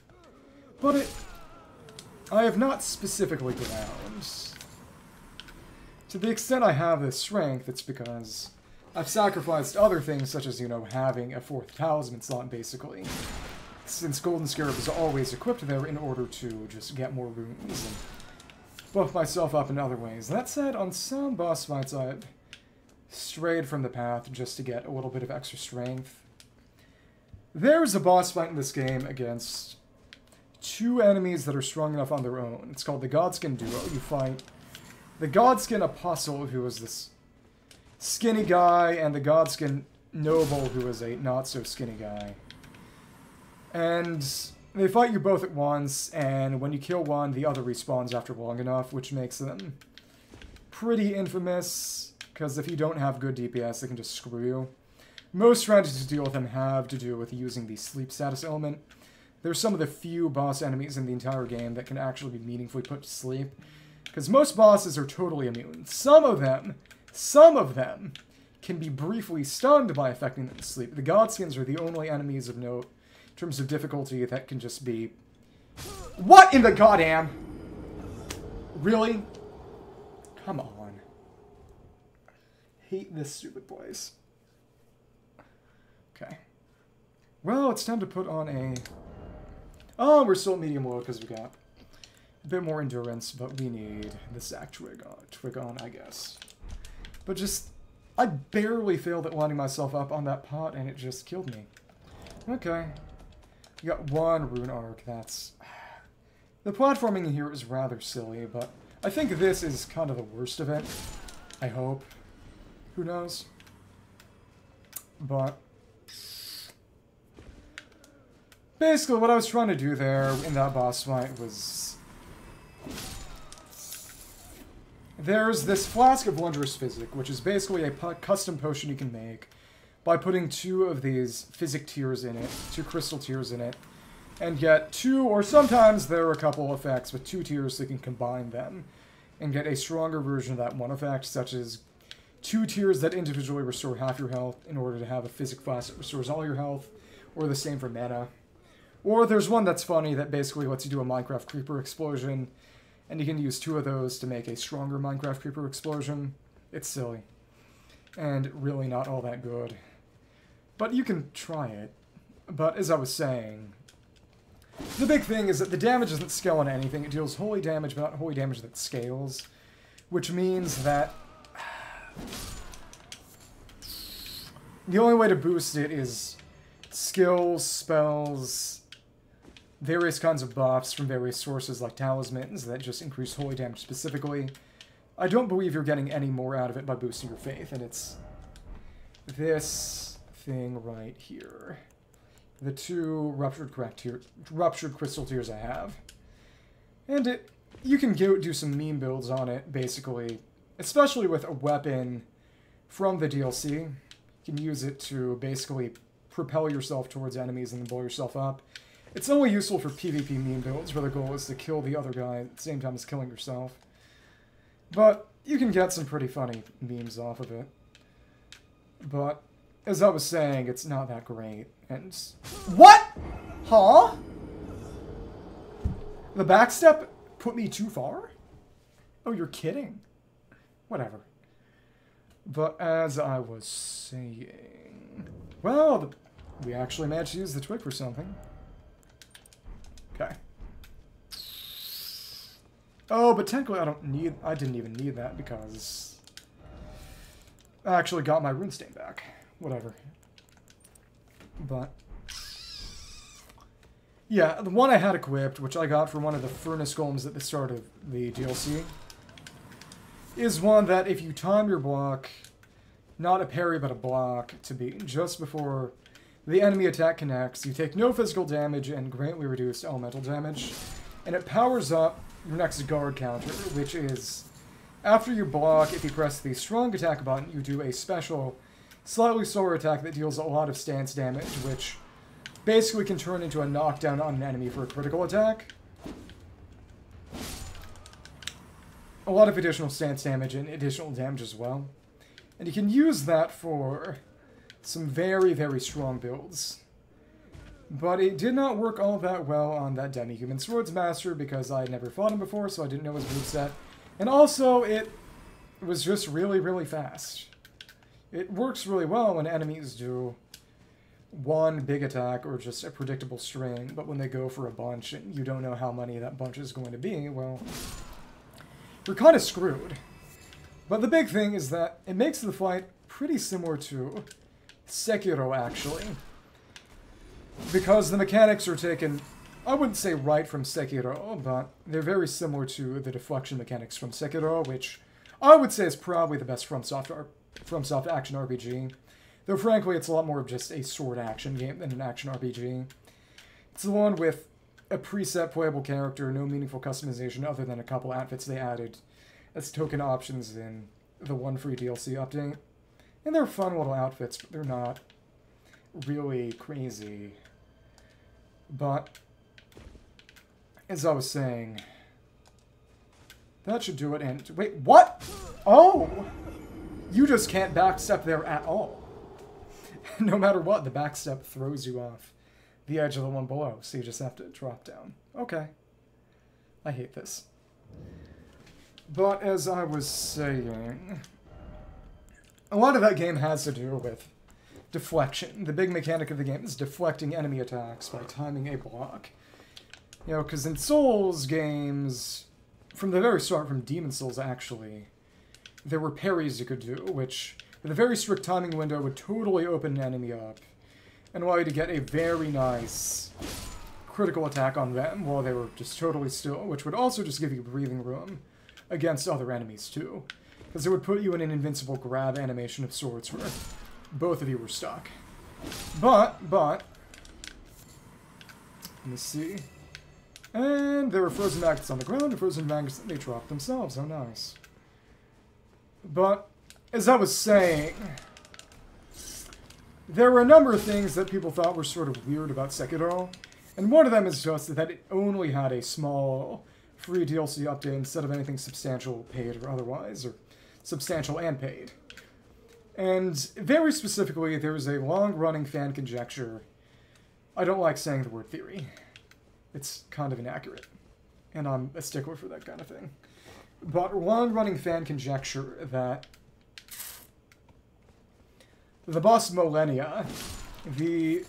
But it... I have not specifically ground. To the extent I have this strength, it's because I've sacrificed other things such as, you know, having a fourth talisman slot, basically. Since Golden Scarab is always equipped there in order to just get more runes and buff myself up in other ways. That said, on some boss fights I've strayed from the path just to get a little bit of extra strength. There's a boss fight in this game against two enemies that are strong enough on their own. It's called the Godskin Duo. You fight the Godskin Apostle, who is this skinny guy, and the Godskin Noble, who is a not-so-skinny guy. And they fight you both at once, and when you kill one, the other respawns after long enough, which makes them pretty infamous because if you don't have good DPS, they can just screw you. Most strategies to deal with them have to do with using the sleep status element. There's some of the few boss enemies in the entire game that can actually be meaningfully put to sleep, because most bosses are totally immune. Some of them, some of them, can be briefly stunned by affecting them to sleep. The Godskins are the only enemies of note in terms of difficulty that can just be... What in the goddamn? Really? Come on hate this stupid place. Okay. Well, it's time to put on a... Oh, we're still medium low because we got a bit more endurance, but we need the sack twig on, twig on, I guess. But just... I barely failed at lining myself up on that pot, and it just killed me. Okay. You got one rune arc, that's... The platforming here is rather silly, but I think this is kind of the worst of it. I hope. Who knows? But basically what I was trying to do there in that boss fight was there's this flask of wondrous physic, which is basically a custom potion you can make by putting two of these physic tears in it, two crystal tears in it, and get two, or sometimes there are a couple effects with two tears that can combine them and get a stronger version of that one effect, such as two tears that individually restore half your health in order to have a physic flask that restores all your health, or the same for mana. Or there's one that's funny that basically lets you do a Minecraft creeper explosion and you can use two of those to make a stronger Minecraft Creeper explosion. It's silly. And really not all that good. But you can try it. But as I was saying, the big thing is that the damage doesn't scale on anything. It deals holy damage, but not holy damage that scales. Which means that... The only way to boost it is skills, spells, various kinds of buffs from various sources like talismans that just increase holy damage specifically. I don't believe you're getting any more out of it by boosting your faith, and it's this thing right here the two ruptured, ruptured crystal tears I have. And it, you can go, do some meme builds on it, basically. Especially with a weapon from the DLC. You can use it to basically propel yourself towards enemies and then blow yourself up. It's only useful for PvP meme builds, where the goal is to kill the other guy at the same time as killing yourself. But you can get some pretty funny memes off of it. But as I was saying, it's not that great. And what? Huh? The backstep put me too far? Oh, you're kidding. Whatever. But as I was saying... Well, the, we actually managed to use the twig for something. Okay. Oh, but technically I don't need... I didn't even need that because... I actually got my rune stain back whatever. But yeah, the one I had equipped, which I got from one of the furnace golems at the start of the DLC, is one that if you time your block, not a parry but a block, to be just before the enemy attack connects, you take no physical damage and greatly reduced elemental damage, and it powers up your next guard counter, which is after you block, if you press the strong attack button, you do a special Slightly slower attack that deals a lot of stance damage, which basically can turn into a knockdown on an enemy for a critical attack. A lot of additional stance damage and additional damage as well. And you can use that for some very, very strong builds. But it did not work all that well on that Demi-Human Swords Master because I had never fought him before, so I didn't know his moveset. And also, it was just really, really fast. It works really well when enemies do one big attack or just a predictable string, but when they go for a bunch and you don't know how many that bunch is going to be, well, you're kind of screwed. But the big thing is that it makes the fight pretty similar to Sekiro, actually. Because the mechanics are taken, I wouldn't say right from Sekiro, but they're very similar to the deflection mechanics from Sekiro, which I would say is probably the best FromSoft FromSoft action RPG. Though frankly, it's a lot more of just a sword action game than an action RPG. It's the one with a preset playable character, no meaningful customization other than a couple outfits they added as token options in the one free DLC update. And they're fun little outfits, but they're not really crazy. But, as I was saying, that should do it. And wait, what? Oh! You just can't backstep there at all. no matter what, the backstep throws you off the edge of the one below, so you just have to drop down. Okay. I hate this. But as I was saying, a lot of that game has to do with deflection. The big mechanic of the game is deflecting enemy attacks by timing a block. You know, because in Souls games, from the very start, from Demon Souls actually, there were parries you could do, which, with a very strict timing window, would totally open an enemy up and allow you to get a very nice critical attack on them while they were just totally still, which would also just give you breathing room against other enemies, too. Because it would put you in an invincible grab animation of sorts where both of you were stuck. But, but... Let me see. And there were frozen magnets on the ground, and frozen magnets, they dropped themselves. Oh, nice. But, as I was saying, there were a number of things that people thought were sort of weird about Sekiro, and one of them is just that it only had a small free DLC update instead of anything substantial paid or otherwise, or substantial and paid. And very specifically, there was a long-running fan conjecture. I don't like saying the word theory. It's kind of inaccurate. and I'm a stickler for that kind of thing. But one running fan conjecture that the boss Malenia, the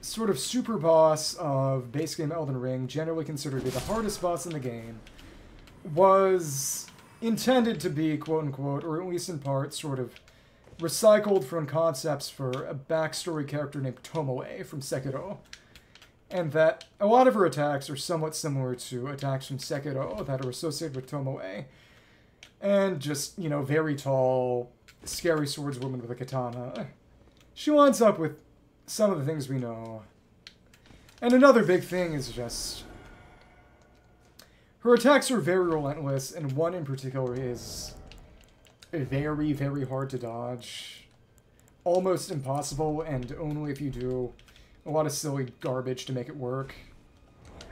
sort of super boss of base game Elden Ring, generally considered to be the hardest boss in the game, was intended to be, quote unquote, or at least in part, sort of recycled from concepts for a backstory character named Tomoe from Sekiro. And that a lot of her attacks are somewhat similar to attacks from Sekiro that are associated with Tomoe. And just, you know, very tall, scary swordswoman with a katana. She winds up with some of the things we know. And another big thing is just... Her attacks are very relentless, and one in particular is very, very hard to dodge. Almost impossible, and only if you do a lot of silly garbage to make it work.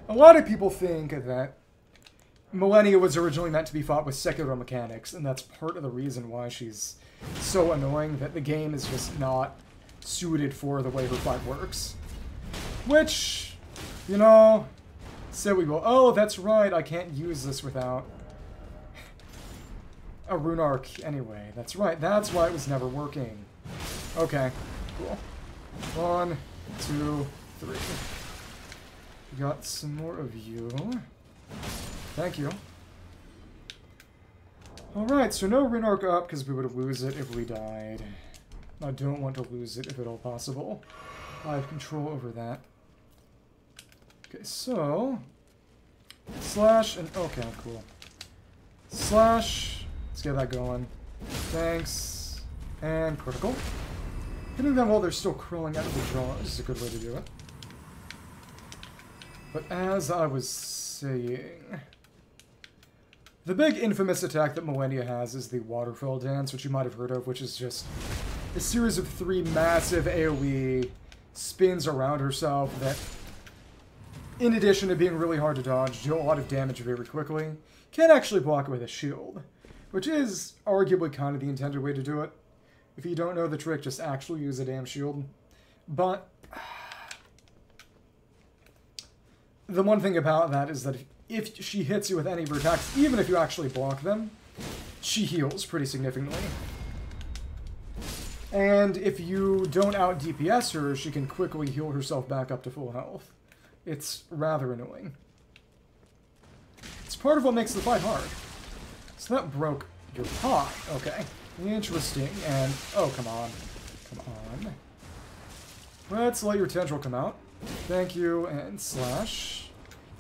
A lot of people think that Malenia was originally meant to be fought with Sekiro mechanics, and that's part of the reason why she's so annoying that the game is just not suited for the way her fight works. Which, you know, so we go, oh, that's right, I can't use this without a rune arc anyway. That's right, that's why it was never working. Okay, cool. One, two, three. Got some more of you. Thank you. Alright, so no rune up because we would lose it if we died. I don't want to lose it if at all possible. I have control over that. Okay, so... Slash and... Okay, cool. Slash... Let's get that going. Thanks. And critical. Hitting them while they're still crawling out of the jaws is a good way to do it. But as I was saying... The big infamous attack that Malenia has is the Waterfowl Dance, which you might have heard of, which is just a series of three massive AoE spins around herself that, in addition to being really hard to dodge, do a lot of damage very quickly, can actually block it with a shield, which is arguably kind of the intended way to do it. If you don't know the trick, just actually use a damn shield. But the one thing about that is that if she hits you with any of her attacks, even if you actually block them, she heals pretty significantly. And if you don't out DPS her, she can quickly heal herself back up to full health. It's rather annoying. It's part of what makes the fight hard. So that broke your pot. Okay. Interesting. And, oh, come on. Come on. Let's let your tendril come out. Thank you, and slash.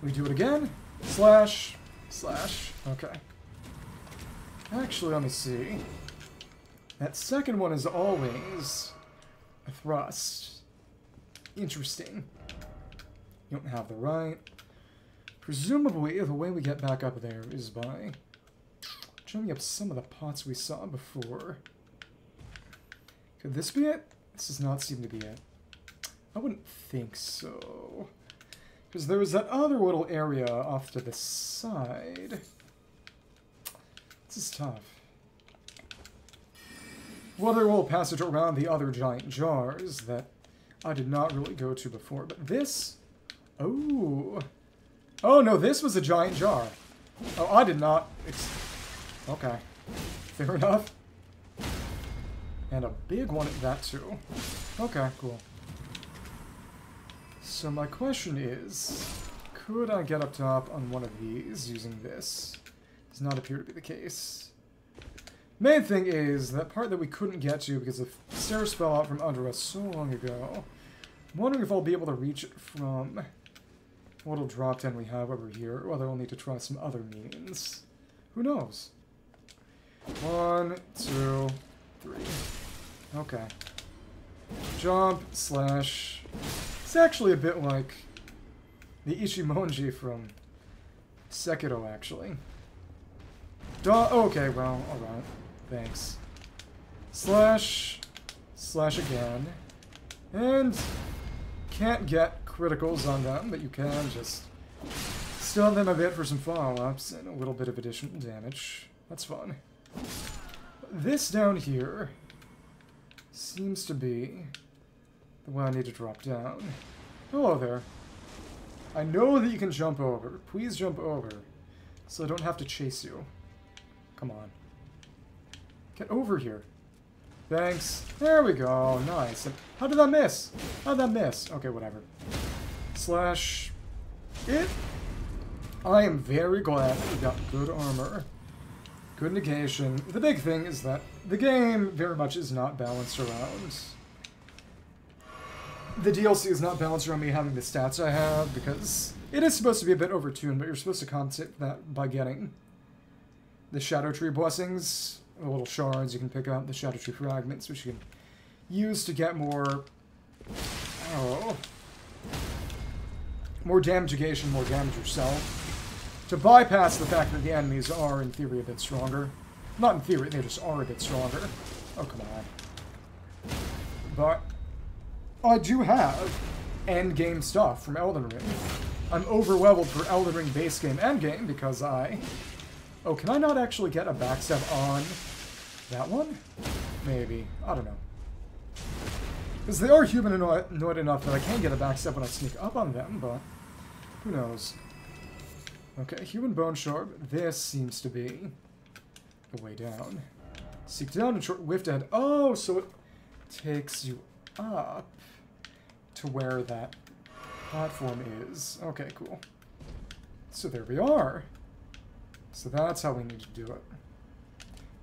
We do it again. Slash. Slash. Okay. Actually, let me see. That second one is always a thrust. Interesting. You don't have the right. Presumably, the way we get back up there is by jumping up some of the pots we saw before. Could this be it? This does not seem to be it. I wouldn't think so. Because there was that other little area off to the side. This is tough. Well, there will passage around the other giant jars that I did not really go to before. But this... Oh. Oh, no, this was a giant jar. Oh, I did not... Okay. Fair enough. And a big one at that, too. Okay, cool. So my question is, could I get up top on one of these using this? Does not appear to be the case. Main thing is, that part that we couldn't get to because the stairs fell out from under us so long ago. I'm wondering if I'll be able to reach it from what little drop down we have over here, or whether I'll need to try some other means. Who knows? One, two, three. Okay. Jump, slash. It's actually a bit like the Ichimonji from Sekiro, actually. Da okay, well, alright. Thanks. Slash, slash again. And can't get criticals on them, but you can just stun them a bit for some follow-ups and a little bit of additional damage. That's fun. This down here seems to be the way I need to drop down. Hello there. I know that you can jump over. Please jump over. So I don't have to chase you. Come on. Get over here. Thanks. There we go. Nice. And how did that miss? How did that miss? Okay, whatever. Slash it. I am very glad we got good armor. Good negation. The big thing is that the game very much is not balanced around... The DLC is not balanced around me having the stats I have, because it is supposed to be a bit overtuned, but you're supposed to compensate that by getting the Scadutree Blessings, the little shards you can pick up, the Scadutree Fragments, which you can use to get more... Oh... More damage negation, more damage yourself to bypass the fact that the enemies are, in theory, a bit stronger. Not in theory, they just are a bit stronger. Oh, come on. But I do have endgame stuff from Elden Ring. I'm overleveled for Elden Ring base game endgame because I... Oh, can I not actually get a backstep on that one? Maybe. I don't know. Because they are humanoid enough that I can get a backstep when I sneak up on them, but who knows. Okay, human bone shard. This seems to be the way down. Seek down and short whiff ahead. Oh, so it takes you up to where that platform is. Okay, cool. So there we are. So that's how we need to do it.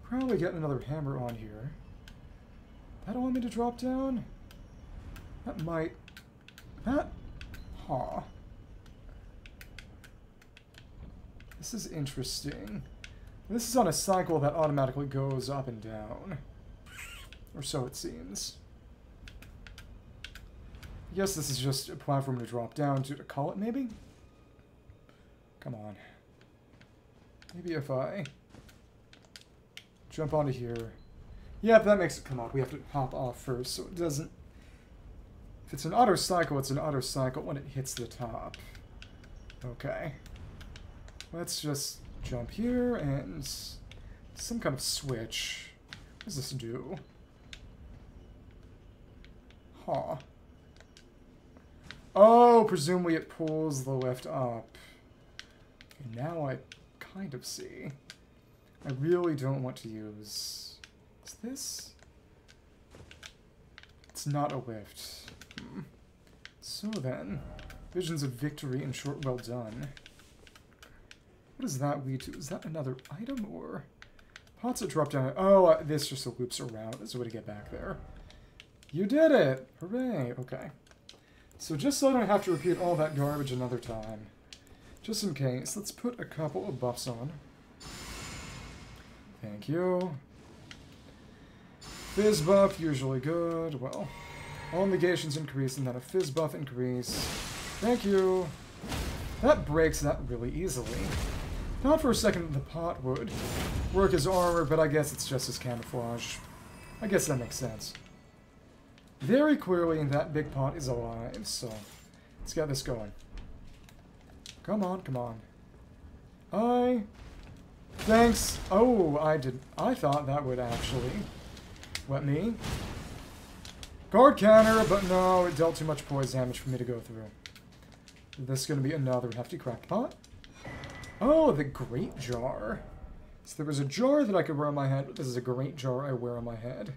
Probably get another hammer on here. That want me to drop down? That might... That... Huh. This is interesting. This is on a cycle that automatically goes up and down. Or so it seems. I guess this is just a platform to drop down to, to call it, maybe? Come on. Maybe if I jump onto here. Yeah, that makes it come up. We have to hop off first, so it doesn't... If it's an auto cycle, it's an auto cycle when it hits the top. Okay. Let's just jump here and some kind of switch. What does this do? Huh. Oh, presumably it pulls the lift up. Okay, now I kind of see. I really don't want to use... Is this? It's not a lift. Hmm. So then, visions of victory and short well done. What does that lead to? Is that another item or... Pots that drop down. Oh, uh, this just loops around. There's a way to get back there. You did it! Hooray! Okay. So just so I don't have to repeat all that garbage another time, just in case, let's put a couple of buffs on. Thank you. Fizz buff, usually good. Well, all negations increase and then a fizz buff increase. Thank you. That breaks that really easily. Thought for a second the pot would work as armor, but I guess it's just as camouflage. I guess that makes sense. Very clearly, that big pot is alive, so let's get this going. Come on, come on. I... Thanks. Oh, I did... I thought that would actually let me guard counter, but no, it dealt too much poison damage for me to go through. This is going to be another hefty cracked pot. Oh, the Great Jar. So there was a jar that I could wear on my head, this is a Great Jar I wear on my head.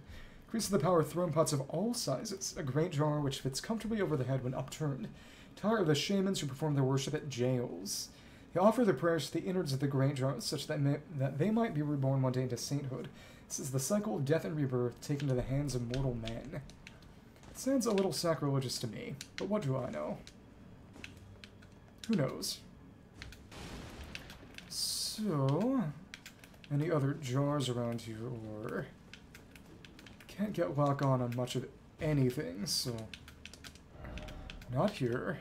Increases the power of thrown pots of all sizes. A Great Jar which fits comfortably over the head when upturned. Tower of the shamans who perform their worship at jails. They offer their prayers to the innards of the Great Jar such that, may, that they might be reborn one day into sainthood. This is the cycle of death and rebirth taken to the hands of mortal men. It sounds a little sacrilegious to me, but what do I know? Who knows? So, any other jars around here, or... Can't get lock on on much of anything, so... Not here.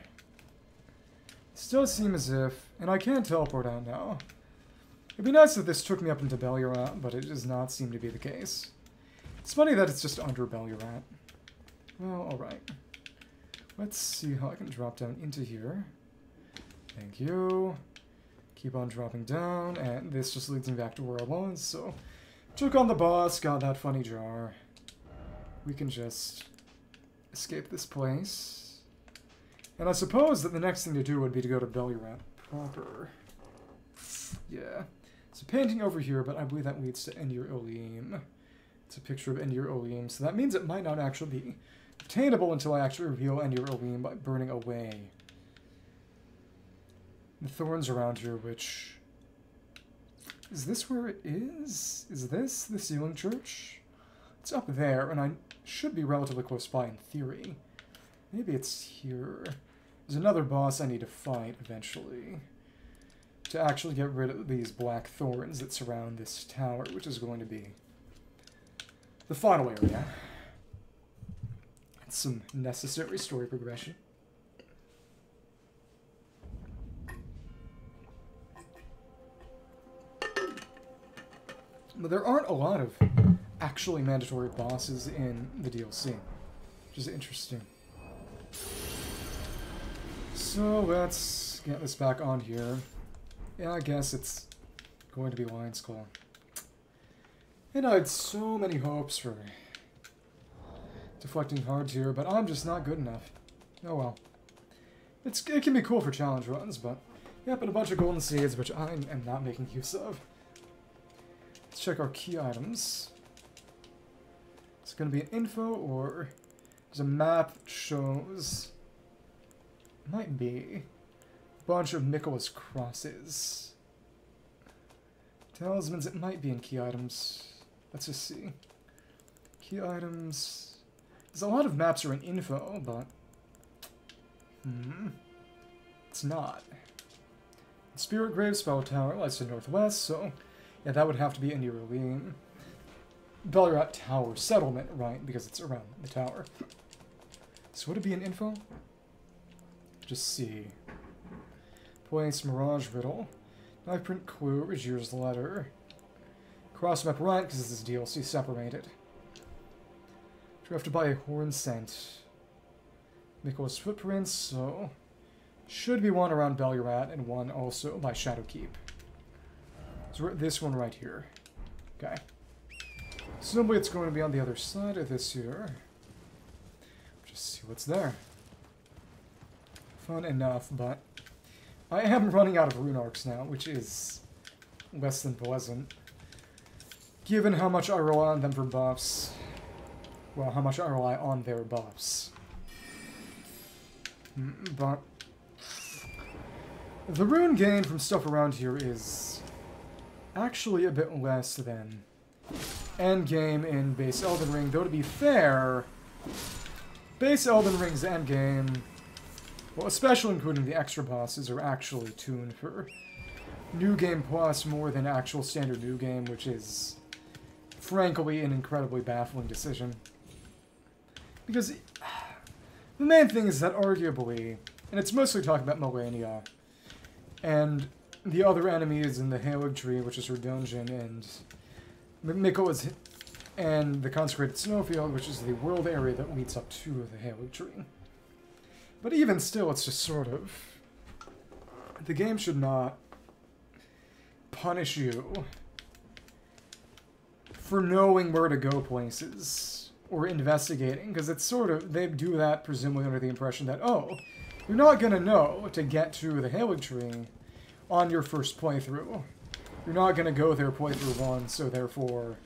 Still seem as if... And I can teleport out now. It'd be nice if this took me up into Belurat, but it does not seem to be the case. It's funny that it's just under Belurat. Well, alright. Let's see how I can drop down into here. Thank you. Keep on dropping down, and this just leads me back to where I was, so... Took on the boss, got that funny jar. We can just escape this place. And I suppose that the next thing to do would be to go to Belurat proper. Yeah. It's a painting over here, but I believe that leads to Enir-Ilim. It's a picture of Enir-Ilim, so that means it might not actually be obtainable until I actually reveal Enir-Ilim by burning away the thorns around here, which... Is this where it is? Is this the ceiling Church? It's up there, and I should be relatively close by in theory. Maybe it's here. There's another boss I need to fight eventually to actually get rid of these black thorns that surround this tower, which is going to be the final area. It's some necessary story progression. There aren't a lot of actually mandatory bosses in the DLC, which is interesting. So let's get this back on here. Yeah, I guess it's going to be Lion's Claw. And I had so many hopes for deflecting cards here, but I'm just not good enough. Oh well. It's, it can be cool for challenge runs, but yep, and a bunch of golden seeds, which I am not making use of. Let's check our key items. It's going to be an info, or there's a map shows... Might be a bunch of Miquella's crosses. Talismans, it might be in key items. Let's just see. Key items... There's a lot of maps are in info, but... Hmm... It's not. Spirit Grave Spell Tower lies to the northwest, so... Yeah, that would have to be in Yerulim. Belurat Tower Settlement, right, because it's around the tower. So would it be an info? Just see. Points, Mirage Riddle. Knife print clue, Regier's letter. Cross map right, because this is DLC separated. Do we have to buy a Hornsent? Miquella's footprints, so... Should be one around Belurat, and one also by Shadowkeep. This one right here. Okay. Presumably it's going to be on the other side of this here. Just see what's there. Fun enough, but I am running out of rune arcs now, which is less than pleasant. Given how much I rely on them for buffs. Well, how much I rely on their buffs. Hmm, but... The rune gain from stuff around here is actually a bit less than endgame in base Elden Ring, though to be fair, base Elden Ring's endgame, well, especially including the extra bosses, are actually tuned for New Game Plus more than actual standard New Game, which is, frankly, an incredibly baffling decision. Because the main thing is that arguably, and it's mostly talking about Malenia, and the other enemies in the Haligtree, which is her dungeon, and Miquella's and the Consecrated Snowfield, which is the world area that leads up to the Haligtree. But even still, it's just sort of... The game should not punish you for knowing where to go places or investigating, because it's sort of... They do that presumably under the impression that, oh, you're not going to know to get to the Haligtree on your first playthrough. You're not going to go there playthrough one, so therefore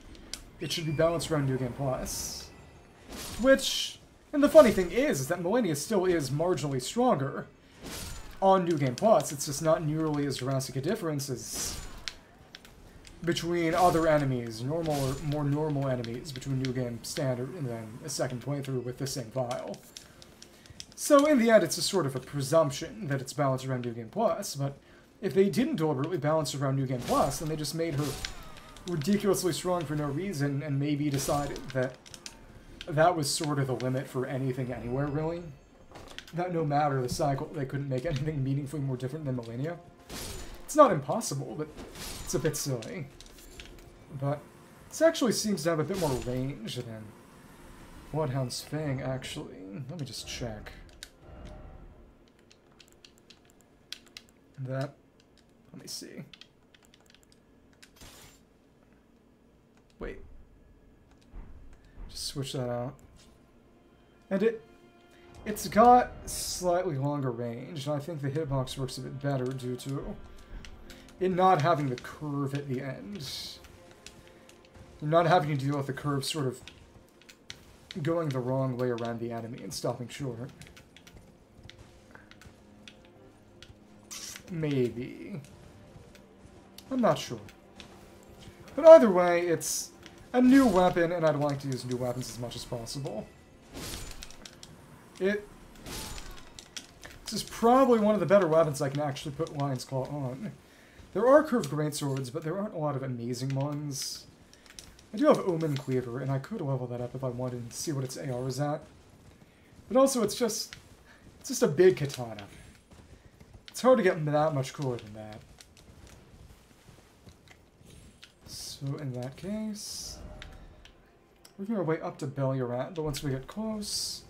it should be balanced around New Game Plus. Which, and the funny thing is, is that Malenia still is marginally stronger on New Game Plus. It's just not nearly as drastic a difference as between other enemies, normal or more normal enemies between New Game Standard and then a second playthrough with the same file. So in the end, it's a sort of a presumption that it's balanced around New Game Plus, but if they didn't deliberately balance around New Game Plus, then they just made her ridiculously strong for no reason and maybe decided that that was sort of the limit for anything anywhere, really. That no matter the cycle, they couldn't make anything meaningfully more different than Malenia. It's not impossible, but it's a bit silly. But this actually seems to have a bit more range than Bloodhound's Fang, actually. Let me just check. That let me see. Wait. Just switch that out. And it It's got slightly longer range, and I think the hitbox works a bit better due to it not having the curve at the end. Not having to deal with the curve sort of going the wrong way around the enemy and stopping short. Maybe. I'm not sure. But either way, it's a new weapon, and I'd like to use new weapons as much as possible. It... This is probably one of the better weapons I can actually put Lion's Claw on. There are curved greatswords, but there aren't a lot of amazing ones. I do have Omen Cleaver, and I could level that up if I wanted and see what its AR is at. But also, it's just... It's just a big katana. It's hard to get that much cooler than that. So, in that case... we're Working our way up to Belurat, but once we get close...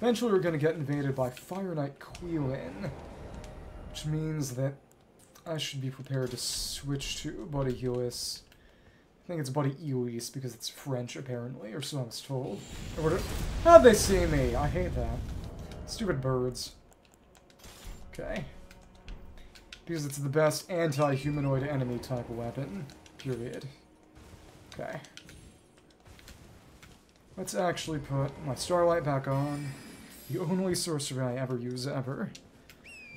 Eventually we're going to get invaded by Fire Knight Queelign. Which means that I should be prepared to switch to Bloody Helice think it's Bloody Elise because it's French, apparently, or so I was told. How'd they see me? I hate that. Stupid birds. Okay. Because it's the best anti-humanoid enemy type weapon. Period. Okay. Let's actually put my Starlight back on. The only sorcery I ever use ever.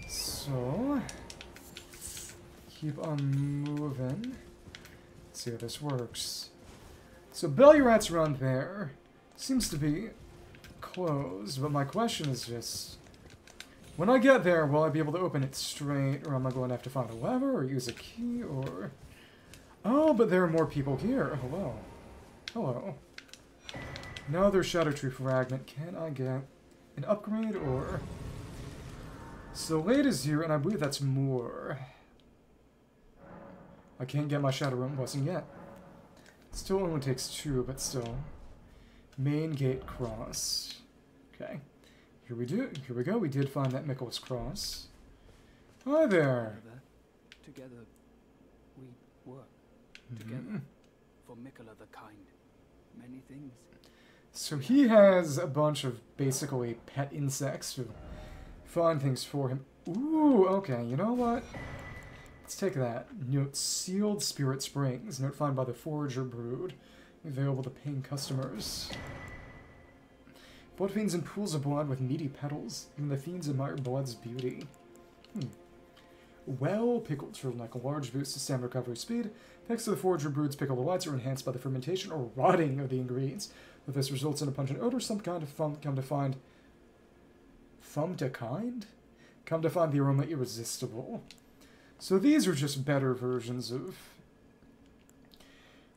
So... Keep on moving see how this works. So Belurat's around there. Seems to be closed, but my question is just... When I get there, will I be able to open it straight, or am I going to have to find a lever, or use a key, or... Oh, but there are Moore people here. Oh, Hello. Hello. Another Scadutree fragment. Can I get an upgrade, or... So late is here, and I believe that's more. I can't get my Scadutree blessing yet. Still only takes two, but still. Main gate cross. Okay. Here we do. Here we go. We did find that Miquella's cross. Hi there. Together, we work. Together, mm -hmm. for Miquella the kind. Many things. So he has a bunch of basically pet insects to find things for him. Ooh, okay. You know what? Let's take that. Note Sealed Spirit Springs. Note found by the Forager Brood. Available to paying customers. Blood fiends and pools of blood with meaty petals. Even the fiends admire blood's beauty. Hmm. Well pickled turtleneck. A large boost to stamina recovery speed. Thanks to the Forager Brood's pickled whites are enhanced by the fermentation or rotting of the ingredients. If this results in a pungent odor, some kind of fun come to find... Thumb to kind? Come to find the aroma irresistible. So these are just better versions of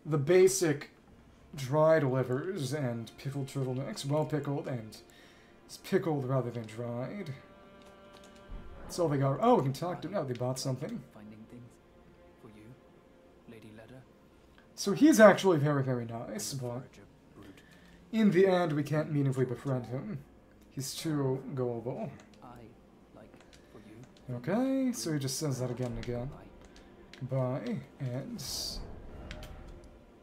the basic dried livers and pickled turtlenecks, well pickled and it's pickled rather than dried. That's all they got. Oh, we can talk to. No, they bought something. So he's actually very, very nice, but in the end, we can't meaningfully befriend him. He's too gullible. Okay, so he just says that again and again. Goodbye, and...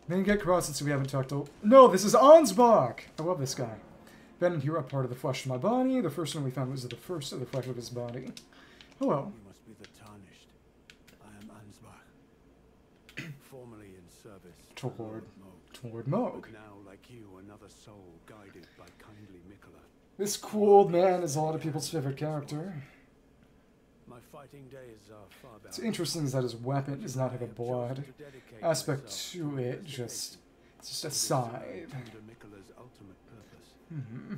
Then get cross since we haven't talked to... No, this is Ansbach! I love this guy. Ben and you are part of the flesh of my body. The first one we found was the first of the flesh of his body. Oh Hello. You must be the tarnished. I am Ansbach. Formerly in service toward toward Mohg. now, like you, another soul guided by kindly Miquella. This cool old man is a lot of people's favorite character. It's interesting that his weapon does not have a blood aspect to it, just it's just a scythe. Mm -hmm.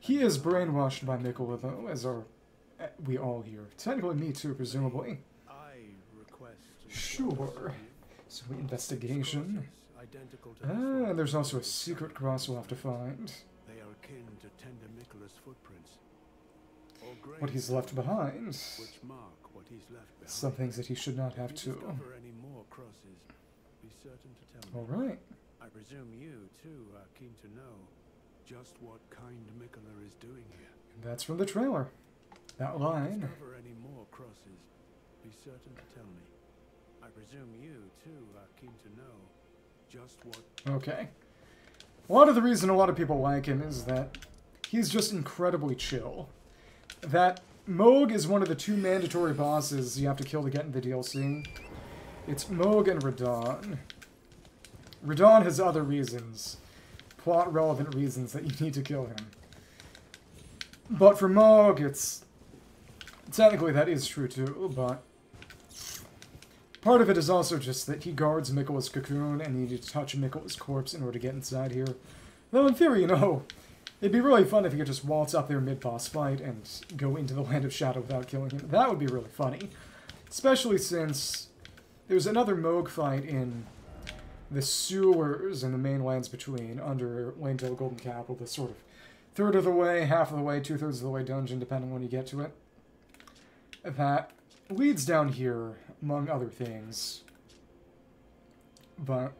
He is brainwashed by Miquella, though, as are eh, we all here. Technically me too, presumably. Sure. So investigation. Ah, and there's also a secret cross we'll have to find. They are akin to tender Miquella's footprints what he's left behind. Some things that he should not have to. All right. I presume you too are keen to know just what kind Miquella is doing here. And that's from the trailer. That line. Discover any more crosses, be certain to tell me. I presume you too are keen to know just what. Okay. A lot of the reason a lot of people like him is that he's just incredibly chill. That Mohg is one of the two mandatory bosses you have to kill to get in the DLC. It's Mohg and Radahn. Radahn has other reasons, plot-relevant reasons that you need to kill him. But for Mohg, it's... Technically that is true too, but... Part of it is also just that he guards Miquella's cocoon and you need to touch Miquella's corpse in order to get inside here. Though in theory, you know, it'd be really fun if you could just waltz up there mid-boss fight and go into the Land of Shadow without killing him. That would be really funny. Especially since there's another Mohg fight in the sewers and the mainlands between under Leyndell Golden Capital, the sort of third of the way, half of the way, two-thirds of the way dungeon, depending on when you get to it. That leads down here, among other things. But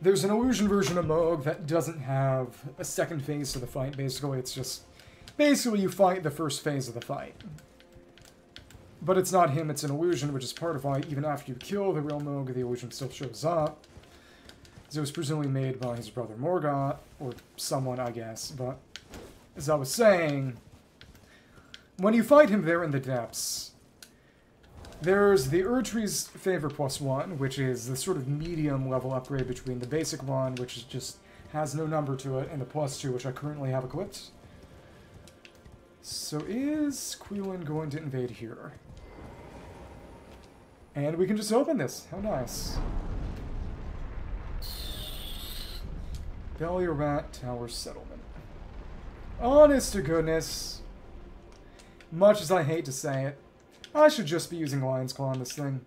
there's an illusion version of Mohg that doesn't have a second phase to the fight. Basically, it's just... Basically, you fight the first phase of the fight. But it's not him, it's an illusion, which is part of why even after you kill the real Mohg, the illusion still shows up. It was presumably made by his brother Morgott, or someone, I guess. But, as I was saying, when you fight him there in the depths, there's the Erdtree's Favor plus one, which is the sort of medium level upgrade between the basic one, which is just has no number to it, and the plus two, which I currently have equipped. So is Queelign going to invade here? And we can just open this. How nice. Rat Tower Settlement. Honest to goodness, much as I hate to say it, I should just be using Lion's Claw on this thing.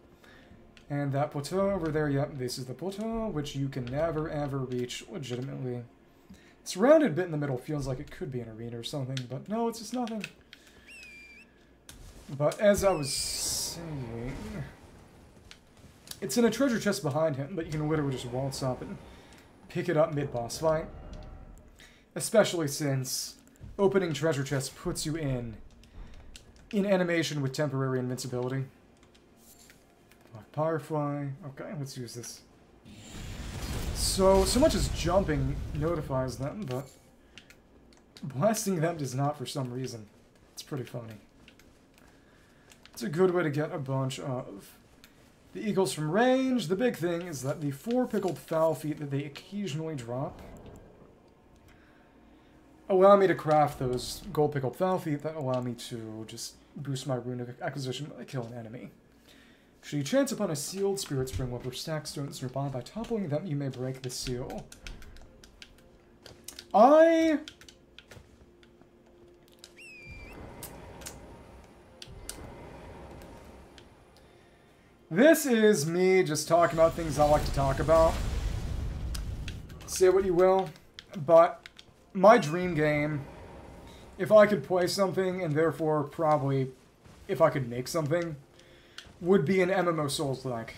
And that plateau over there, yep, this is the plateau, which you can never ever reach legitimately. This rounded bit in the middle, feels like it could be an arena or something, but no, it's just nothing. But as I was saying... It's in a treasure chest behind him, but you can literally just waltz up and pick it up mid-boss fight. Especially since opening treasure chests puts you in in animation with temporary invincibility. Black Firefly. Okay, let's use this. So, so much as jumping notifies them, but blasting them does not for some reason. It's pretty funny. It's a good way to get a bunch of the eagles from range. The big thing is that the four pickled fowl feet that they occasionally drop allow me to craft those gold pickled fowl feet that allow me to just boost my rune acquisition when I kill an enemy. Should you chance upon a sealed spirit spring or stack stones nearby, by toppling them you may break the seal. I... This is me just talking about things I like to talk about. Say what you will, but my dream game if I could play something, and therefore probably if I could make something, would be an MMO Souls-like.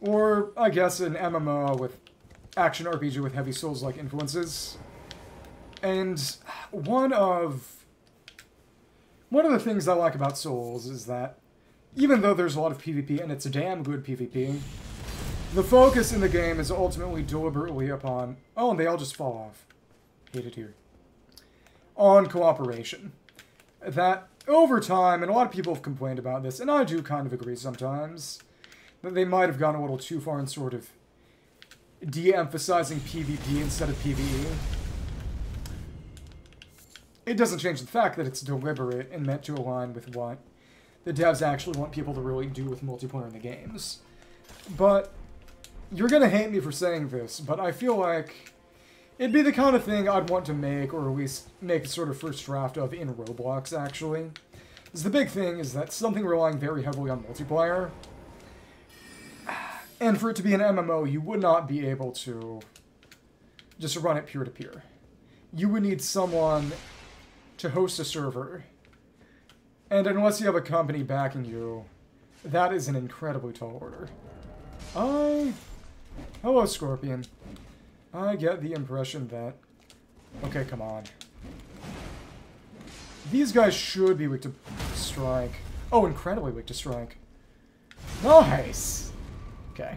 Or, I guess, an MMO with action RPG with heavy Souls-like influences. And one of... One of the things I like about Souls is that, even though there's a lot of PvP, and it's a damn good PvP, the focus in the game is ultimately deliberately upon... Oh, and they all just fall off. Hate it here on cooperation. That over time, and a lot of people have complained about this, and I do kind of agree sometimes, that they might have gone a little too far in sort of de-emphasizing PvP instead of PvE. It doesn't change the fact that it's deliberate and meant to align with what the devs actually want people to really do with multiplayer in the games. But you're gonna hate me for saying this, but I feel like It'd be the kind of thing I'd want to make, or at least make a sort of first draft of in Roblox, actually. Because the big thing is that something relying very heavily on multiplayer, and for it to be an MMO, you would not be able to just run it peer-to-peer. -peer. You would need someone to host a server, and unless you have a company backing you, that is an incredibly tall order. I... Hello, Scorpion. I get the impression that... Okay, come on. These guys should be weak to strike. Oh, incredibly weak to strike. Nice! Okay.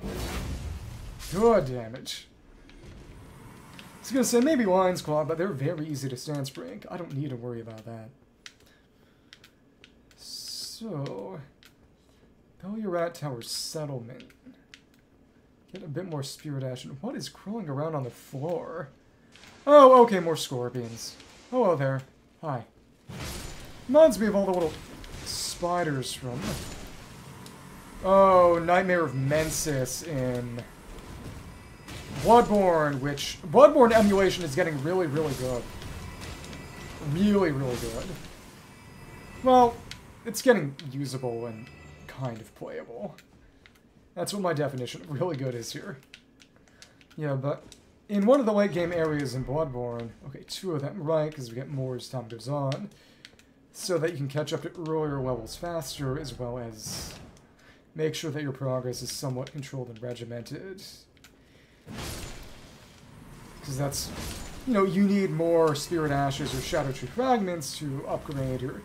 Good damage. I was gonna say maybe Lion's Claw, but they're very easy to stance break. I don't need to worry about that. So, Rat Tower Settlement. Get a bit more Spirit. And what is crawling around on the floor? Oh, okay, more scorpions. Oh, hello there. Hi. Reminds me of all the little spiders from... Oh, Nightmare of Mensis in Bloodborne, which... Bloodborne emulation is getting really, really good. Really, really good. Well, it's getting usable and kind of playable. That's what my definition of really good is here. Yeah, but in one of the late game areas in Bloodborne, okay, two of them, right, because we get more as time goes on, so that you can catch up to earlier levels faster, as well as make sure that your progress is somewhat controlled and regimented. Because that's, you know, you need more Spirit Ashes or Scadutree Fragments to upgrade your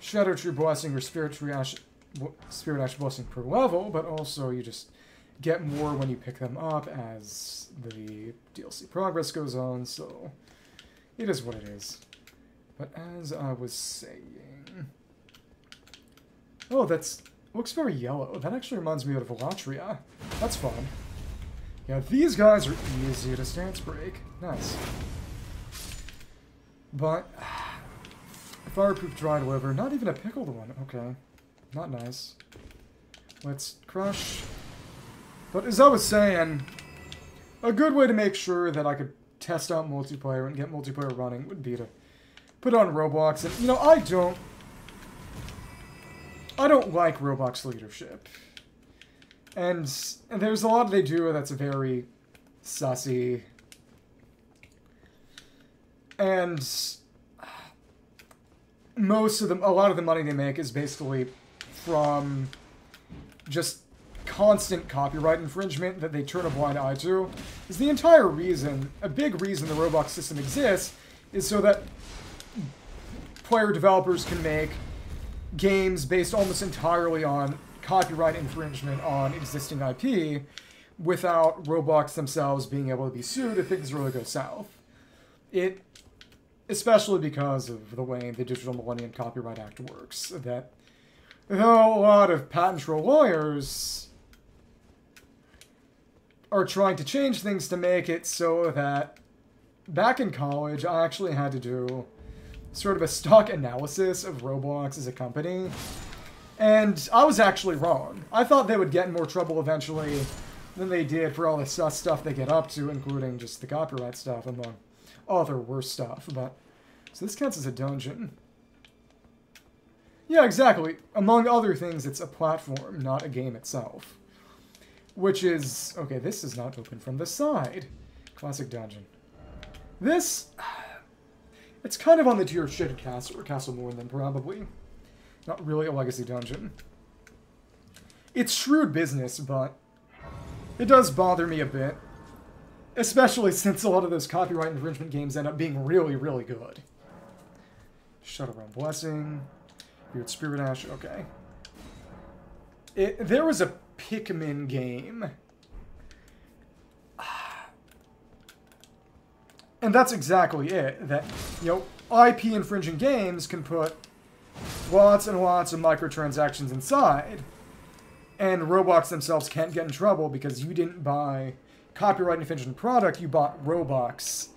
Scadutree Blessing or Spirit Tree Ash, Spirit Ash Blessing per level, but also you just get more when you pick them up as the DLC progress goes on, so it is what it is. But as I was saying... Oh, that's... looks very yellow. That actually reminds me of Elatria. That's fun. Yeah, these guys are easy to stance break. Nice. But... Fireproof dried liver. Not even a pickled one. Okay. Not nice. Let's crush. But as I was saying, a good way to make sure that I could test out multiplayer and get multiplayer running would be to put on Roblox. And, you know, I don't... I don't like Roblox leadership. And, and there's a lot they do that's very sussy. And most of them, a lot of the money they make is basically from just constant copyright infringement that they turn a blind eye to. Is the entire reason, a big reason the Roblox system exists, is so that player developers can make games based almost entirely on copyright infringement on existing IP without Roblox themselves being able to be sued if things really go south. It especially because of the way the Digital Millennium Copyright Act works. That though a lot of patent troll lawyers are trying to change things to make it so that back in college, I actually had to do sort of a stock analysis of Roblox as a company. And I was actually wrong. I thought they would get in more trouble eventually than they did for all the sus stuff they get up to, including just the copyright stuff, among other worse stuff. But so this counts as a dungeon. Yeah, exactly. Among other things, it's a platform, not a game itself. Which is... Okay, this is not open from the side. Classic dungeon. This... It's kind of on the tier of Shaded Castle, or Castle more than probably. Not really a legacy dungeon. It's shrewd business, but it does bother me a bit. Especially since a lot of those copyright infringement games end up being really, really good. Scadutree Blessing. Weird Spirit Ash, okay. It, there was a Pikmin game. And that's exactly it. That, you know, IP infringing games can put lots and lots of microtransactions inside. And Roblox themselves can't get in trouble because you didn't buy copyright infringing product, you bought Roblox.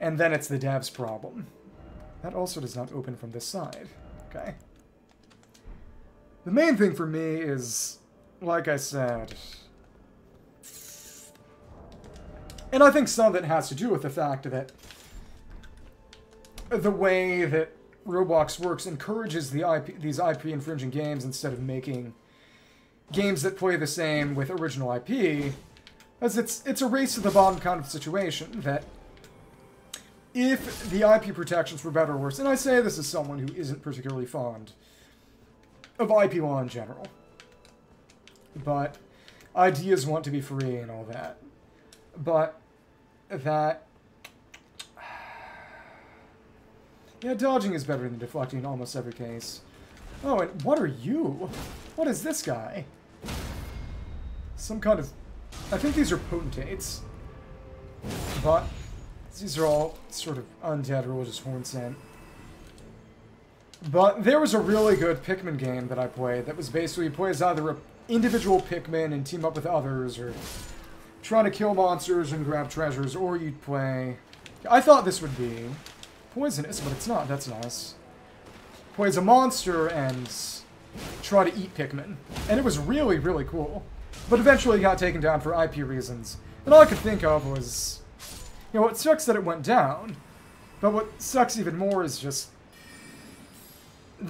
And then it's the dev's problem. That also does not open from this side. Okay. The main thing for me is, like I said, and I think some of it has to do with the fact that the way that Roblox works encourages the IP, these IP infringing games instead of making games that play the same with original IP, as it's it's a race to the bottom kind of situation that if the IP protections were better or worse, and I say this as someone who isn't particularly fond of IP law in general, but ideas want to be free and all that, but that yeah, dodging is better than deflecting in almost every case. Oh, and what are you? What is this guy? Some kind of... I think these are potentates. But These are all sort of undead religious Hornsent. But there was a really good Pikmin game that I played that was basically you play as either a individual Pikmin and team up with others, or trying to kill monsters and grab treasures, or you'd play... I thought this would be poisonous, but it's not. That's nice. Play as a monster and try to eat Pikmin. And it was really, really cool. But eventually got taken down for IP reasons. And all I could think of was... You know, it sucks that it went down. But what sucks even more is just...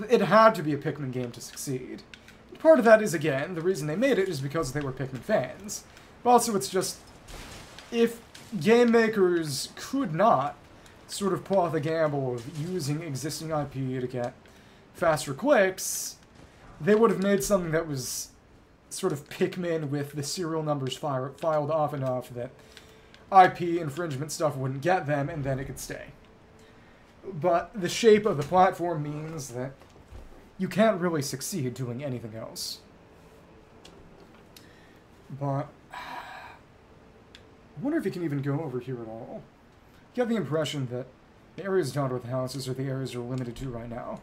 It had to be a Pikmin game to succeed. Part of that is, again, the reason they made it is because they were Pikmin fans. But also, it's just... If game makers could not sort of pull off the gamble of using existing IP to get faster clicks, they would have made something that was sort of Pikmin with the serial numbers filed off enough that IP infringement stuff wouldn't get them, and then it could stay. But the shape of the platform means that you can't really succeed doing anything else. But I wonder if you can even go over here at all. You get the impression that the areas dotted with houses are the areas you're limited to right now.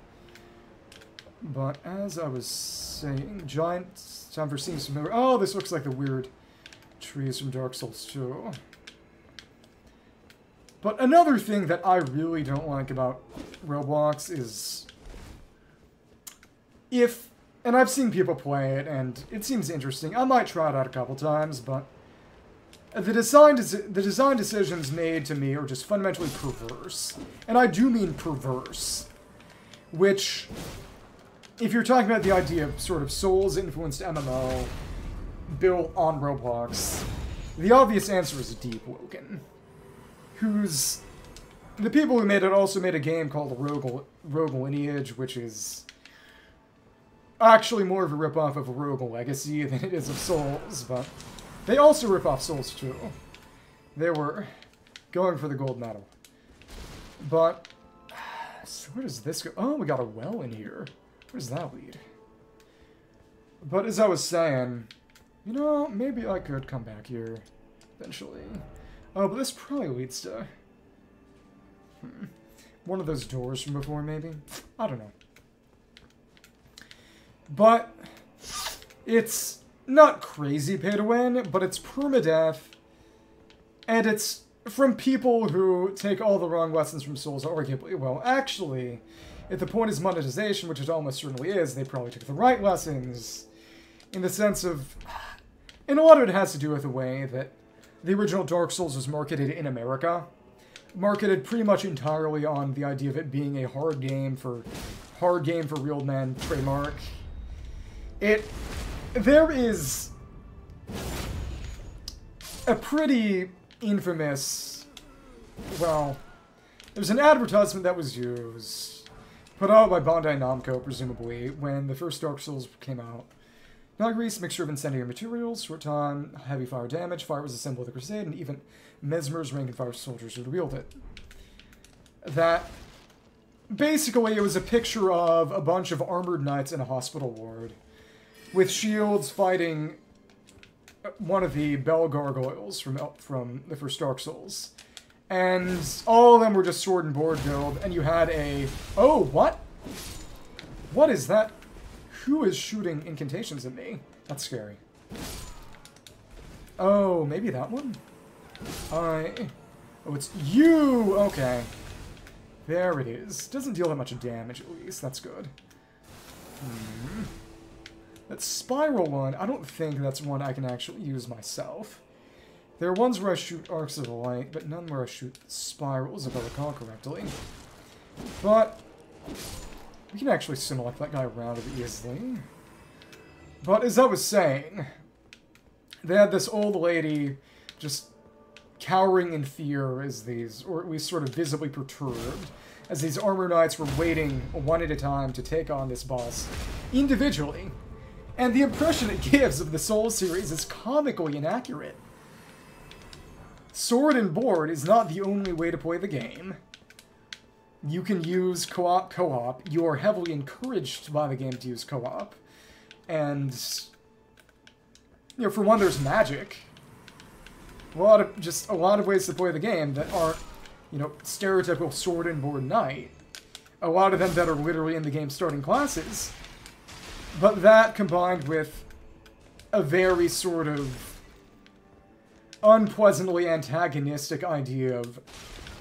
But as I was saying, giant time for seeing some... Oh, this looks like the weird trees from Dark Souls 2. But another thing that I really don't like about Roblox is... If... And I've seen people play it, and it seems interesting. I might try it out a couple times, but... The design, the design decisions made to me are just fundamentally perverse. And I do mean perverse. Which if you're talking about the idea of sort of Souls-influenced MMO built on Roblox, the obvious answer is Deepwoken, who's... The people who made it also made a game called Rogue, Rogue Lineage, which is actually more of a ripoff of Rogue Legacy than it is of Souls, but they also rip off Souls too. They were going for the gold medal. But, so where does this go? Oh, we got a well in here. Where's that lead? But as I was saying, you know, maybe I could come back here eventually. Oh, but this probably leads to... Hmm, one of those doors from before, maybe? I don't know. But it's not crazy pay to win, but it's permadeath, and it's from people who take all the wrong lessons from Souls, arguably. Well, actually, if the point is monetization, which it almost certainly is, they probably took the right lessons in the sense of... In a lot of it has to do with the way that the original Dark Souls was marketed in America. Marketed pretty much entirely on the idea of it being a hard game for hard game for real men trademark. It there is a pretty infamous well there's an advertisement that was used Put out by Bandai Namco, presumably, when the first Dark Souls came out. Nagrease, mixture of incendiary materials, short time, heavy fire damage, fire was a symbol of the Crusade, and even Messmer's rank and fire soldiers would wield it. That basically it was a picture of a bunch of armored knights in a hospital ward with shields fighting one of the bell gargoyles from from the first Dark Souls. And all of them were just sword and board build, and you had a... Oh, what? What is that? Who is shooting incantations at me? That's scary. Oh, maybe that one? I... Oh, it's you! Okay. There it is. Doesn't deal that much damage, at least. That's good. Hmm. That spiral one, I don't think that's one I can actually use myself. There are ones where I shoot arcs of light, but none where I shoot spirals, if I recall correctly. But, we can actually select that guy around easily. But as I was saying, they had this old lady just cowering in fear as these, or at least sort of visibly perturbed, as these armor knights were waiting one at a time to take on this boss individually. And the impression it gives of the Soul series is comically inaccurate. Sword and board is not the only way to play the game. You can use co-op co-op. You are heavily encouraged by the game to use co-op. And, you know, for one, there's magic. A lot of, just a lot of ways to play the game that aren't you know, stereotypical sword and board knight. A lot of them that are literally in the game starting classes. But that combined with a very sort of unpleasantly antagonistic idea of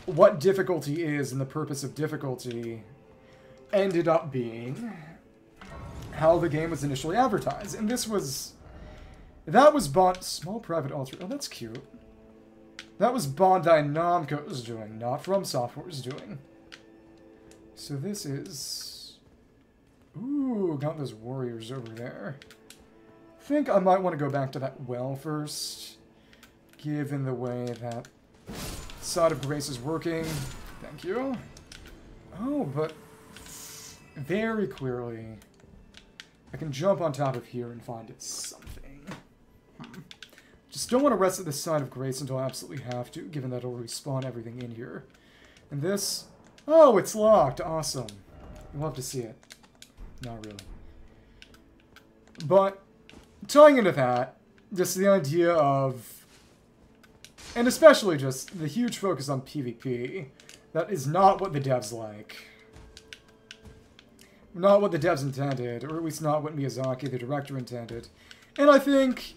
what difficulty is and the purpose of difficulty ended up being how the game was initially advertised. And this was... That was Bond... Small private alter... Oh, that's cute. That was Bandai Namco's doing, not From Software's doing. So this is... Ooh, got those warriors over there. think I might want to go back to that well first, given the way that Site of Grace is working. Thank you. Oh, but very clearly, I can jump on top of here and find it something. Hmm. Just don't want to rest at the Site of Grace until I absolutely have to, given that it'll respawn everything in here. And this... Oh, it's locked! Awesome. You'll have to see it. Not really. But, tying into that, just the idea of... And especially just the huge focus on PvP. That is not what the devs like. Not what the devs intended, or at least not what Miyazaki, the director, intended. And I think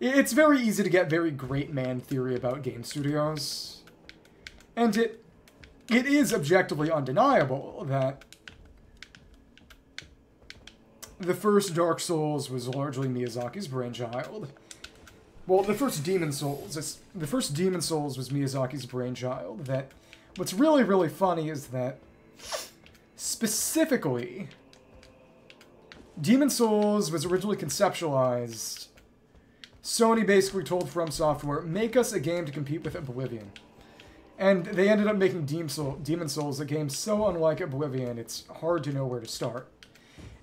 it's very easy to get very great man theory about game studios. And it it is objectively undeniable that the first Dark Souls was largely Miyazaki's brainchild. Well, the first Demon Souls, the first Demon Souls was Miyazaki's brainchild. That what's really really funny is that specifically Demon Souls was originally conceptualized Sony basically told From Software, make us a game to compete with Oblivion. And they ended up making Demon, Soul, Demon Souls, a game so unlike Oblivion, it's hard to know where to start.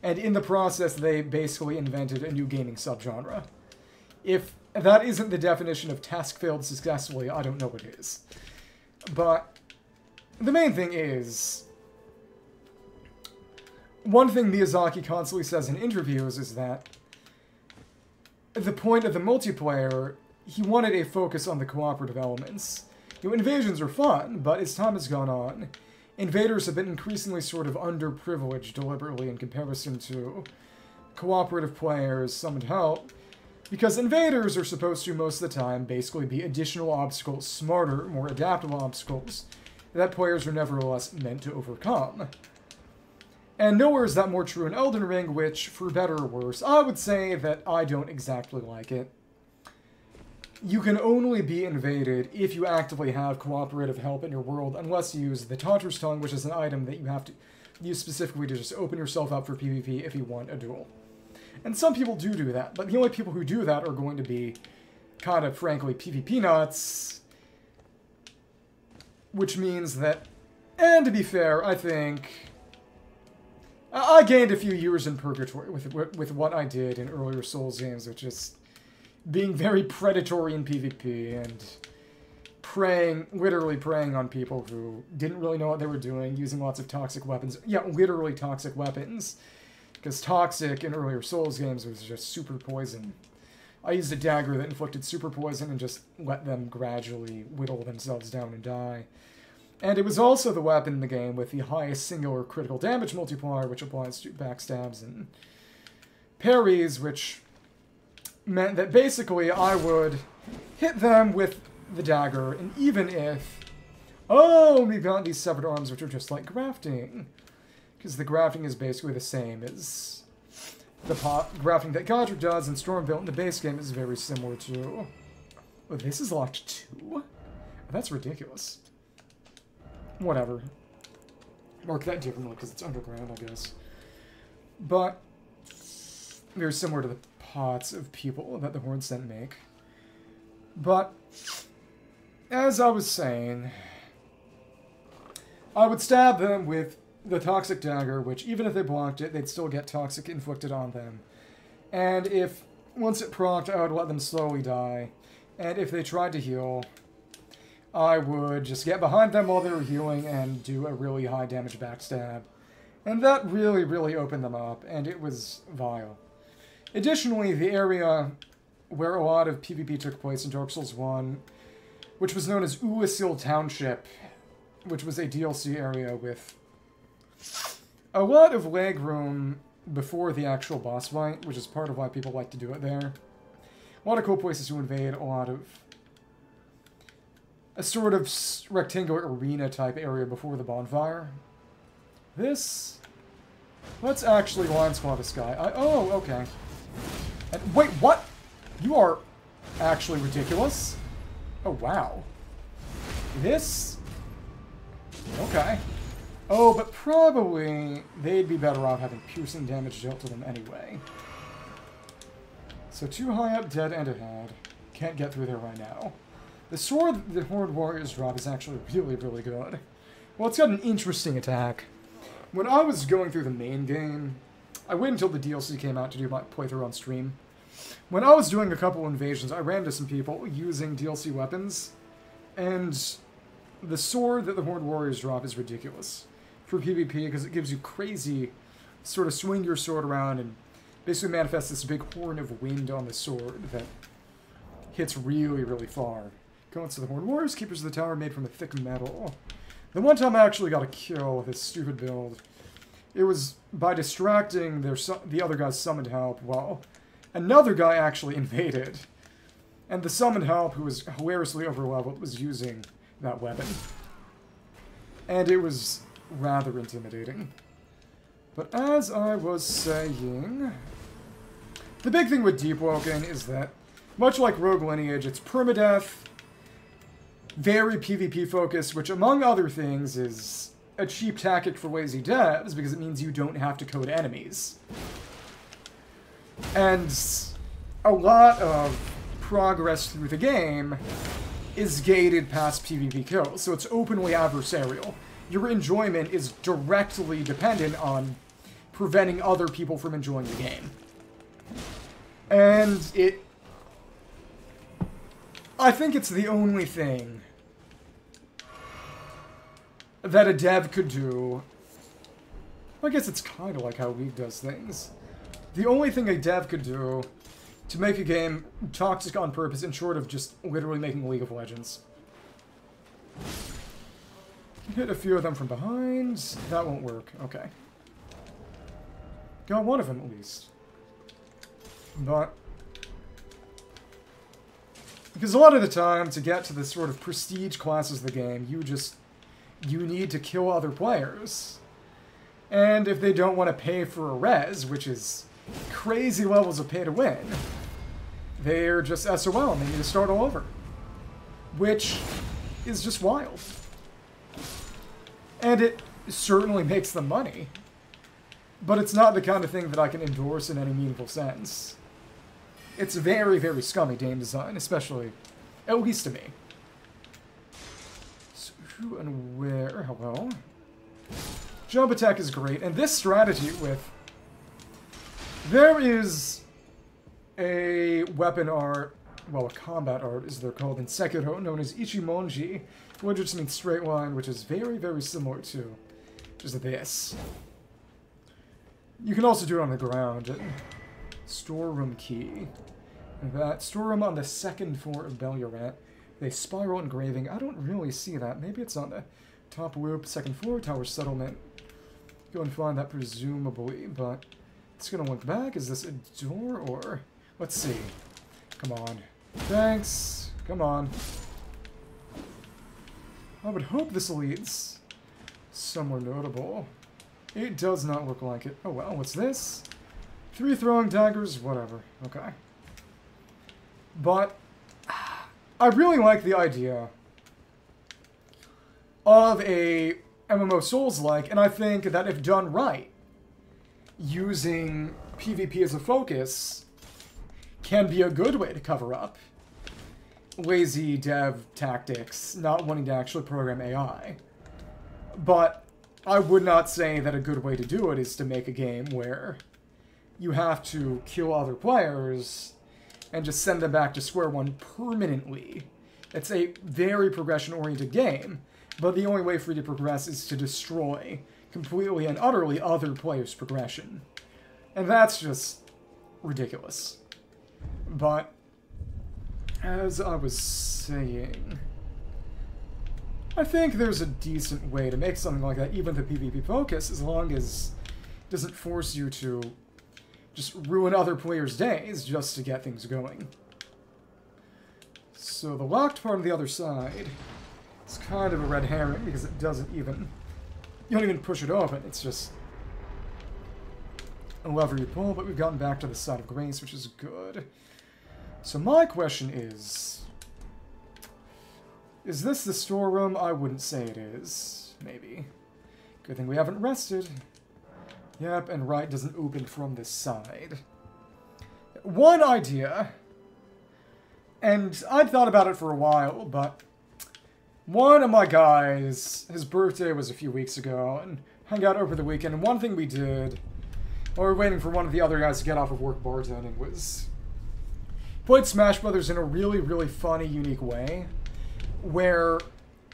And in the process, they basically invented a new gaming subgenre. If that isn't the definition of task failed successfully, I don't know what is. But the main thing is, one thing Miyazaki constantly says in interviews is that the point of the multiplayer, he wanted a focus on the cooperative elements. You know, invasions are fun, but as time has gone on, invaders have been increasingly sort of underprivileged deliberately in comparison to cooperative players summoned help, because invaders are supposed to, most of the time, basically be additional obstacles, smarter, more adaptable obstacles, that players are nevertheless meant to overcome. And nowhere is that more true in Elden Ring, which, for better or worse, I would say that I don't exactly like it. You can only be invaded if you actively have cooperative help in your world, unless you use the Taunter's Tongue, which is an item that you have to use specifically to just open yourself up for PvP if you want a duel. And some people do do that, but the only people who do that are going to be kind of, frankly, PvP nuts, which means that, and to be fair, I think I gained a few years in purgatory with with what I did in earlier Souls games, which is being very predatory in PvP and preying, literally preying on people who didn't really know what they were doing, using lots of toxic weapons. Yeah, literally toxic weapons. Because toxic in earlier Souls games was just super poison. I used a dagger that inflicted super poison and just let them gradually whittle themselves down and die. And it was also the weapon in the game with the highest singular critical damage multiplier, which applies to backstabs and parries, which meant that basically I would hit them with the dagger, and even if... Oh, we've got these severed arms, which are just like grafting. Because the grafting is basically the same as the grafting that Godrick does, in Stormveil in the base game is very similar to... Oh, this is locked too? That's ridiculous. Whatever. Mark that differently because it's underground, I guess. But very similar to the pots of people that the Hornsent make. But as I was saying, I would stab them with the toxic dagger, which even if they blocked it, they'd still get toxic inflicted on them. And if once it procced, I would let them slowly die. And if they tried to heal, I would just get behind them while they were healing and do a really high damage backstab. And that really, really opened them up, and it was vile. Additionally, the area where a lot of PvP took place in Dark Souls 1 which was known as Oolacile Township, which was a DLC area with a lot of leg room before the actual boss fight, which is part of why people like to do it there. A lot of cool places to invade, a lot of a sort of rectangular arena type area before the bonfire. This... Let's actually line squad this guy. I, oh, okay. And, wait, what? You are actually ridiculous. Oh, wow. This... Okay. Oh, but probably they'd be better off having piercing damage dealt to them anyway. So too high up, dead and ahead. Can't get through there right now. The sword the Horde Warriors drop is actually really, really good. Well, it's got an interesting attack. When I was going through the main game, I waited until the DLC came out to do my playthrough on stream. When I was doing a couple invasions, I ran into some people using DLC weapons, and the sword that the Horde Warriors drop is ridiculous for PvP because it gives you crazy sort of swing your sword around and basically manifests this big horn of wind on the sword that hits really, really far. Going to the Horn Warriors, Keepers of the Tower made from a thick metal. The one time I actually got a kill with this stupid build, it was by distracting their the other guy's summoned help while another guy actually invaded. And the summoned help, who was hilariously overleveled, was using that weapon. And it was rather intimidating. But as I was saying, the big thing with Deepwoken is that, much like Rogue Lineage, it's permadeath, very PvP focused, which among other things is a cheap tactic for lazy devs because it means you don't have to code enemies. And a lot of progress through the game is gated past PvP kills, so it's openly adversarial. Your enjoyment is directly dependent on preventing other people from enjoying the game. And it... I think it's the only thing that a dev could do. I guess it's kind of like how League does things. The only thing a dev could do to make a game toxic on purpose in short of just literally making League of Legends. Hit a few of them from behind. That won't work. Okay. Got one of them at least. But... Because a lot of the time, to get to the sort of prestige classes of the game, you just you need to kill other players. And if they don't want to pay for a res, which is crazy levels of pay to win, they're just SOL and they need to start all over. Which is just wild. And it certainly makes them money. But it's not the kind of thing that I can endorse in any meaningful sense. It's very, very scummy game design, especially, at least to me. Who and where? Oh Hello. Jump attack is great, and this strategy with... There is a weapon art, well, a combat art, as they're called in Sekiro, known as Ichimonji, which just means straight line, which is very, very similar to just this. You can also do it on the ground. Storeroom key. That storeroom on the second floor of Belurat. They spiral engraving. I don't really see that. Maybe it's on the top loop, second floor, tower settlement. Go and find that presumably, but it's gonna look back. Is this a door or... Let's see. Come on. Thanks. Come on. I would hope this leads somewhere notable. It does not look like it. Oh well, what's this? Three throwing daggers, whatever. Okay. But I really like the idea of a MMO Souls-like, and I think that if done right, using PvP as a focus can be a good way to cover up lazy dev tactics, not wanting to actually program AI. But I would not say that a good way to do it is to make a game where you have to kill other players and just send them back to square one permanently. It's a very progression-oriented game, but the only way for you to progress is to destroy completely and utterly other players' progression. And that's just ridiculous. But, as I was saying... I think there's a decent way to make something like that, even with a PvP focus, as long as it doesn't force you to just ruin other players' days just to get things going. So the locked part on the other side is kind of a red herring because it doesn't even... You don't even push it open, it's just a lever you pull, but we've gotten back to the Site of Grace, which is good. So my question is... Is this the storeroom? I wouldn't say it is. Maybe. Good thing we haven't rested. Yep, and right doesn't open from this side. One idea, and I'd thought about it for a while, but one of my guys, his birthday was a few weeks ago, and hung out over the weekend, and one thing we did while we were waiting for one of the other guys to get off of work bartending was played Smash Brothers in a really, really funny, unique way, where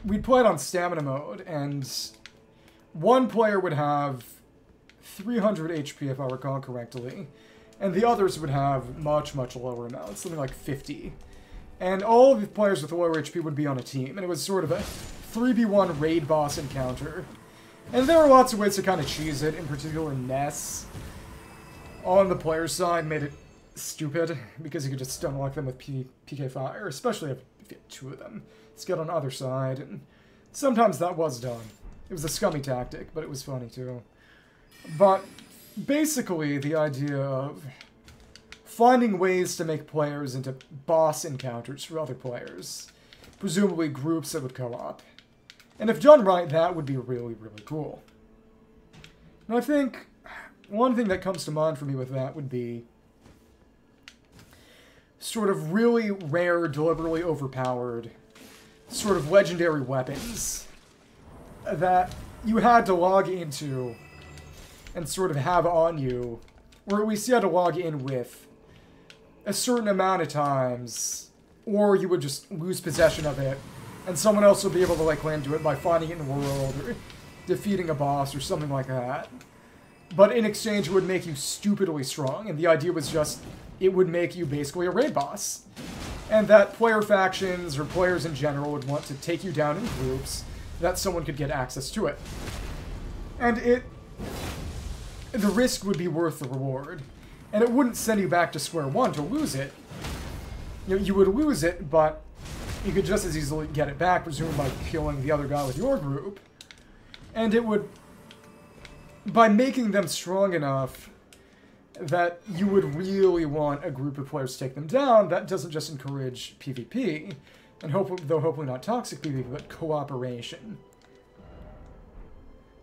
we'd play it on stamina mode, and one player would have 300 HP, if I recall correctly, and the others would have much, much lower amounts, something like 50. And all the players with lower HP would be on a team, and it was sort of a 3v1 raid boss encounter. And there were lots of ways to kind of cheese it, in particular Ness on the player side made it stupid because you could just stun lock them with P PK Fire, especially if you had two of them. Let's get on the other side, and sometimes that was done. It was a scummy tactic, but it was funny too. But basically, the idea of finding ways to make players into boss encounters for other players, presumably groups that would co-op. And if done right, that would be really, really cool. And I think one thing that comes to mind for me with that would be sort of really rare, deliberately overpowered, sort of legendary weapons that you had to log into and sort of have on you, or at least you had to log in with a certain amount of times, or you would just lose possession of it, and someone else would be able to like land to it by finding it in the world, or defeating a boss, or something like that. But in exchange, it would make you stupidly strong, and the idea was just it would make you basically a raid boss. And that player factions or players in general would want to take you down in groups that someone could get access to it. And it... The risk would be worth the reward. And it wouldn't send you back to square one to lose it. You, know, you would lose it, but you could just as easily get it back, presumably by killing the other guy with your group. And it would by making them strong enough that you would really want a group of players to take them down, that doesn't just encourage PvP, and hopefully, though hopefully not toxic PvP, but cooperation.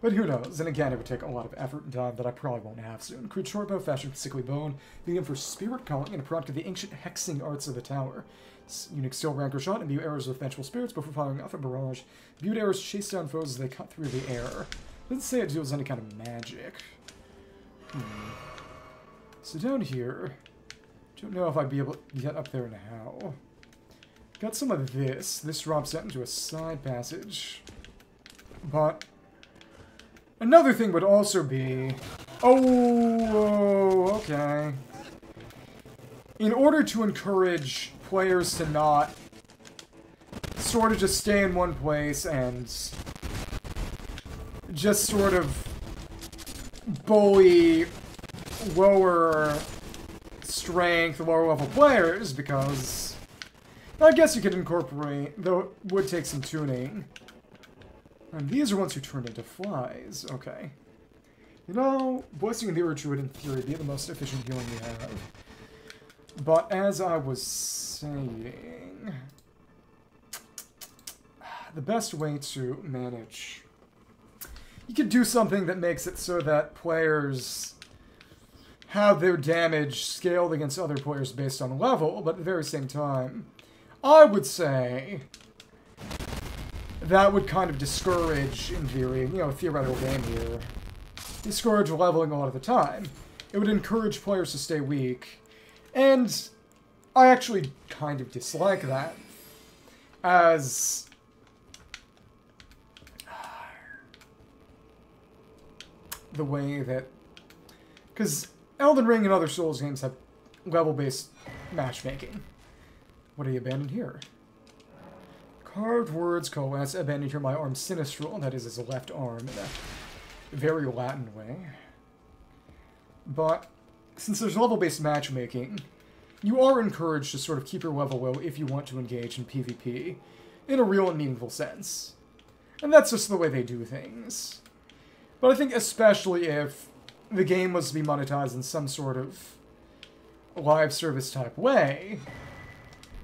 But who knows? And again, it would take a lot of effort and time that I probably won't have soon. Crude shortbow, fashioned with sickly bone, being for spirit calling and a product of the ancient hexing arts of the tower. It's unique steel rancor shot, and view arrows with vengeful spirits before firing off a barrage. Viewed arrows chase down foes as they cut through the air. Doesn't say it deals any kind of magic. Hmm. So down here, don't know if I'd be able to get up there and how. Got some of this. This drops out into a side passage. But another thing would also be... Oh, okay. In order to encourage players to not sort of just stay in one place and just sort of bully lower strength, lower level players because I guess you could incorporate, though it would take some tuning. And these are ones who turned into flies. Okay. You know, Blessing the Earth would in theory be the most efficient healing we have. But as I was saying, the best way to manage you could do something that makes it so that players have their damage scaled against other players based on level, but at the very same time, I would say that would kind of discourage, in theory, you know, theoretical game here, discourage leveling a lot of the time. It would encourage players to stay weak, and I actually kind of dislike that, as the way that... Because Elden Ring and other Souls games have level-based matchmaking. What do you abandon here? Carved words coalesce, abandoned here my arm sinistral, that is his left arm, in a very Latin way. But since there's level-based matchmaking, you are encouraged to sort of keep your level low if you want to engage in PvP in a real and meaningful sense. And that's just the way they do things. But I think especially if the game was to be monetized in some sort of live service type way,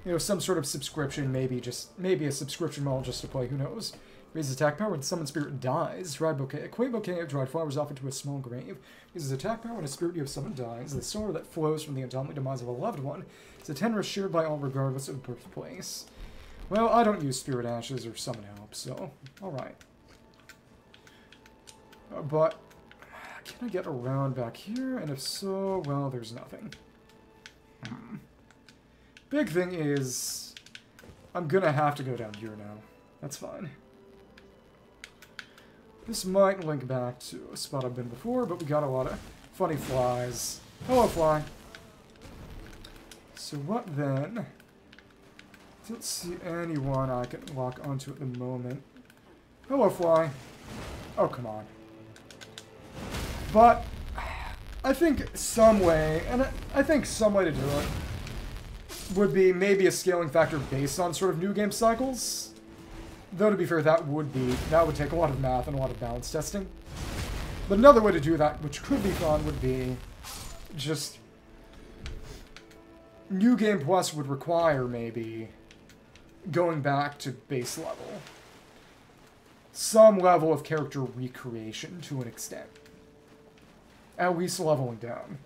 you know, some sort of subscription, maybe just maybe a subscription model just to play, who knows. Raises attack power when summon spirit dies. Dried bouquet. A quaint bouquet of dried flowers offered to a small grave. Uses attack power when a spirit you have summoned dies. The sorrow that flows from the untimely demise of a loved one is a tenor shared by all regardless of birthplace. Well, I don't use spirit ashes or summon help, so alright. Uh, but can I get around back here? And if so, well, there's nothing. Hmm. Big thing is, I'm gonna have to go down here now. That's fine. This might link back to a spot I've been before, but we got a lot of funny flies. Hello, fly. So what then? Don't see anyone I can walk onto at the moment. Hello, fly. Oh, come on. But I think some way, and I think some way to do it would be maybe a scaling factor based on sort of new game cycles. Though to be fair, that would be that would take a lot of math and a lot of balance testing. But another way to do that, which could be fun, would be just New Game Plus would require maybe going back to base level. Some level of character recreation to an extent. At least leveling down.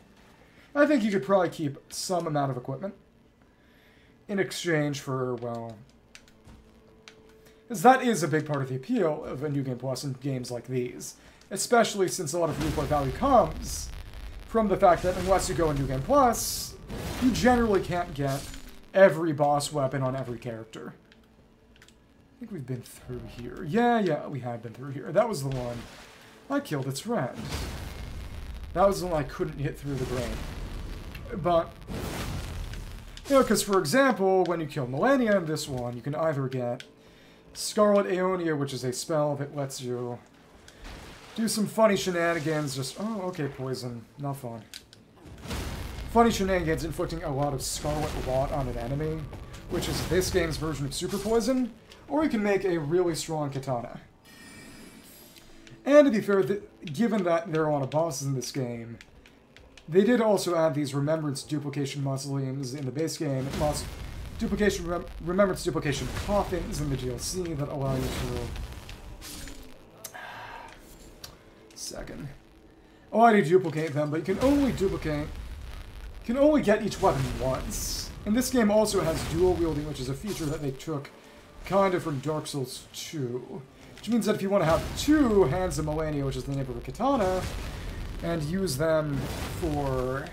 I think you could probably keep some amount of equipment in exchange for, well, because that is a big part of the appeal of a New Game Plus in games like these. Especially since a lot of replay value comes from the fact that unless you go in New Game Plus, you generally can't get every boss weapon on every character. I think we've been through here. Yeah, yeah, we have been through here. That was the one. I killed its friend. That was the one I couldn't hit through the brain. But, you know, because for example, when you kill Malenia in this one, you can either get Scarlet Aeonia, which is a spell that lets you do some funny shenanigans. Just, oh, okay, poison. Not fun. Funny shenanigans inflicting a lot of Scarlet Rot on an enemy, which is this game's version of Super Poison, or you can make a really strong katana. And to be fair, given that there are a lot of bosses in this game, they did also add these Remembrance Duplication Mausoleums in the base game. Maus duplication, rem remembrance duplication coffins in the DLC that allow you to... Second. Oh, allow you to duplicate them, but you can only duplicate... You can only get each weapon once. And this game also has dual wielding, which is a feature that they took kind of from Dark Souls 2. Which means that if you want to have two Hands of Malenia, which is the name of a katana, and use them for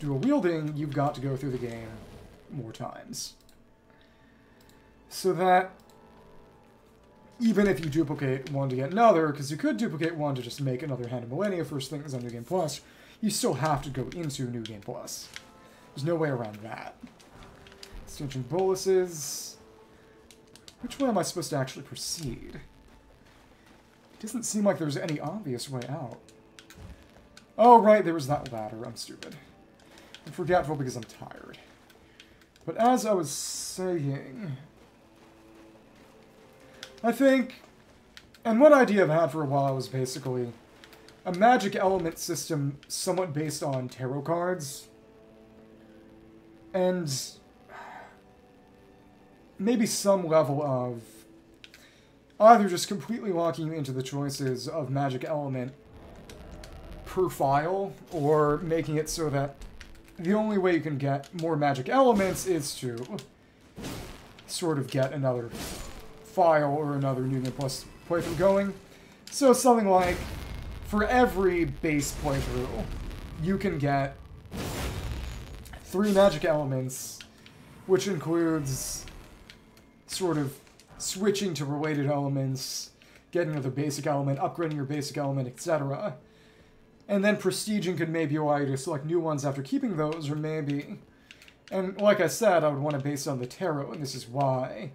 dual wielding, you've got to go through the game more times. So that even if you duplicate one to get another, because you could duplicate one to just make another Hand of Malenia first things on New Game Plus, you still have to go into New Game Plus. There's no way around that. Extension boluses. Which way am I supposed to actually proceed? Doesn't seem like there's any obvious way out. Oh, right, there was that ladder. I'm stupid. I'm forgetful because I'm tired. But as I was saying, I think, and one idea I've had for a while was basically a magic element system somewhat based on tarot cards. And maybe some level of either just completely locking you into the choices of magic element per file, or making it so that the only way you can get more magic elements is to sort of get another file or another New Game Plus playthrough going. So something like, for every base playthrough, you can get three magic elements, which includes sort of switching to related elements, getting another basic element, upgrading your basic element, etc. And then prestiging could maybe allow you to select new ones after keeping those, or maybe... And like I said, I would want to base it on the tarot, and this is why.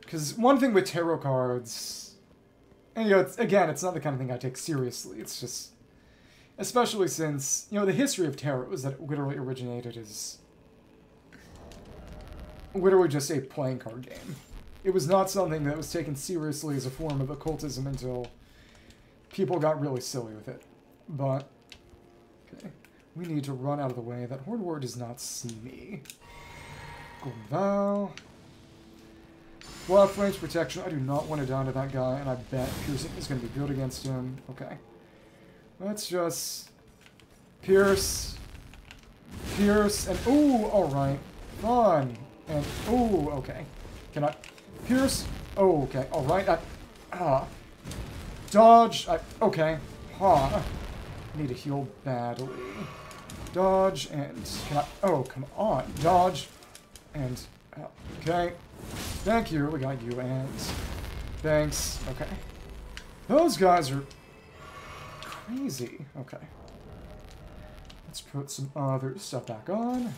Because one thing with tarot cards, and you know, it's, again, it's not the kind of thing I take seriously. It's just, especially since you know the history of tarot is that it literally originated as literally just a playing card game. It was not something that was taken seriously as a form of occultism until people got really silly with it. But okay, we need to run out of the way. That Horde War does not see me. Golden Vow. Wild Flames Protection. I do not want to die to that guy, and I bet Piercing is going to be good against him. Okay. Let's just... Pierce. Pierce, and... Ooh, alright. Fun. And... Ooh, okay. Can I... Pierce. Oh, okay. Alright. I... Ah. Dodge. I... Okay. Ha. Need to heal badly. Dodge, and... I... Oh, come on. Dodge. And... Uh, okay. Thank you, we got you, and thanks. Okay. Those guys are crazy. Okay. Let's put some other stuff back on.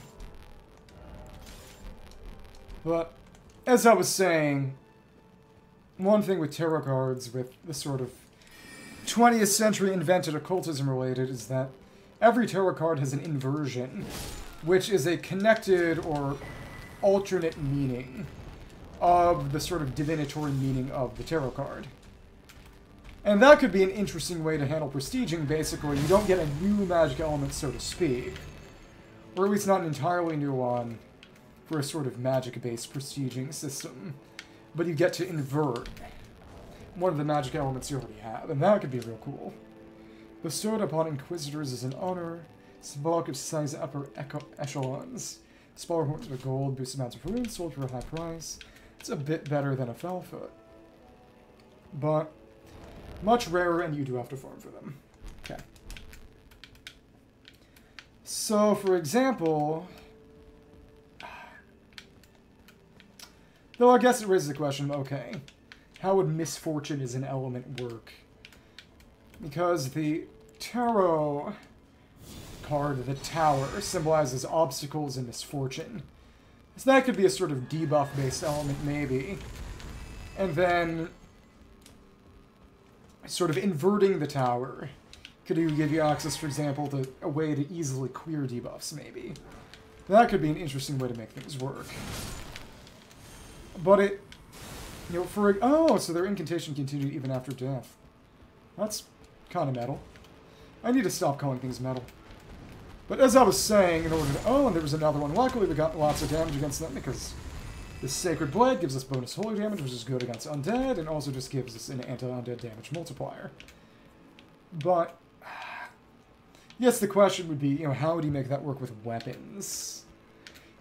But, as I was saying, one thing with tarot cards, with the sort of 20th century invented occultism related, is that every tarot card has an inversion, which is a connected or alternate meaning of the sort of divinatory meaning of the tarot card. And that could be an interesting way to handle prestiging, basically. You don't get a new magic element, so to speak. Or at least not an entirely new one for a sort of magic-based prestiging system. But you get to invert one of the magic elements you already have, and that could be real cool. Bestowed upon Inquisitors as an honor, symbolic of size upper echelons. Smaller horns of gold, boost amounts of runes, sold for a high price. It's a bit better than a Felfoot. But much rarer, and you do have to farm for them. Okay. So, for example... Though I guess it raises the question, okay, how would misfortune as an element work? Because the tarot card, the tower, symbolizes obstacles and misfortune. So that could be a sort of debuff-based element, maybe. And then... Sort of inverting the tower. Could you give you access, for example, to a way to easily clear debuffs, maybe. That could be an interesting way to make things work. But it... You know, for... Oh, so their incantation continued even after death. That's kind of metal. I need to stop calling things metal. But as I was saying, in order to... Oh, and there was another one. Luckily, we got lots of damage against them because this Sacred Blade gives us bonus holy damage, which is good against undead, and also just gives us an anti-undead damage multiplier. But... Yes, the question would be, you know, how would you make that work with weapons?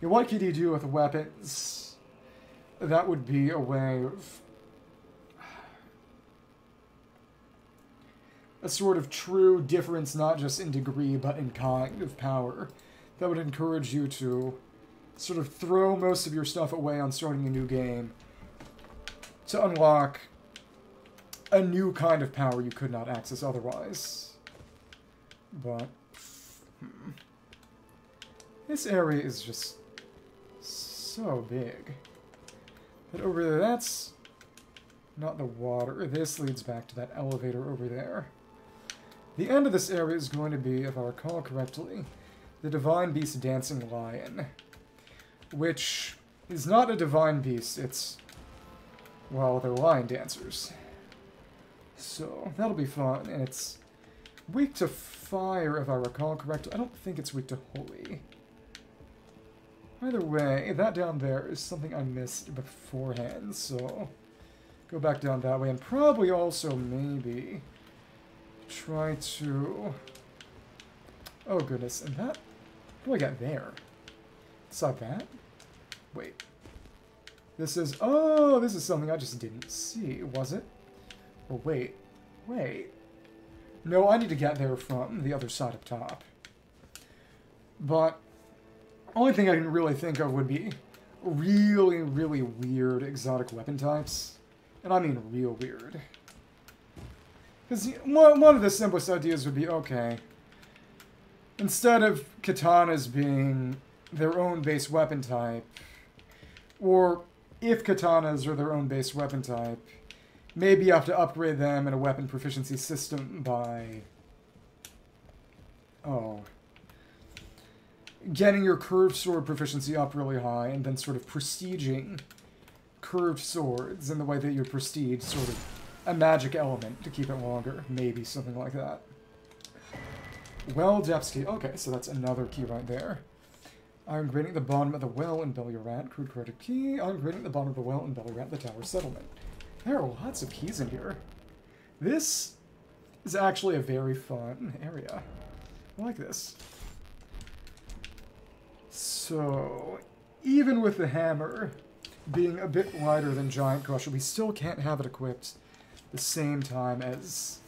You know, what could you do with weapons? That would be a way of a sort of true difference, not just in degree, but in kind of power, that would encourage you to sort of throw most of your stuff away on starting a new game to unlock a new kind of power you could not access otherwise. But, hmm. This area is just so big. But over there, that's not the water. This leads back to that elevator over there. The end of this area is going to be, if I recall correctly, the Divine Beast Dancing Lion. Which is not a Divine Beast, it's... Well, they're lion dancers. So, that'll be fun, and it's weak to fire, if I recall correctly. I don't think it's weak to holy. Either way, that down there is something I missed beforehand, so... Go back down that way, and probably also, maybe try to... Oh goodness, and that... What do I got there? Saw that? Wait. This is... Oh, this is something I just didn't see, was it? Oh, wait. Wait. No, I need to get there from the other side up top. But... Only thing I can really think of would be really, really weird exotic weapon types. And I mean real weird. Because one, one of the simplest ideas would be, okay, instead of katanas being their own base weapon type, or if katanas are their own base weapon type, maybe you have to upgrade them in a weapon proficiency system by... Oh. Getting your curved sword proficiency up really high, and then sort of prestiging curved swords in the way that you prestige sort of a magic element to keep it longer. Maybe something like that. Well, depths key. Okay, so that's another key right there. I'm grading the bottom of the well in Belurat. Crude credit key. I'm grading the bottom of the well in Belurat, the tower settlement. There are lots of keys in here. This is actually a very fun area. I like this. So, even with the hammer being a bit lighter than Giant Crusher, we still can't have it equipped the same time as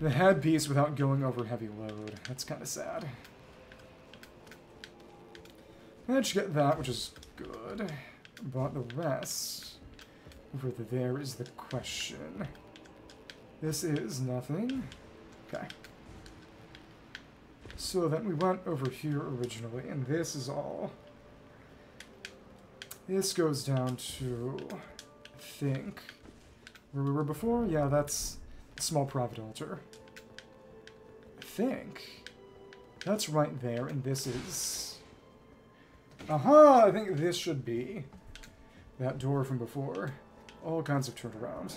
the headpiece without going over heavy load. That's kind of sad. Managed to get that, which is good. But the rest over there is the question. This is nothing. Okay. So then we went over here originally, and this is all. This goes down to, I think, where we were before? Yeah, that's a small private altar. I think. That's right there, and this is... Aha! I think this should be that door from before. All kinds of turnarounds.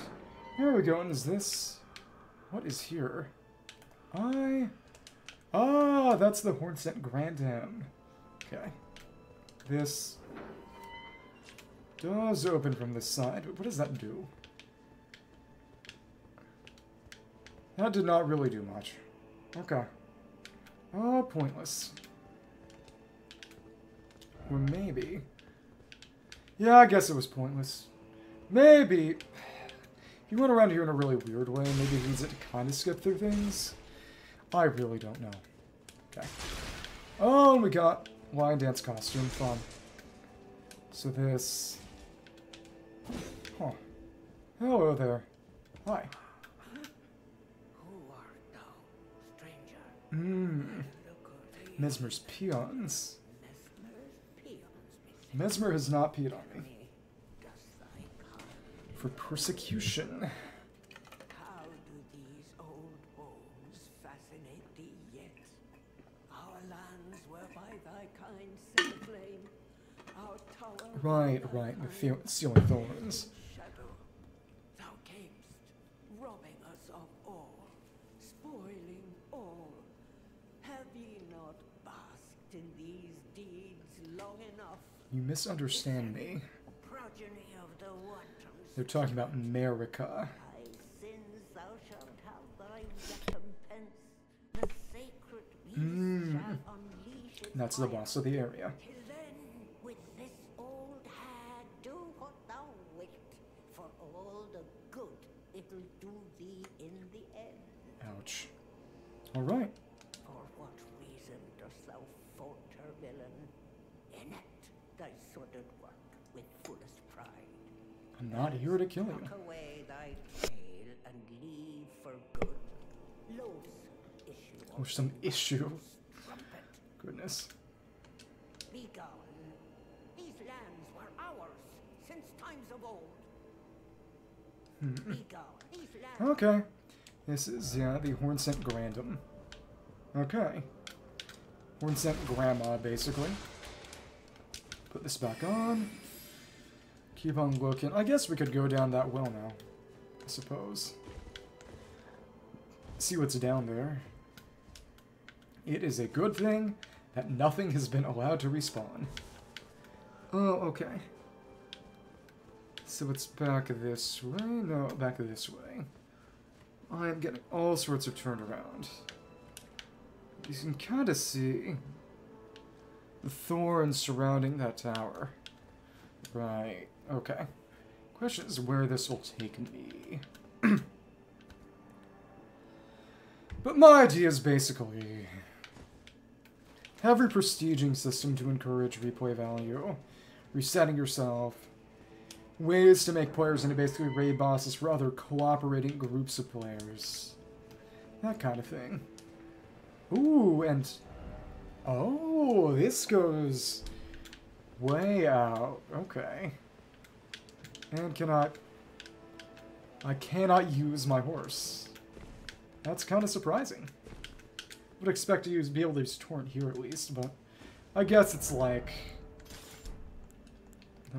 There we go, and is this... What is here? I... Ah, that's the Hornsent Grandam. Okay. This does open from this side. What does that do? That did not really do much. Okay. Oh, pointless. Or maybe... Yeah, I guess it was pointless. Maybe... He went around here in a really weird way, maybe he needs it to kind of skip through things. I really don't know. Okay. Oh, we got lion dance costume. Fun. So this... Huh. Hello there. Hi. Who art thou, stranger? Mmm. Look of thee, Messmer's peons. Messmer's peons, methinks Messmer has not peed on me. me. Does thy kind For persecution. Right, right, the the ceiling thorns. shadow. Thou camest, robbing us of all, spoiling all. Have ye not basked in these deeds long enough? You misunderstand me. They're talking about America. Mm. That's the boss of the area. Till then, with this old hag, do what thou wilt, for all the good it'll do thee in the end. Ouch. Alright. For what reason dost thou falter, villain? Enact thy sordid work with fullest pride. I'm not here to kill you. Tuck away thy tail and leave for good. Loathsome issue. Oh, some issue. Goodness. Be gone. These lands were ours since times of old. Hmm. Be gone. These lands. Okay. This is, yeah, the Hornsent Grandam. Okay. Hornsent Grandma, basically. Put this back on. Keep on looking. I guess we could go down that well now. I suppose. See what's down there. It is a good thing that nothing has been allowed to respawn. Oh, okay. So it's back this way? No, back this way. I am getting all sorts of turned around. You can kind of see the thorns surrounding that tower. Right, okay. Question is where this will take me. but my idea is basically have your prestiging system to encourage replay value, resetting yourself, ways to make players into basically raid bosses for other cooperating groups of players. That kind of thing. Ooh, and... Oh, this goes way out. Okay. And cannot... I cannot use my horse. That's kind of surprising. Would expect to use be able to use torrent here at least, but I guess it's like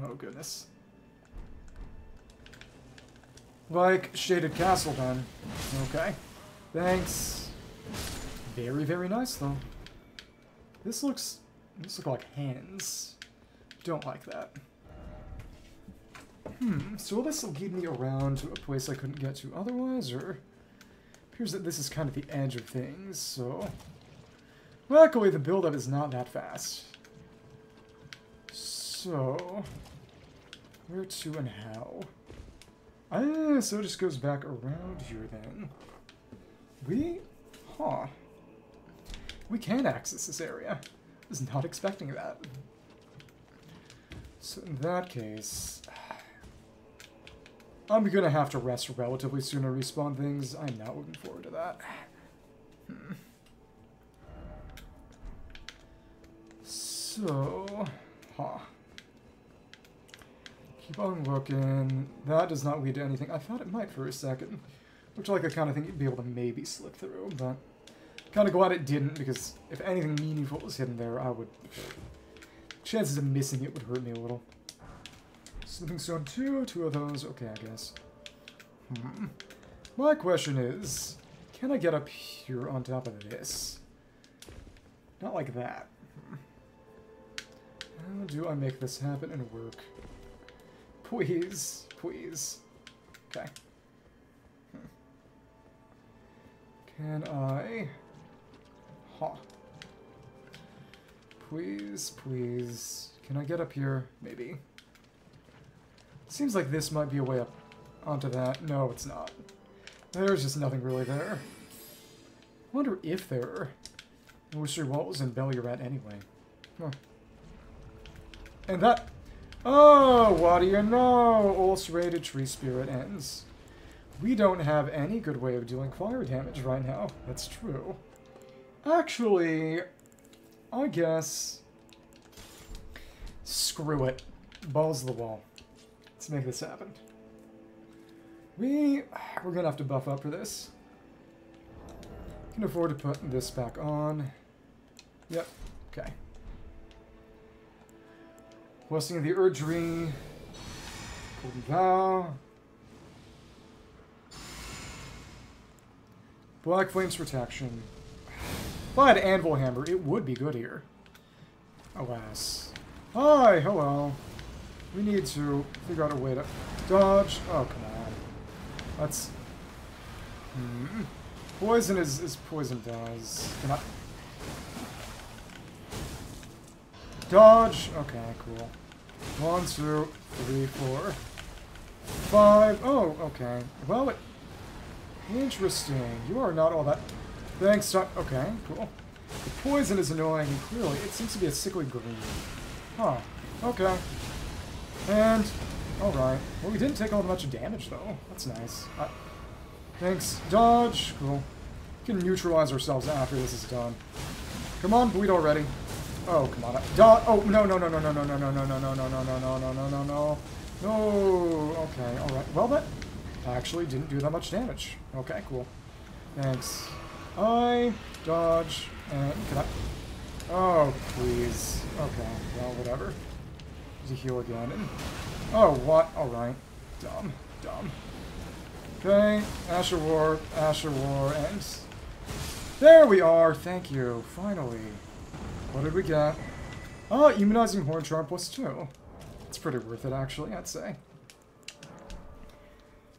oh goodness. Like Shaded Castle then. Okay. Thanks. Very, very nice though. This looks this look like hands. Don't like that. Hmm, so will this lead me around to a place I couldn't get to otherwise, or appears that this is kind of the edge of things, so... Luckily, the build-up is not that fast. So... Where to and how? Ah, so it just goes back around here then. We... Huh. We can access this area. Was not expecting that. So in that case... I'm gonna have to rest relatively soon to respawn things. I'm not looking forward to that. Hmm. So, huh. Keep on looking. That does not lead to anything. I thought it might for a second. Looked like the kind of thing you'd be able to maybe slip through, but kind of glad it didn't, because if anything meaningful was hidden there, I would... Chances of missing it would hurt me a little. Slipping stone two, two of those. Okay, I guess. Hmm. My question is, can I get up here on top of this? Not like that. Hmm. How do I make this happen and work? Please, please. Okay. Can I... Huh. Please, please. Can I get up here? Maybe. Seems like this might be a way up onto that. No, it's not. There's just nothing really there. I wonder if there are. There was in Belurat anyway. Huh. And that... Oh, what do you know? Ulcerated Tree Spirit ends. We don't have any good way of doing fire damage right now. That's true. Actually, I guess... Screw it. Balls the wall. Let's make this happen. We... We're gonna have to buff up for this. Can afford to put this back on. Yep. Okay. Blessing of the Erdtree. Golden Vow. Black Flames Protection. If I had Anvil Hammer, it would be good here. Alas. Hi, hello. We need to figure out a way to dodge. Oh, come on. That's... Hmm. Poison is, is poison does. Can Dodge. Okay, cool. One, two, three, four, five. Oh, okay. Well, it... Interesting. You are not all that... Thanks, Okay, cool. The poison is annoying, clearly. It seems to be a sickly green. Huh. Okay. And... Alright. Well, we didn't take all that much damage, though. That's nice. Uh, thanks. Dodge. Cool. We can neutralize ourselves after this is done. Come on, bleed already. Oh, come on. Dodge. Oh, no, no, no, no, no, no, no, no, no, no, no, no, no, no, no, no, no, no, no. No. Okay, alright. Well, that actually didn't do that much damage. Okay, cool. Thanks. I dodge and can I? Oh, please. Okay, well, whatever. To heal again. Oh, what? Alright. Dumb. Dumb. Okay, Ash of War, Ash of War, and... There we are! Thank you, finally. What did we get? Oh, Immunizing Horn Charm plus 2. It's pretty worth it, actually, I'd say.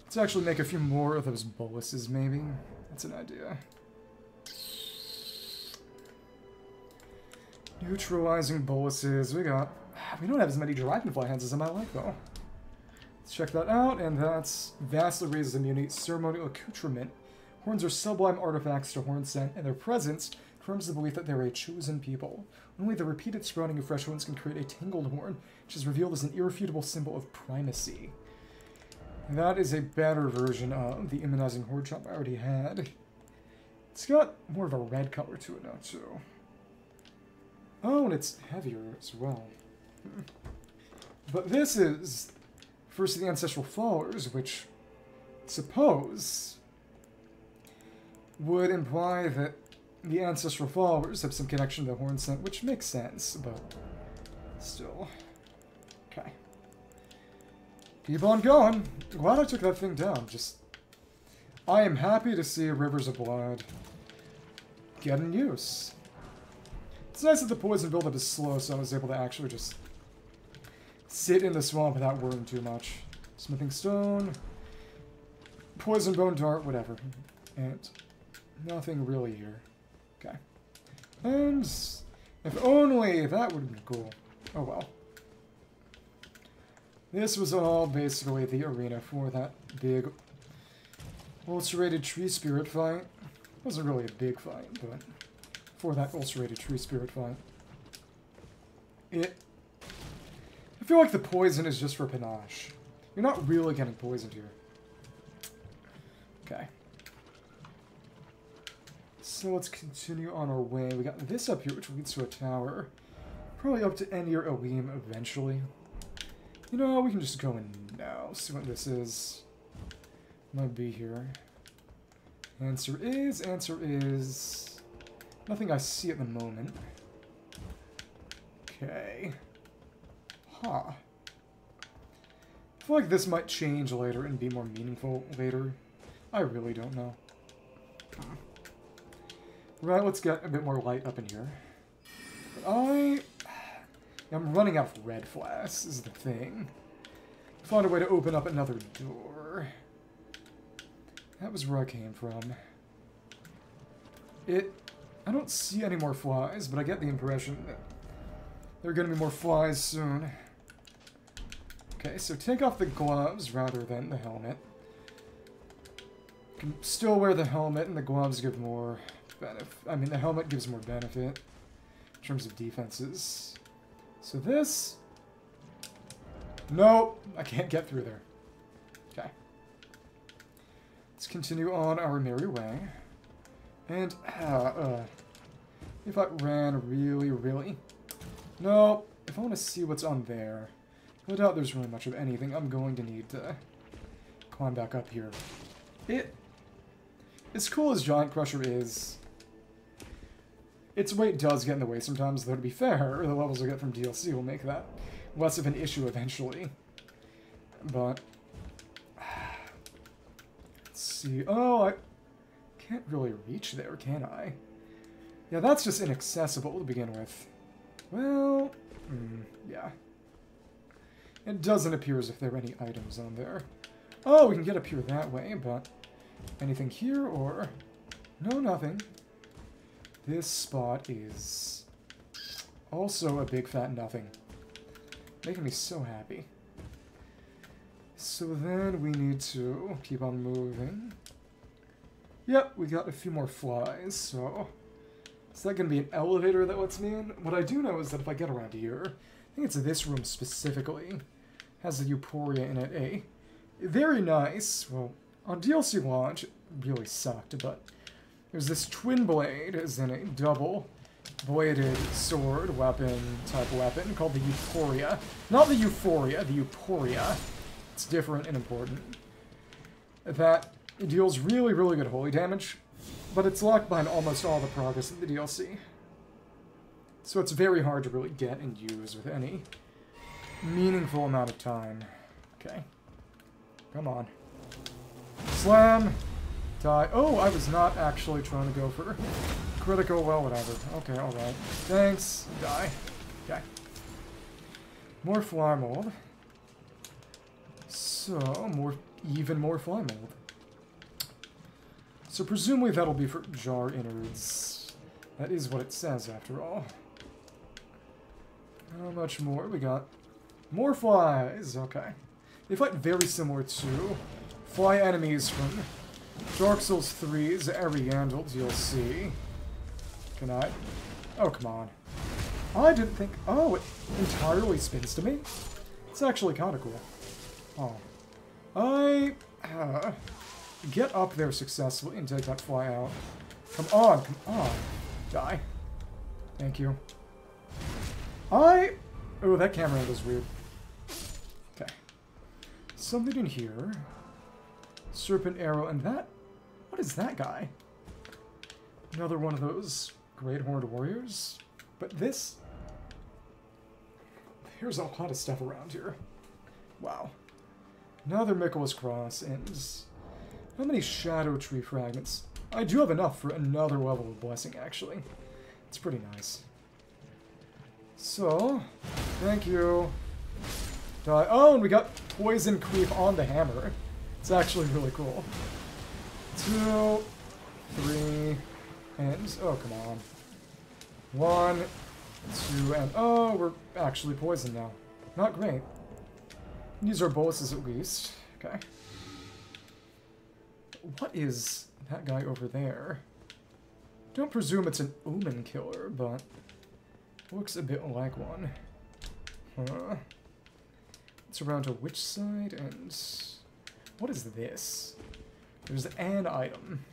Let's actually make a few more of those boluses, maybe. That's an idea. Neutralizing boluses. We got... We don't have as many Dragonfly hands as I might like, though. Let's check that out, and that's vastly raises immunity. Ceremonial accoutrement. Horns are sublime artifacts to Hornsent, and their presence confirms the belief that they're a chosen people. Only the repeated sprouting of fresh horns can create a tangled horn, which is revealed as an irrefutable symbol of primacy. That is a better version of the immunizing Horn Charm I already had. It's got more of a red color to it now, too. Oh, and it's heavier as well. But this is First, of the ancestral followers, which suppose would imply that the ancestral followers have some connection to the Hornsent, which makes sense, but still. Okay. Keep on going. Glad I took that thing down. Just, I am happy to see Rivers of Blood get in use. It's nice that the poison buildup is slow, so I was able to actually just sit in the swamp without worrying too much. Smithing stone, poison bone dart, whatever. And nothing really here. Okay. And if only that would have been cool. Oh well. This was all basically the arena for that big ulcerated tree spirit fight. It wasn't really a big fight, but for that ulcerated tree spirit fight. It... I feel like the poison is just for panache. You're not really getting poisoned here. Okay. So let's continue on our way. We got this up here, which leads to a tower. Probably up to Enir-Ilim eventually. You know, we can just go in now, see what this is. Might be here. Answer is, answer is... Nothing I see at the moment. Okay. Huh. I feel like this might change later and be more meaningful later. I really don't know. Right, let's get a bit more light up in here. I... I'm running out of red flasks, is the thing. Find a way to open up another door. That was where I came from. It... I don't see any more flies, but I get the impression that there are going to be more flies soon. Okay, so take off the gloves rather than the helmet. You can still wear the helmet, and the gloves give more benefit. I mean, the helmet gives more benefit in terms of defenses. So this... Nope, I can't get through there. Okay. Let's continue on our merry way. And, uh, uh, if I ran really, really... No, if I want to see what's on there, no doubt there's really much of anything. I'm going to need to climb back up here. It, as cool as Giant Crusher is, its weight does get in the way sometimes, though to be fair, the levels I get from DLC will make that less of an issue eventually. But, let's see. Oh, I can't really reach there, can I? Yeah, that's just inaccessible to begin with. Well, mm, yeah. It doesn't appear as if there are any items on there. Oh, we can get up here that way, but anything here or... No, nothing. This spot is also a big fat nothing. Making me so happy. So then we need to keep on moving. Yep, we got a few more flies, so... Is that going to be an elevator that lets me in? What I do know is that if I get around here, I think it's this room specifically, has the Euporia in it. A very nice, well, on DLC launch, it really sucked, but there's this twin blade, as in a double bladed sword weapon type weapon called the Euporia. Not the Euphoria, the Euporia. It's different and important. That deals really, really good holy damage, but it's locked behind almost all the progress in the DLC. So it's very hard to really get and use with any meaningful amount of time. Okay. Come on. Slam! Die. Oh, I was not actually trying to go for critical. Well, whatever. Okay, alright. Thanks. Die. Okay. More fly mold. So, more, even more fly mold. So presumably that'll be for jar innards. That is what it says, after all. How much more? We got more flies. Okay. They fight very similar to fly enemies from Dark Souls 3's Ariandel DLC. Can I? Oh, come on. I didn't think... Oh, it entirely spins to me? It's actually kind of cool. Oh. I... Uh, get up there successfully and take that fly out. Come on, come on. Die. Thank you. I... Oh, that camera angle's weird. Okay. Something in here. Serpent arrow, and that... What is that guy? Another one of those Great Horned Warriors? But this... There's a lot of stuff around here. Wow. Another Miquella's Cross, and... How many Shadow Tree fragments? I do have enough for another level of Blessing, actually. It's pretty nice. So, thank you. Die. Oh, and we got Poison Creep on the hammer. It's actually really cool. Two, three, and... Oh, come on. One, two, and... Oh, we're actually poisoned now. Not great. These are boluses at least. Okay. What is that guy over there? Don't presume it's an omen killer, but looks a bit like one. Huh. It's around to which side, and what is this? There's an item,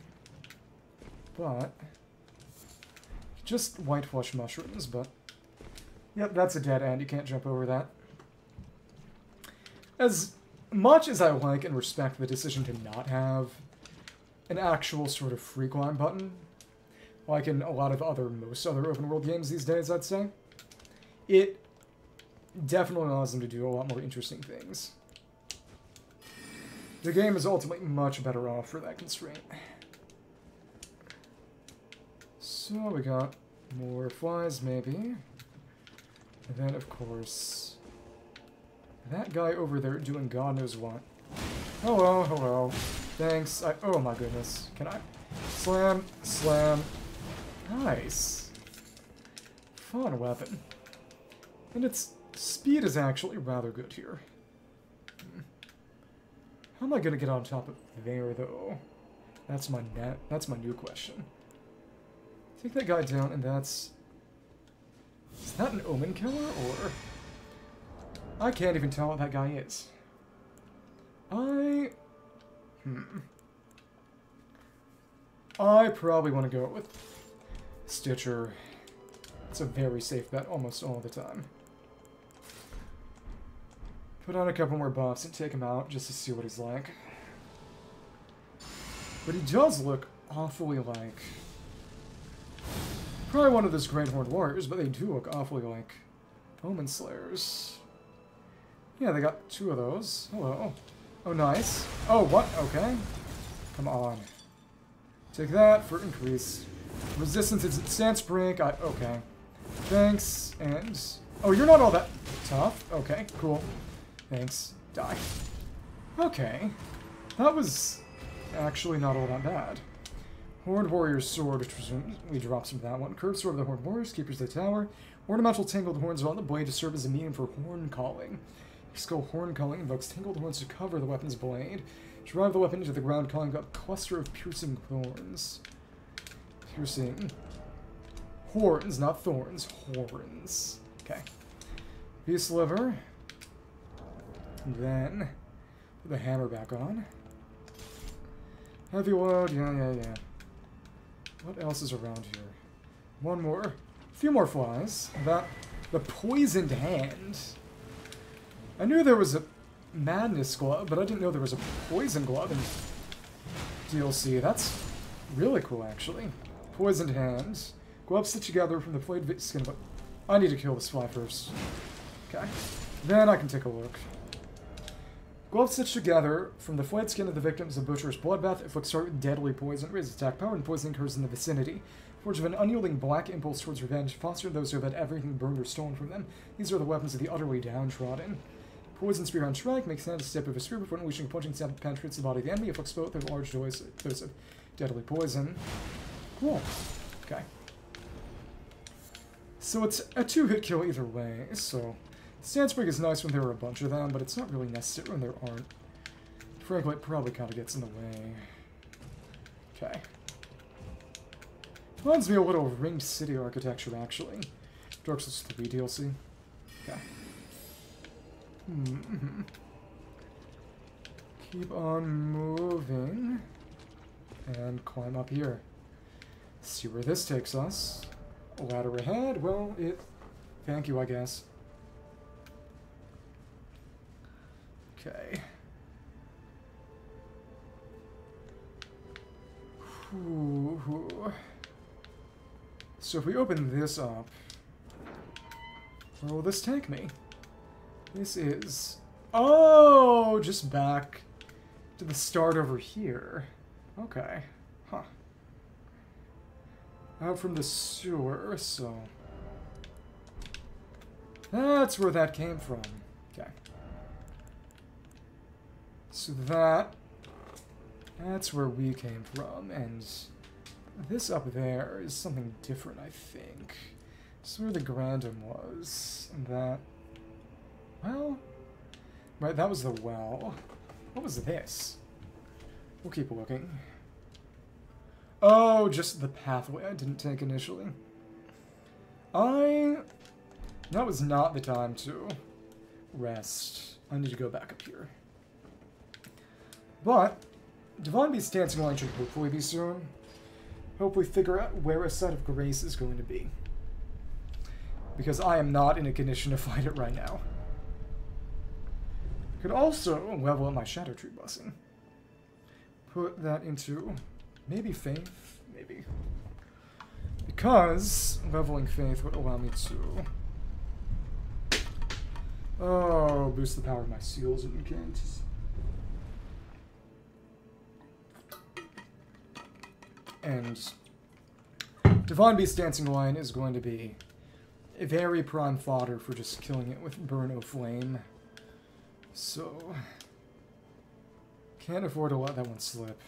but just white flesh mushrooms, but yep, that's a dead end. You can't jump over that. As much as I like and respect the decision to not have an actual sort of free climb button, like in a lot of other, most other open world games these days, I'd say, it definitely allows them to do a lot more interesting things. The game is ultimately much better off for that constraint. So we got more flies, maybe. And then, of course, that guy over there doing God knows what. Oh, hello, oh, hello. Thanks. I, oh my goodness. Can I? Slam, slam. Nice. Fun weapon. And its speed is actually rather good here. How am I gonna get on top of there, though? That's my net. That's my new question. Take that guy down, and that's... Is that an Omen Killer, or... I can't even tell what that guy is. I... Hmm. I probably want to go with Stitcher. It's a very safe bet almost all the time. Put on a couple more buffs and take him out just to see what he's like. But he does look awfully like... Probably one of those Great Horned Warriors, but they do look awfully like Omen Slayers. Yeah, they got two of those. Hello. Oh, nice. Oh, what? Okay. Come on. Take that for increase. Resistance is stance break. I, okay. Thanks. And... Oh, you're not all that tough. Okay, cool. Thanks. Die. Okay. That was actually not all that bad. Horned Warrior's Sword, which we drops of that one. Curved Sword of the Horned Warriors, Keepers of the Tower. Ornamental Tangled Horns on the blade to serve as a medium for horn calling. Skill Horn Calling invokes Tangled Horns to cover the weapon's blade. Drive the weapon into the ground, calling up Cluster of Piercing Thorns. Piercing. Horns, not thorns. Horns. Okay. Beast Liver. Then, put the hammer back on. Heavy load, uh, yeah, yeah, yeah. What else is around here? One more. A few more flies. That, the Poisoned Hand. I knew there was a Madness Glove, but I didn't know there was a Poison Glove in DLC. That's really cool, actually. Poisoned Hands. Gloves stitched together from the flayed skin of I need to kill this fly first. Okay. Then I can take a look. Gloves stitched together from the flayed skin of the victims of Butcher's bloodbath inflicts deadly poison, raises attack power, and poison occurs in the vicinity. Forge of an unyielding black impulse towards revenge, foster those who have had everything burned or stolen from them. These are the weapons of the utterly downtrodden. Poison Spear on Strike makes sound a step of a spear before unleashing a punching stab that penetrates the body of the enemy, afflicts both with large dose, dose of deadly poison. Cool. Okay. So it's a two-hit kill either way, so... Stance is nice when there are a bunch of them, but it's not really necessary when there aren't. Frankly, it probably kind of gets in the way. Okay. Reminds me a little of Ringed City architecture, actually. Dark Souls 3 DLC. Okay. Mm -hmm. Keep on moving. And climb up here. See where this takes us. A ladder ahead? Well, it... Thank you, I guess. Okay. Ooh. So if we open this up, where will this take me? This is... Oh, just back to the start over here. Okay. Huh. Out from the sewer, so... That's where that came from. So that... That's where we came from, and... This up there is something different, I think. This is where the Grandam was. And that... Well... Right, that was the well. What was this? We'll keep looking. Oh, just the pathway I didn't take initially. I... That was not the time to rest. I need to go back up here. But, Divine Beast's Dancing Lion should hopefully be soon. Hopefully figure out where a site of grace is going to be. Because I am not in a condition to fight it right now. I could also level up my Shadow Tree Blessing. Put that into maybe Faith? Maybe. Because leveling Faith would allow me to... Oh, boost the power of my seals and incantations. And Divine Beast's Dancing Lion is going to be a very prime fodder for just killing it with Burn O Flame. So, can't afford to let that one slip.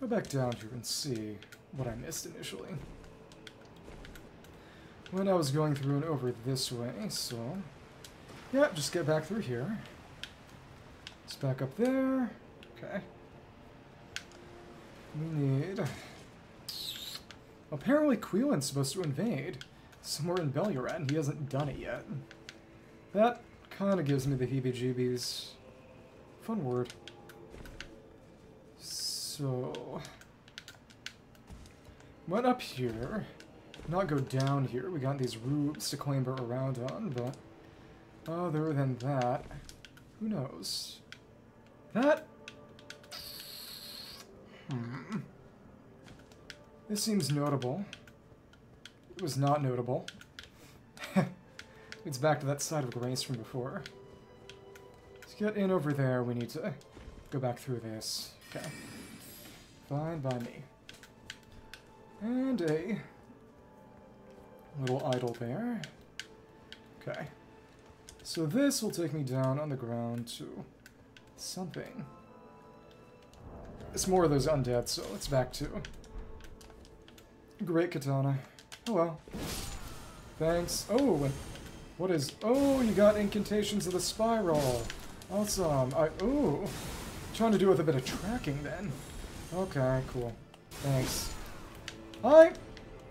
Go back down here and see what I missed initially. When I was going through and over this way, so... Yeah, just get back through here. It's back up there. Okay. We need... Apparently Queelign's supposed to invade somewhere in Belurat, and he hasn't done it yet. That kind of gives me the heebie-jeebies. Fun word. So... Went up here. Not go down here. We got these roofs to clamber around on, but... Other than that... Who knows? That Hmm. This seems notable. It was not notable. it's back to that site of grace from before. Let's get in over there, we need to go back through this. Okay. Fine by me. And a little idol there. Okay. So this will take me down on the ground to something. It's more of those undead, so it's back to... Great katana. Oh well. Thanks. Oh, what is... Oh, you got incantations of the spiral. Awesome. I... Oh. Trying to do with a bit of tracking then. Okay, cool. Thanks. I...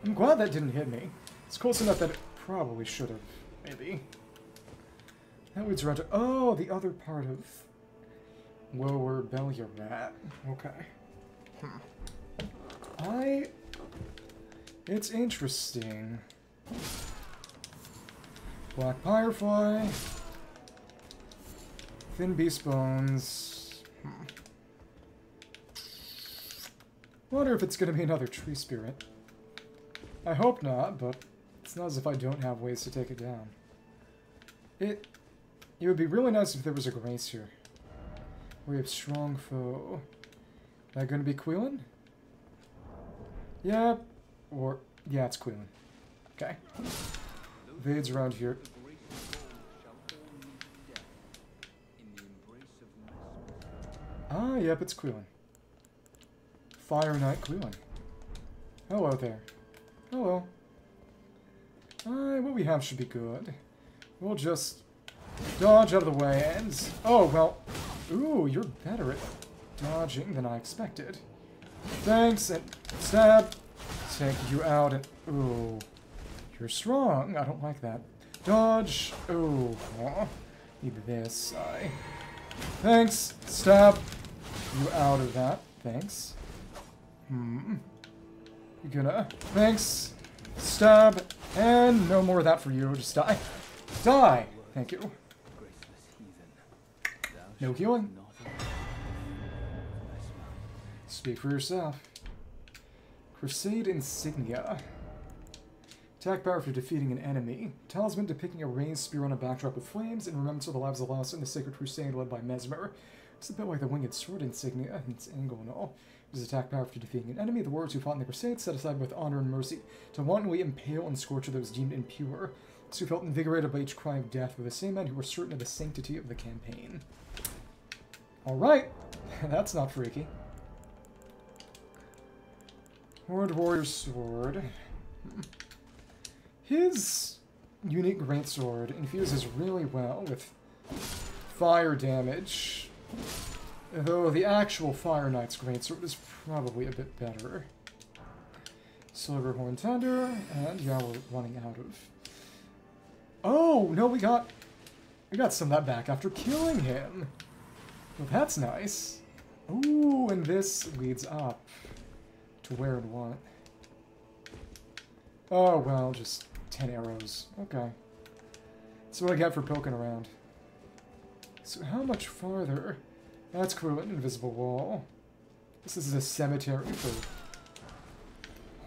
I'm glad that didn't hit me. It's close enough that it probably should have. Maybe. That leads around to... Oh, the other part of Lower belly rat. Okay. Hmm. I... It's interesting. Black Firefly. Thin Beast Bones. Hmm. Wonder if it's gonna be another Tree Spirit. I hope not, but it's not as if I don't have ways to take it down. It... It would be really nice if there was a Grace here. We have strong foe. That gonna be Queelign? Yep. Or, yeah, it's Queelign. Okay. Vades around here. Ah, yep, it's Queelign. Fire Knight Queelign. Hello there. Hello. Uh, what we have should be good. We'll just dodge out of the way and... Oh, well, Ooh, you're better at dodging than I expected. Thanks, and stab. Take you out, and ooh. You're strong. I don't like that. Dodge. Ooh. Aw. Need this. I. Thanks. Stab. You out of that. Thanks. Hmm. You're gonna. Thanks. Stab. And no more of that for you. Just die. Die. Thank you. No healing. Speak for yourself. Crusade Insignia. Attack power for defeating an enemy. Talisman depicting a raised spear on a backdrop of flames in remembrance of the lives of lost in the Sacred Crusade led by Messmer. It's a bit like the Winged Sword Insignia and its angle and all. It is attack power for defeating an enemy. The warriors who fought in the Crusade set aside with honor and mercy to wantonly impale and scorch those deemed impure. Who felt invigorated by each cry of death were the same men who were certain of the sanctity of the campaign. Alright, that's not freaky. Horde Warrior Sword. Hmm. His unique greatsword infuses really well with fire damage, though the actual Fire Knight's greatsword is probably a bit better. Silverhorn Tender, and yeah, we're running out of... Oh, no, we got... We got some of that back after killing him. Well, that's nice. Ooh, and this leads up to where and what. Oh, well, just 10 arrows. Okay. That's what I got for poking around. So how much farther? That's cool, an invisible wall. This is a cemetery for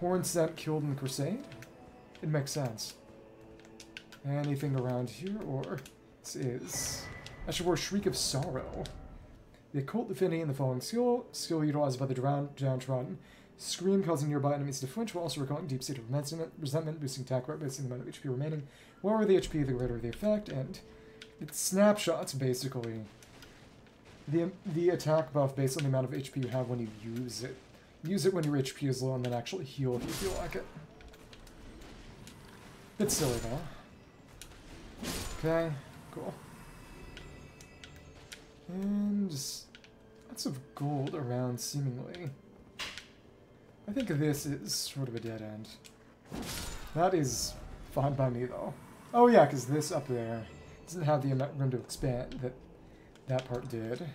Hornsent killed in the Crusade? It makes sense. Anything around here, or this is... I should wear Shriek of Sorrow. The occult divinity in the following skill, skill utilized by the drown, downtrodden. Scream causing nearby enemies to flinch while also recalling deep state of resentment, boosting attack rate, boosting the amount of HP remaining. Lower the HP, the greater the effect, and it's snapshots basically. The, the attack buff based on the amount of HP you have when you use it. Use it when your HP is low and then actually heal if you feel like it. It's silly though. Okay, cool. And just lots of gold around seemingly. I think this is sort of a dead end. That is fine by me though. Oh yeah, because this up there doesn't have the amount of room to expand that that part did.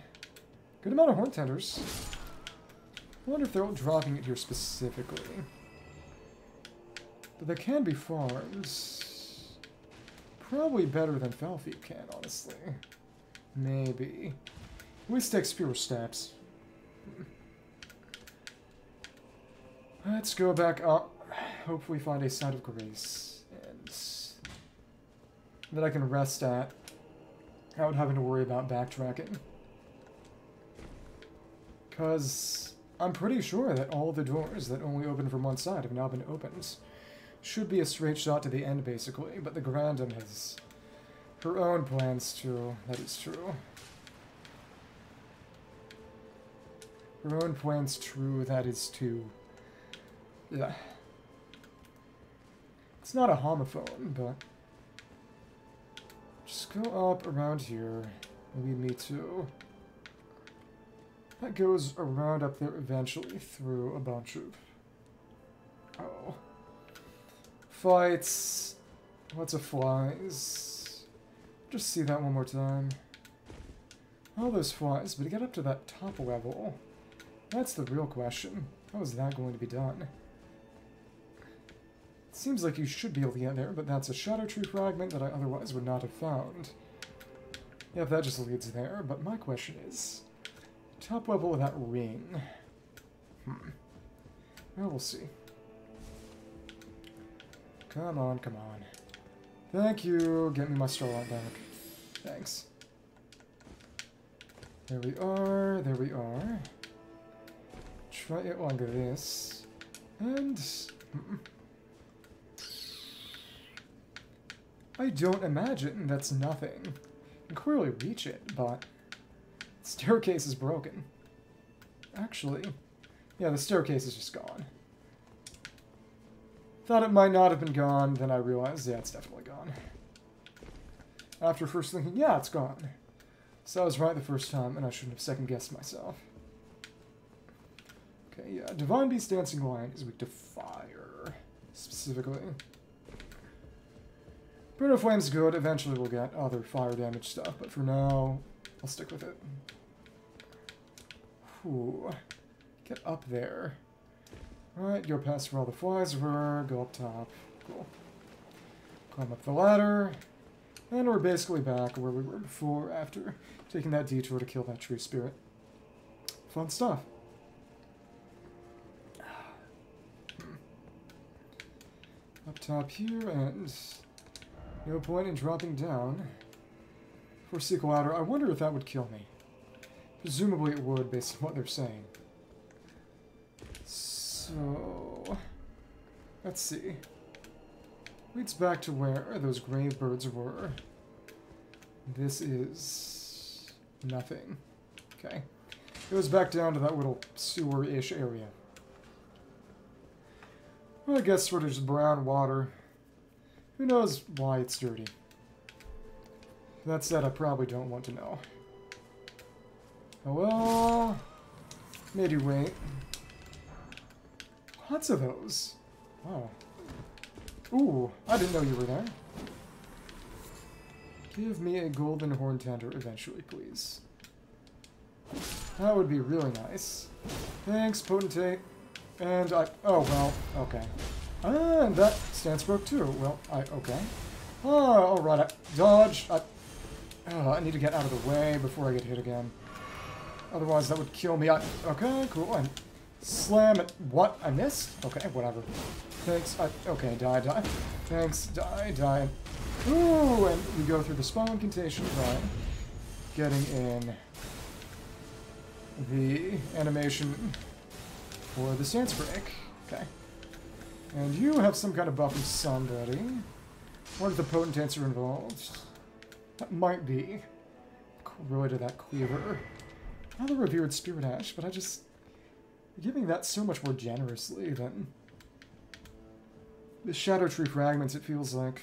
Good amount of horn tenders. I wonder if they're all dropping it here specifically. But there can be farms. Probably better than Felfeet can, honestly. Maybe. At least takes fewer steps. Let's go back up. Hopefully find a site of grace. And that I can rest at without having to worry about backtracking. Because I'm pretty sure that all the doors that only open from one side have now been opened. Should be a straight shot to the end, basically, but the Grandam has her own plans too, that is true. Her own plans true, that is too. Yeah. It's not a homophone, but... Just go up around here. Lead me to... That goes around up there eventually through a bunch of... Oh. Fights. Lots of flies. Just see that one more time. All those flies, but to get up to that top level, that's the real question. How is that going to be done? It seems like you should be able to get there, but that's a Shadow Tree fragment that I otherwise would not have found. Yep, that just leads there, but my question is... Top level of that ring. Hmm. Well, we'll see. Come on, come on. Thank you. Get me my starlight back. Thanks. There we are. There we are. Try it like this. And... I don't imagine that's nothing. I can clearly reach it, but... The staircase is broken. Actually... Yeah, the staircase is just gone. Thought it might not have been gone, then I realized, yeah, it's definitely gone. After first thinking, yeah, it's gone. So I was right the first time, and I shouldn't have second-guessed myself. Okay, yeah, Divine Beast Dancing Lion is weak to fire, specifically. Burn O Flame's good, eventually we'll get other fire damage stuff, but for now, I'll stick with it. Ooh, get up there. Alright, go past where all the flies were, go up top. Cool. Climb up the ladder. And we're basically back where we were before after taking that detour to kill that tree spirit. Fun stuff. Up top here, and no point in dropping down for sequel Ladder. I wonder if that would kill me. Presumably it would, based on what they're saying. So, let's see. Leads back to where those grave birds were. This is nothing. Okay. It goes back down to that little sewer-ish area. Well, I guess sort of just brown water. Who knows why it's dirty? That said, I probably don't want to know. Oh well... Maybe wait. Lots of those. Wow. Ooh, I didn't know you were there. Give me a golden horn tender eventually, please. That would be really nice. Thanks, Potentate. And I... Oh, well, okay. And that stance broke too. Well, I... Okay. Oh, alright. I, dodge. I, oh, I need to get out of the way before I get hit again. Otherwise, that would kill me. I, okay, cool. And slam it. What? I missed? Okay, whatever. Thanks. I, okay, die, die. Thanks. Die, die. Ooh, and we go through the spawn incantation, right? Getting in the animation for the stance break. Okay. And you have some kind of buff from somebody. One of the potentates are involved. That might be related to that cleaver. Another revered spirit ash, but I just giving that so much more generously than the shadow tree fragments. It feels like,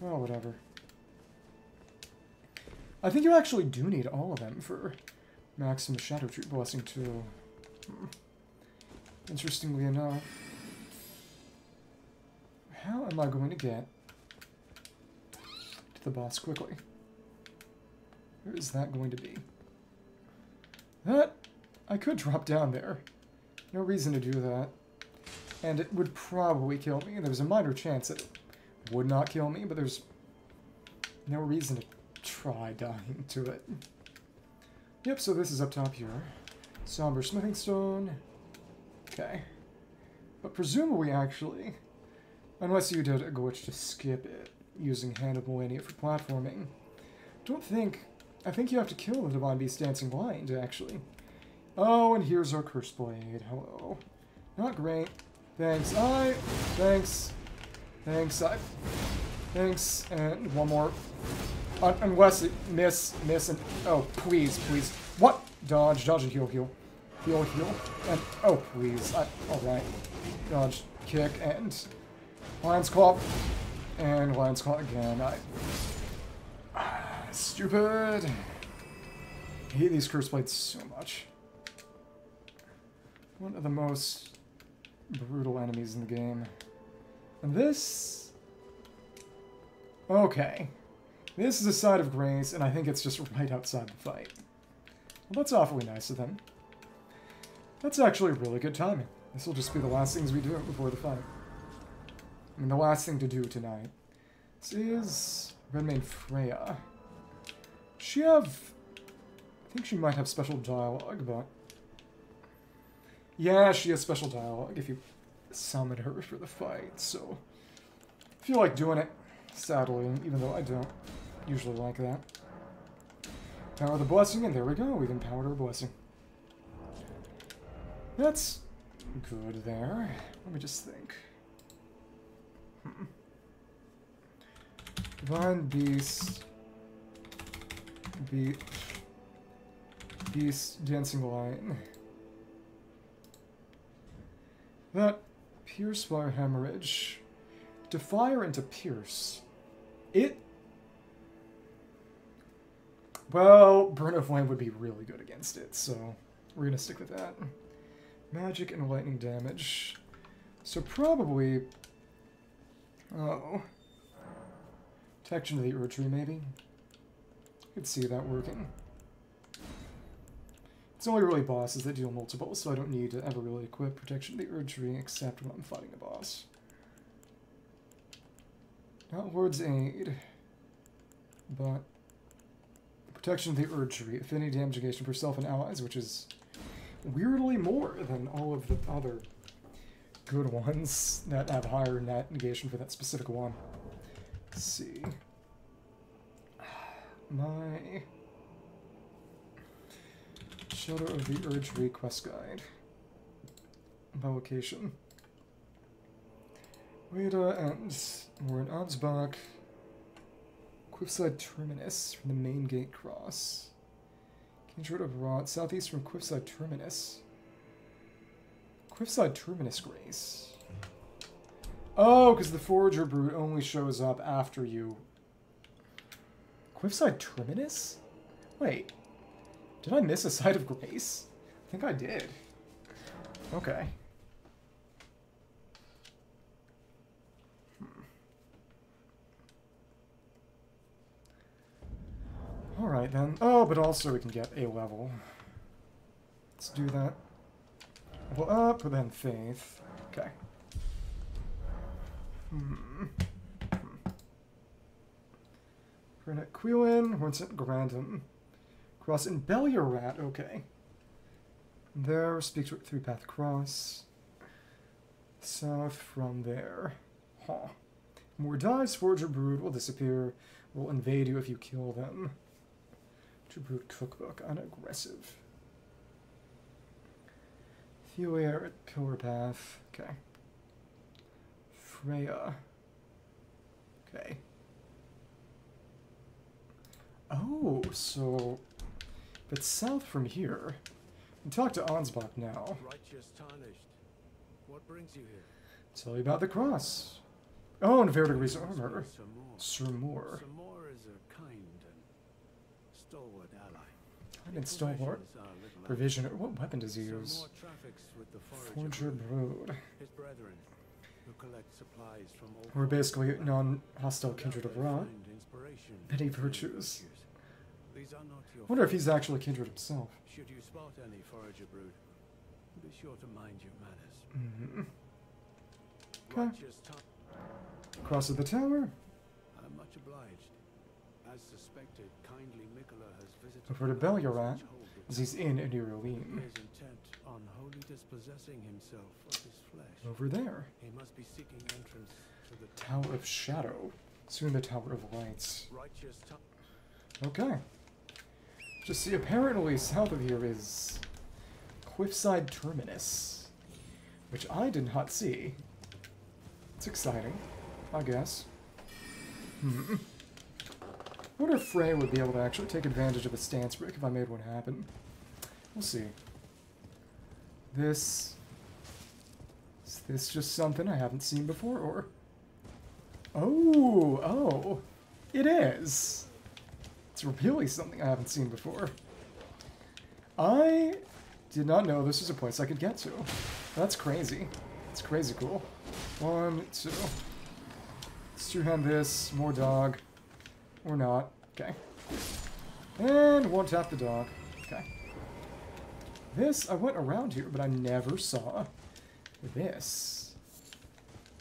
well, whatever. I think you actually do need all of them for maximum shadow tree blessing too. Hmm. Interestingly enough, how am I going to get to the boss quickly? Where is that going to be? That, I could drop down there. No reason to do that. And it would probably kill me. There's a minor chance it would not kill me, but there's no reason to try dying to it. Yep, so this is up top here. Somber Smithing Stone. Okay. But presumably, actually, unless you did a glitch to skip it using Hand of Malenia for platforming, don't think... I think you have to kill the Divine Beast Dancing Lion, actually. Oh, and here's our Curse Blade. Hello. Not great. Thanks. I. Thanks. Thanks. I. Thanks. And one more. Uh, unless it miss, miss, and oh, please, please. What? Dodge, dodge, and heal, heal, heal, heal, and oh, please. I, all right. Dodge, kick, and Lion's Claw, and Lion's Claw again. I. Stupid. I hate these curse blades so much. One of the most brutal enemies in the game. And this... Okay. This is a site of grace, and I think it's just right outside the fight. Well, that's awfully nice of them. That's actually really good timing. This will just be the last things we do before the fight. I mean, the last thing to do tonight. This is Redmane Freyja. She have... I think she might have special dialogue, but... Yeah, she has special dialogue if you summon her for the fight, so... I feel like doing it, sadly, even though I don't usually like that. Power the blessing, and there we go, we've empowered her blessing. That's good there. Let me just think. Hmm. Divine Beast... Be Beast Dancing Lion. That pierce by hemorrhage. To fire and to pierce. It... Well, Burn O Flame would be really good against it, so we're gonna stick with that. Magic and lightning damage. So probably... Oh. Protection of the Erdtree, maybe? I Could see that working. It's only really bosses that deal multiple, so I don't need to ever really equip Protection of the Erdtree except when I'm fighting a boss. Not Lord's Aid, but Protection of the Erdtree, affinity damage negation for self and allies, which is weirdly more than all of the other good ones that have higher net negation for that specific one. Let's see. My Shadow of the Erdtree quest guide. By location. Rita and we're in Ansbach. Cliffside Terminus from the main gate cross. Kindred of Rot, southeast from Cliffside Terminus. Cliffside Terminus Grace. Oh, because the Forager Brood only shows up after you. Cliffside Terminus? Wait. Did I miss a site of Grace? I think I did. Okay. Alright then. Oh, but also we can get a level. Let's do that. Level up, then faith. Okay. Hmm. Granite Queelign, Hornsent Grandam. Cross in Belurat, okay. There, speaks three path cross. South from there. Huh. More dies, Forager Brood will disappear, will invade you if you kill them. To Brood Cookbook, unaggressive. Thelier at Pillar Path, okay. Freyja. Okay. Oh, so... But south from here... We talk to Ansbach now. Righteous tarnished. What brings you here? Tell you about the cross. Oh, and Verdigris armor. Sir Moore. Sir Moore. Is a kind and stalwart ally. I'm in Stalwart. Provisioner. What weapon does he use? Moore traffics with the Forger Brood. his brethren, who collect supplies from all We're basically of the land. non-hostile kindred of Ra. Many virtues. These are not your wonder if he's actually kindred himself. Should you spot any forager brood, be sure to mind your manners. hmm Okay. Cross of the tower. I'm much obliged. As suspected, kindly Miquella has visited Over to Belurat, As he's in Enir-Ilim. He is intent on wholly dispossessing himself of his flesh. Over there. He must be seeking entrance to the Tower of Shadow. Soon the Tower of Lights. Okay. Just see, apparently south of here is Cliffside Terminus, which I did not see. It's exciting, I guess. Hmm. I wonder if Frey would be able to actually take advantage of a stance break if I made one happen. We'll see. This... Is this just something I haven't seen before, or... Oh, oh. It is. It's really something I haven't seen before. I did not know this was a place I could get to. That's crazy. It's crazy cool. One, two. Let's two-hand this. More dog. Or not. Okay. And one tap the dog. Okay. This, I went around here, but I never saw this.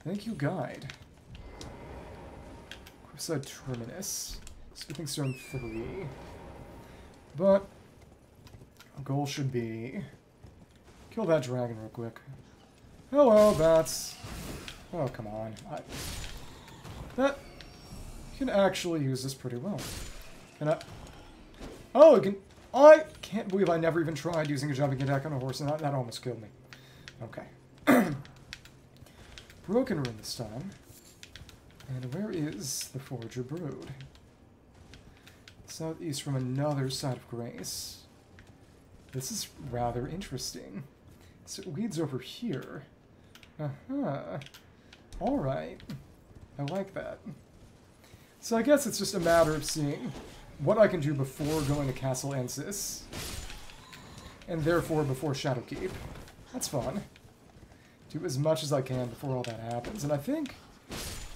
Thank you, guide. Cliffside Terminus. Speaking Stone 3. But, our goal should be... Kill that dragon real quick. Hello, bats. Oh, come on. I, that can actually use this pretty well. Can I... Oh, it can... I can't believe I never even tried using a jumping attack on a horse, and that, that almost killed me. Okay. Broken Rune this time. And where is the Forager Brood? Southeast from another site of Grace. This is rather interesting. So it leads over here. Uh-huh. Alright. I like that. So I guess it's just a matter of seeing what I can do before going to Castle Ensis. And therefore before Shadowkeep. That's fun. Do as much as I can before all that happens. And I think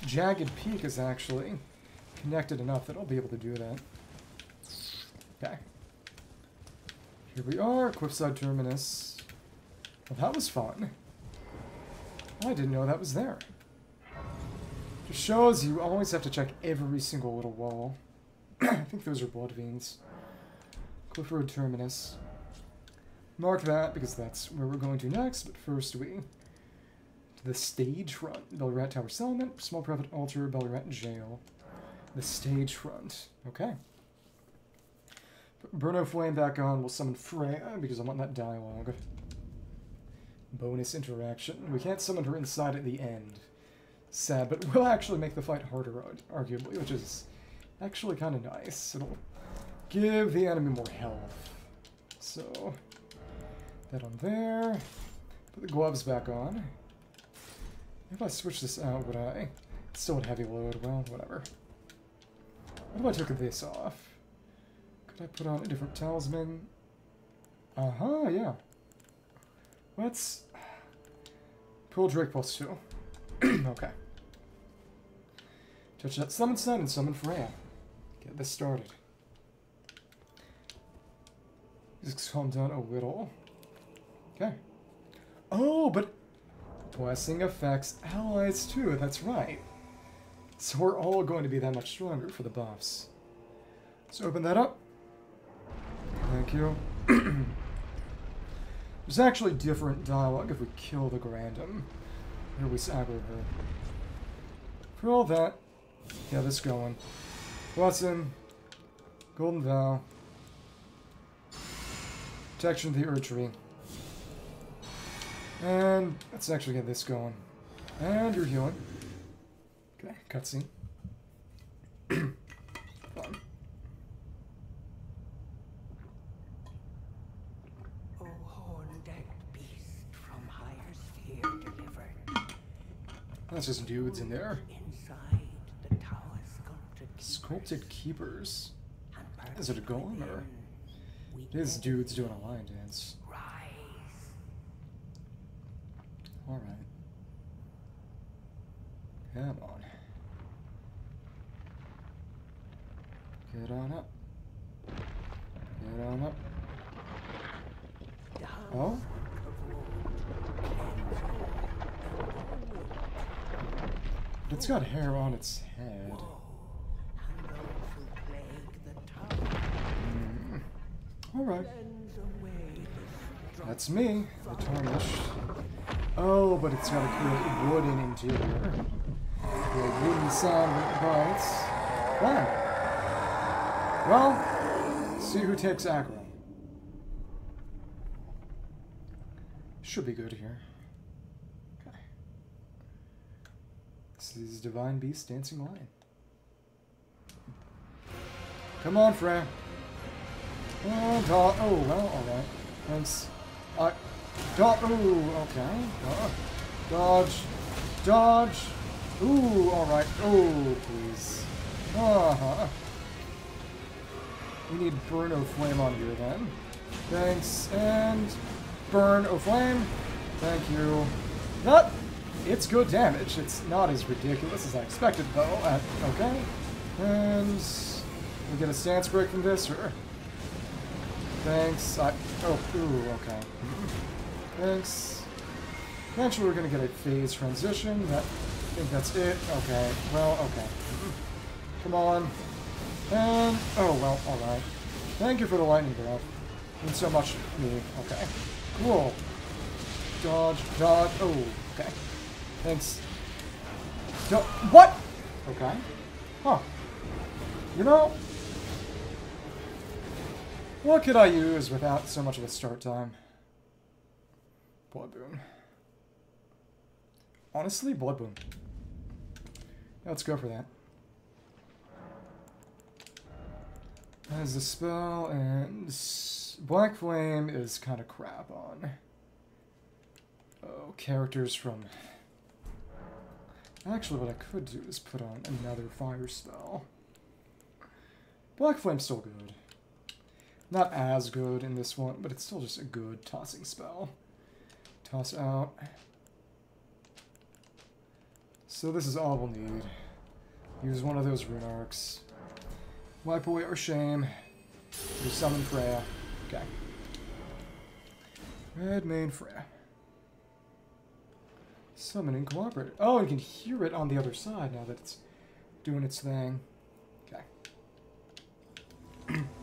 Jagged Peak is actually connected enough that I'll be able to do that. Okay. Here we are, Cliffside Terminus. Well, that was fun. I didn't know that was there. Just shows you always have to check every single little wall. I think those are blood veins. Cliff Road Terminus. Mark that because that's where we're going to next, but first we The stage front. Belurat Tower Settlement. Small Private Altar. Belurat Gaol. The stage front. Okay. Put Burn O Flame back on. We'll summon Freyja uh, because I want that dialogue. Bonus interaction. We can't summon her inside at the end. Sad, but we'll actually make the fight harder, arguably, which is actually kind of nice. It'll give the enemy more health. So, that on there. Put the gloves back on. If I switch this out, would I? It's still at heavy load. Well, whatever. What if I took this off? Could I put on a different talisman? Uh-huh, yeah. Let's... Pull Drake plus two. okay. Touch that summon sun and summon Freyja. Get this started. Just calm down a little. Okay. Oh, but blessing affects allies too. That's right. So we're all going to be that much stronger for the buffs. Let's open that up. Thank you. There's actually different dialogue if we kill the Grandam. Here we aggro her. For all that, yeah, this going. Blessing. Golden Vow. Protection of the Tree. And let's actually get this going. And you're healing. Okay, cutscene. Fun. O horn-decked beast from higher sphere delivered. That's just dudes in there. Inside the tower sculpted Sculpted keepers. Is it a golem or- within, we It is beg dudes doing a lion dance. Rise. Alright. Come on. Get on up. Get on up. Oh? It's got hair on its head. and those who plague the tower Mm. Alright. That's me, the tarnished. Oh, but it's got a cool wooden interior. The wooden sound bites. Fine. Well, see who takes aggro. Should be good here. Okay. This is Divine Beast Dancing Lion. Come on, Freyja. Oh, God. Oh, well, alright. Thanks. I. Dodge. Ooh, okay. Dodge. Dodge. Ooh, alright. Oh, please. Uh huh. We need Burn O Flame on here then. Thanks. And. Burn O Flame. Thank you. Not. It's good damage. It's not as ridiculous as I expected, though. Uh, okay. And. We get a stance break from this, or. Thanks. I, oh, ooh, okay. Thanks. Eventually we're gonna get a phase transition. That, I think that's it. Okay. Well, okay. Come on. And, oh, well, alright. Thank you for the lightning breath. Means so much me. Okay. Cool. Dodge, dodge. Oh, okay. Thanks. Do what? Okay. Huh. You know, what could I use without so much of a start time? Blood Boon. Honestly, Blood Boon. Let's go for that. As a spell, and Black Flame is kind of crap on. Oh, characters from. Actually, what I could do is put on another fire spell. Black Flame's still good. Not as good in this one, but it's still just a good tossing spell. Toss out. So this is all we'll need. Use one of those rune arcs. Wipe away our shame. Summon Freyja. Okay. Redmane Freyja. Summoning cooperator. Oh, you can hear it on the other side now that it's doing its thing. Okay.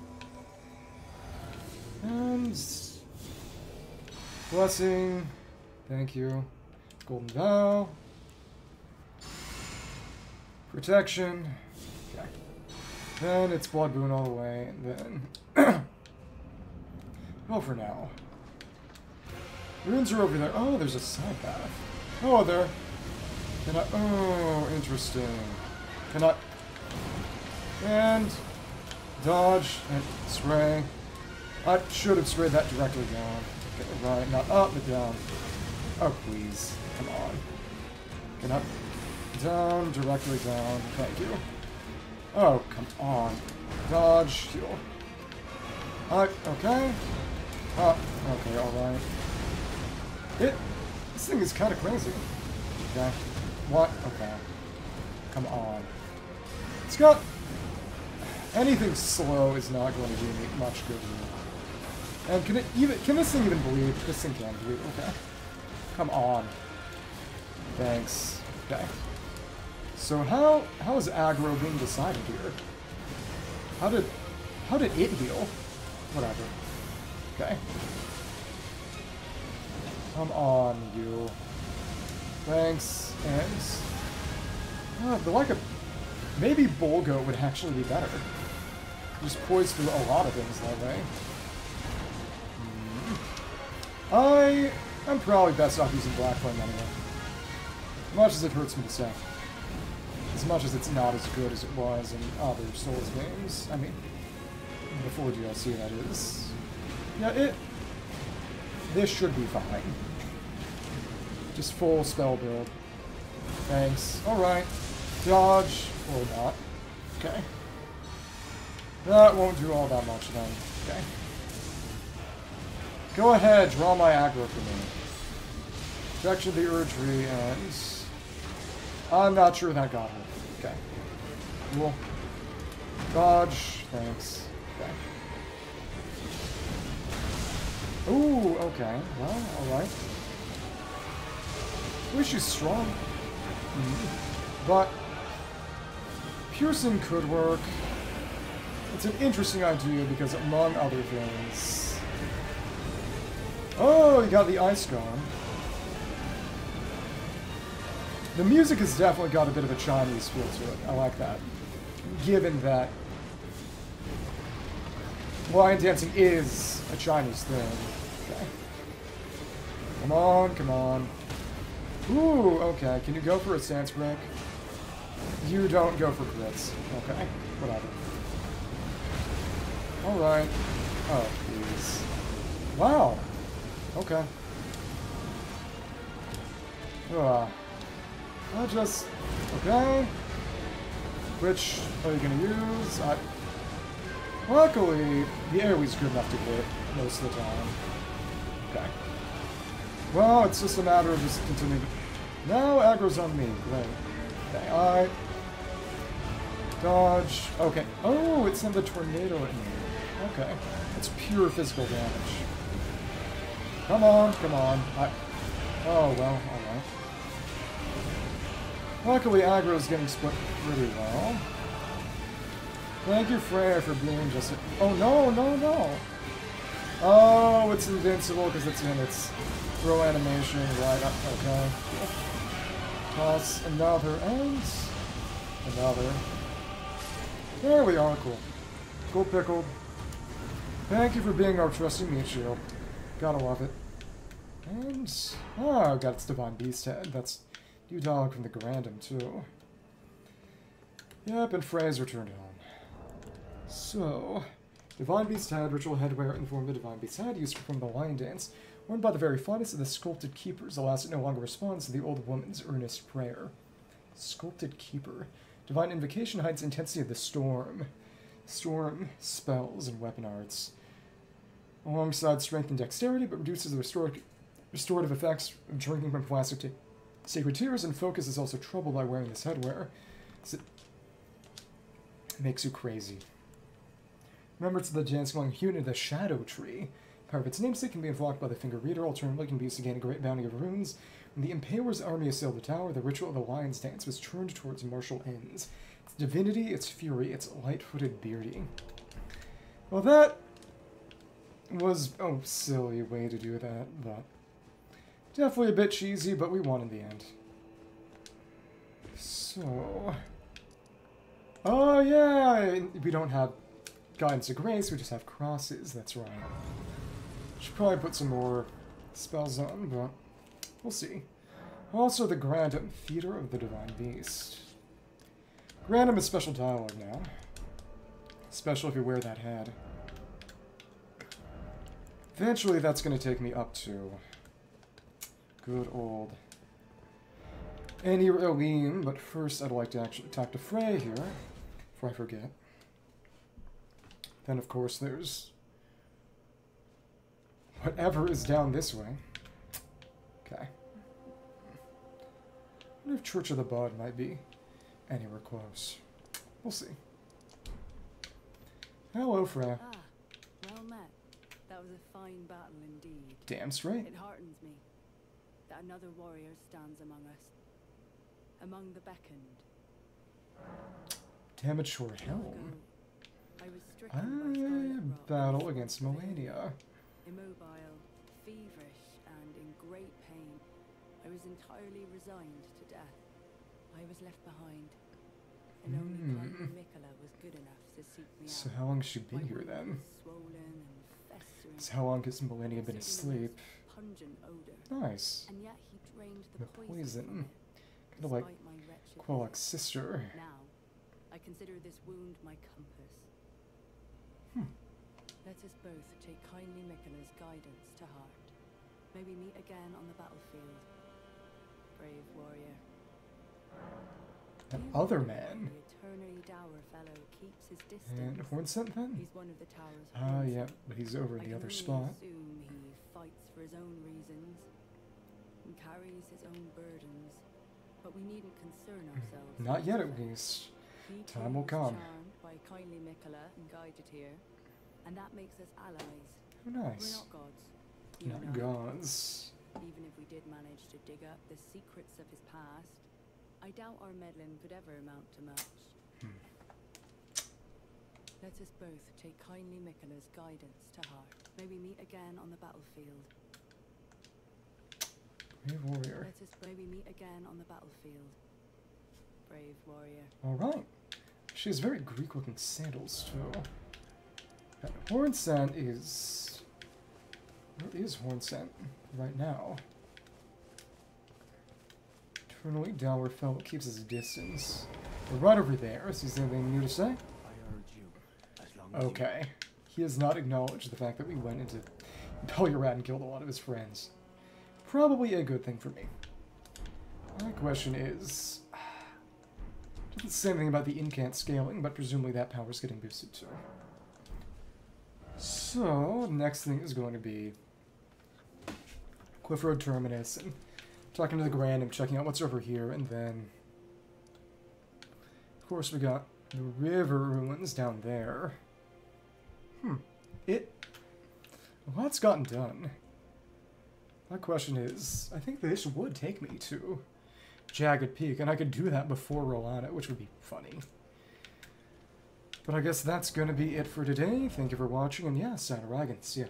And blessing. Thank you. Golden Vow. Protection. Okay. Then it's Blood Boon all the way, and then... well, for now. Runes are over there. Oh, there's a side path. Oh, there. Can I... Oh, interesting. Can I... And... Dodge and spray. I should have sprayed that directly down. Get it right, not up, but down. Oh, please. Come on. Can up. Down, directly down. Thank you. Oh, come on. Dodge, heal. Uh, okay. Uh, okay, alright. It, this thing is kind of crazy. Okay. What? Okay. Come on. It's got... Anything slow is not going to do me much good here. And can it even... Can this thing even bleed? This thing can bleed. Okay. Come on. Thanks. Okay. So how how is aggro being decided here? How did how did it heal? Whatever. Okay. Come on, you. Thanks, and uh, but like a maybe Bull-Goat would actually be better. Just poised through a lot of things that way. Hmm. I am probably best off using Black Flame anyway. As much as it hurts me to say. As much as it's not as good as it was in other Souls games. I mean, before DLC that is. Yeah, it... This should be fine. Just full spell build. Thanks. Alright. Dodge, or not. Okay. That won't do all that much then. Okay. Go ahead, draw my aggro for me. Protection the Erdtree and... I'm not sure that got her. Okay. Cool. Dodge. Thanks. Okay. Ooh, okay. Well, alright. Least she's strong. Mm -hmm. But... Pearson could work. It's an interesting idea because among other things... Oh, you got the ice gone. The music has definitely got a bit of a Chinese feel to it. I like that. Given that lion dancing is a Chinese thing. Okay. Come on, come on. Ooh, okay. Can you go for a stance break? You don't go for crits. Okay, whatever. Alright. Oh, please. Wow. Okay. Ugh. I'll just... Okay. Which are you to use? I... Luckily, the AoE's good enough to hit most of the time. Okay. Well, it's just a matter of just continuing Now aggro's on me. Great. Okay, I... Dodge. Okay. Oh, it sent the tornado at me. Okay. That's pure physical damage. Come on, come on. I... Oh, well, alright. Luckily, aggro's getting split pretty well. Thank you, Freyja, for being just... Oh, no, no, no! Oh, it's invincible because it's in its throw animation. Right, up. okay. Toss another, and... Another. There we are, cool. Cool pickled. Thank you for being our trusty meat. Gotta love it. And... Oh, got its Divine Beast head. That's new dog from the Grandam, too. Yep, and Frey's returned home. So, Divine Beast head, ritual headwear in the form of a Divine Beast head used to perform the lion dance, worn by the very finest of the sculpted keepers, alas, it no longer responds to the old woman's earnest prayer. Sculpted keeper. Divine invocation hides intensity of the storm. Storm, spells, and weapon arts. Alongside strength and dexterity, but reduces the restorative effects of drinking from plastic Sacred Tears and Focus is also troubled by wearing this headwear. It makes you crazy. Remember, it's the dance going of the Shadow Tree. Power of its namesake can be unlocked by the Finger Reader, alternatively can be used to gain a great bounty of runes. When the Impaler's army assailed the tower, the ritual of the Lion's Dance was turned towards martial ends. Its divinity, its fury, its light-footed beauty. Well, that was a oh, silly way to do that, but Definitely a bit cheesy, but we won in the end. So... Oh, yeah! We don't have Guidance of Grace, we just have crosses, that's right. Should probably put some more spells on, but we'll see. Also, the Grandam, Theater of the Divine Beast. Grandam is special dialogue now. Special if you wear that hat. Eventually, that's going to take me up to good old Enir-Ilim, but first I'd like to actually talk to Frey here, before I forget. Then, of course, there's whatever is down this way. Okay. I wonder if Church of the Bud might be anywhere close. We'll see. Hello, Frey. Ah, well met. That was a fine battle indeed. Damn straight. It heartens me that another warrior stands among us, among the beckoned. Damage short helm. I was stricken by Ah, battle against Malenia. Immobile, feverish, and in great pain, I was entirely resigned to death. I was left behind, and only kindly Miquella was good enough to seek me So out. how long has she been here then? was swollen and So how long has Malenia been asleep? Nice. and yet he drained The the, poison. poison. Kinda like despite my wretched Qualak's visits. sister. Now, I consider this wound my compass. Hmm. Let us both take kindly Miquella's guidance to heart. May we meet again on the battlefield. Brave warrior. That other man. The eternally dour fellow keeps his And distance. Hornsent then? He's one of the tower's Ah, hornsmen. yeah, but he's over in I the other spot. assume he fights for his own reasons and carries his own burdens. But we needn't concern ourselves. Hmm. Not yet, at least. Time will come. by kindly Miquella and guided here, and that makes us allies. Oh, We're not gods. you Not gods. Even if we did manage to dig up the secrets of his past, I doubt our meddling could ever amount to much. Hmm. Let us both take kindly Miquella's guidance to heart. May we meet again on the battlefield. Brave warrior. Let us may we meet again on the battlefield. Brave warrior. Alright. She has very Greek looking sandals, too. That Hornsent is. Where is Hornsent right now? Eternally dour fellow keeps his distance. We're right over there. Is there anything new to say? I urge you, as long as Okay. He has not acknowledged the fact that we went into Belurat and killed a lot of his friends. Probably a good thing for me. My question is... Say anything about the incant scaling, but presumably that power's getting boosted too. So, next thing is going to be Cliff Road Terminus and talking to the Grand and checking out what's over here, and then of course we got the river ruins down there. Hmm. It lot's gotten done. My question is, I think this would take me to Jagged Peak, and I could do that before Rellana, which would be funny. But I guess that's gonna be it for today. Thank you for watching, and yeah, Saturagan. See ya.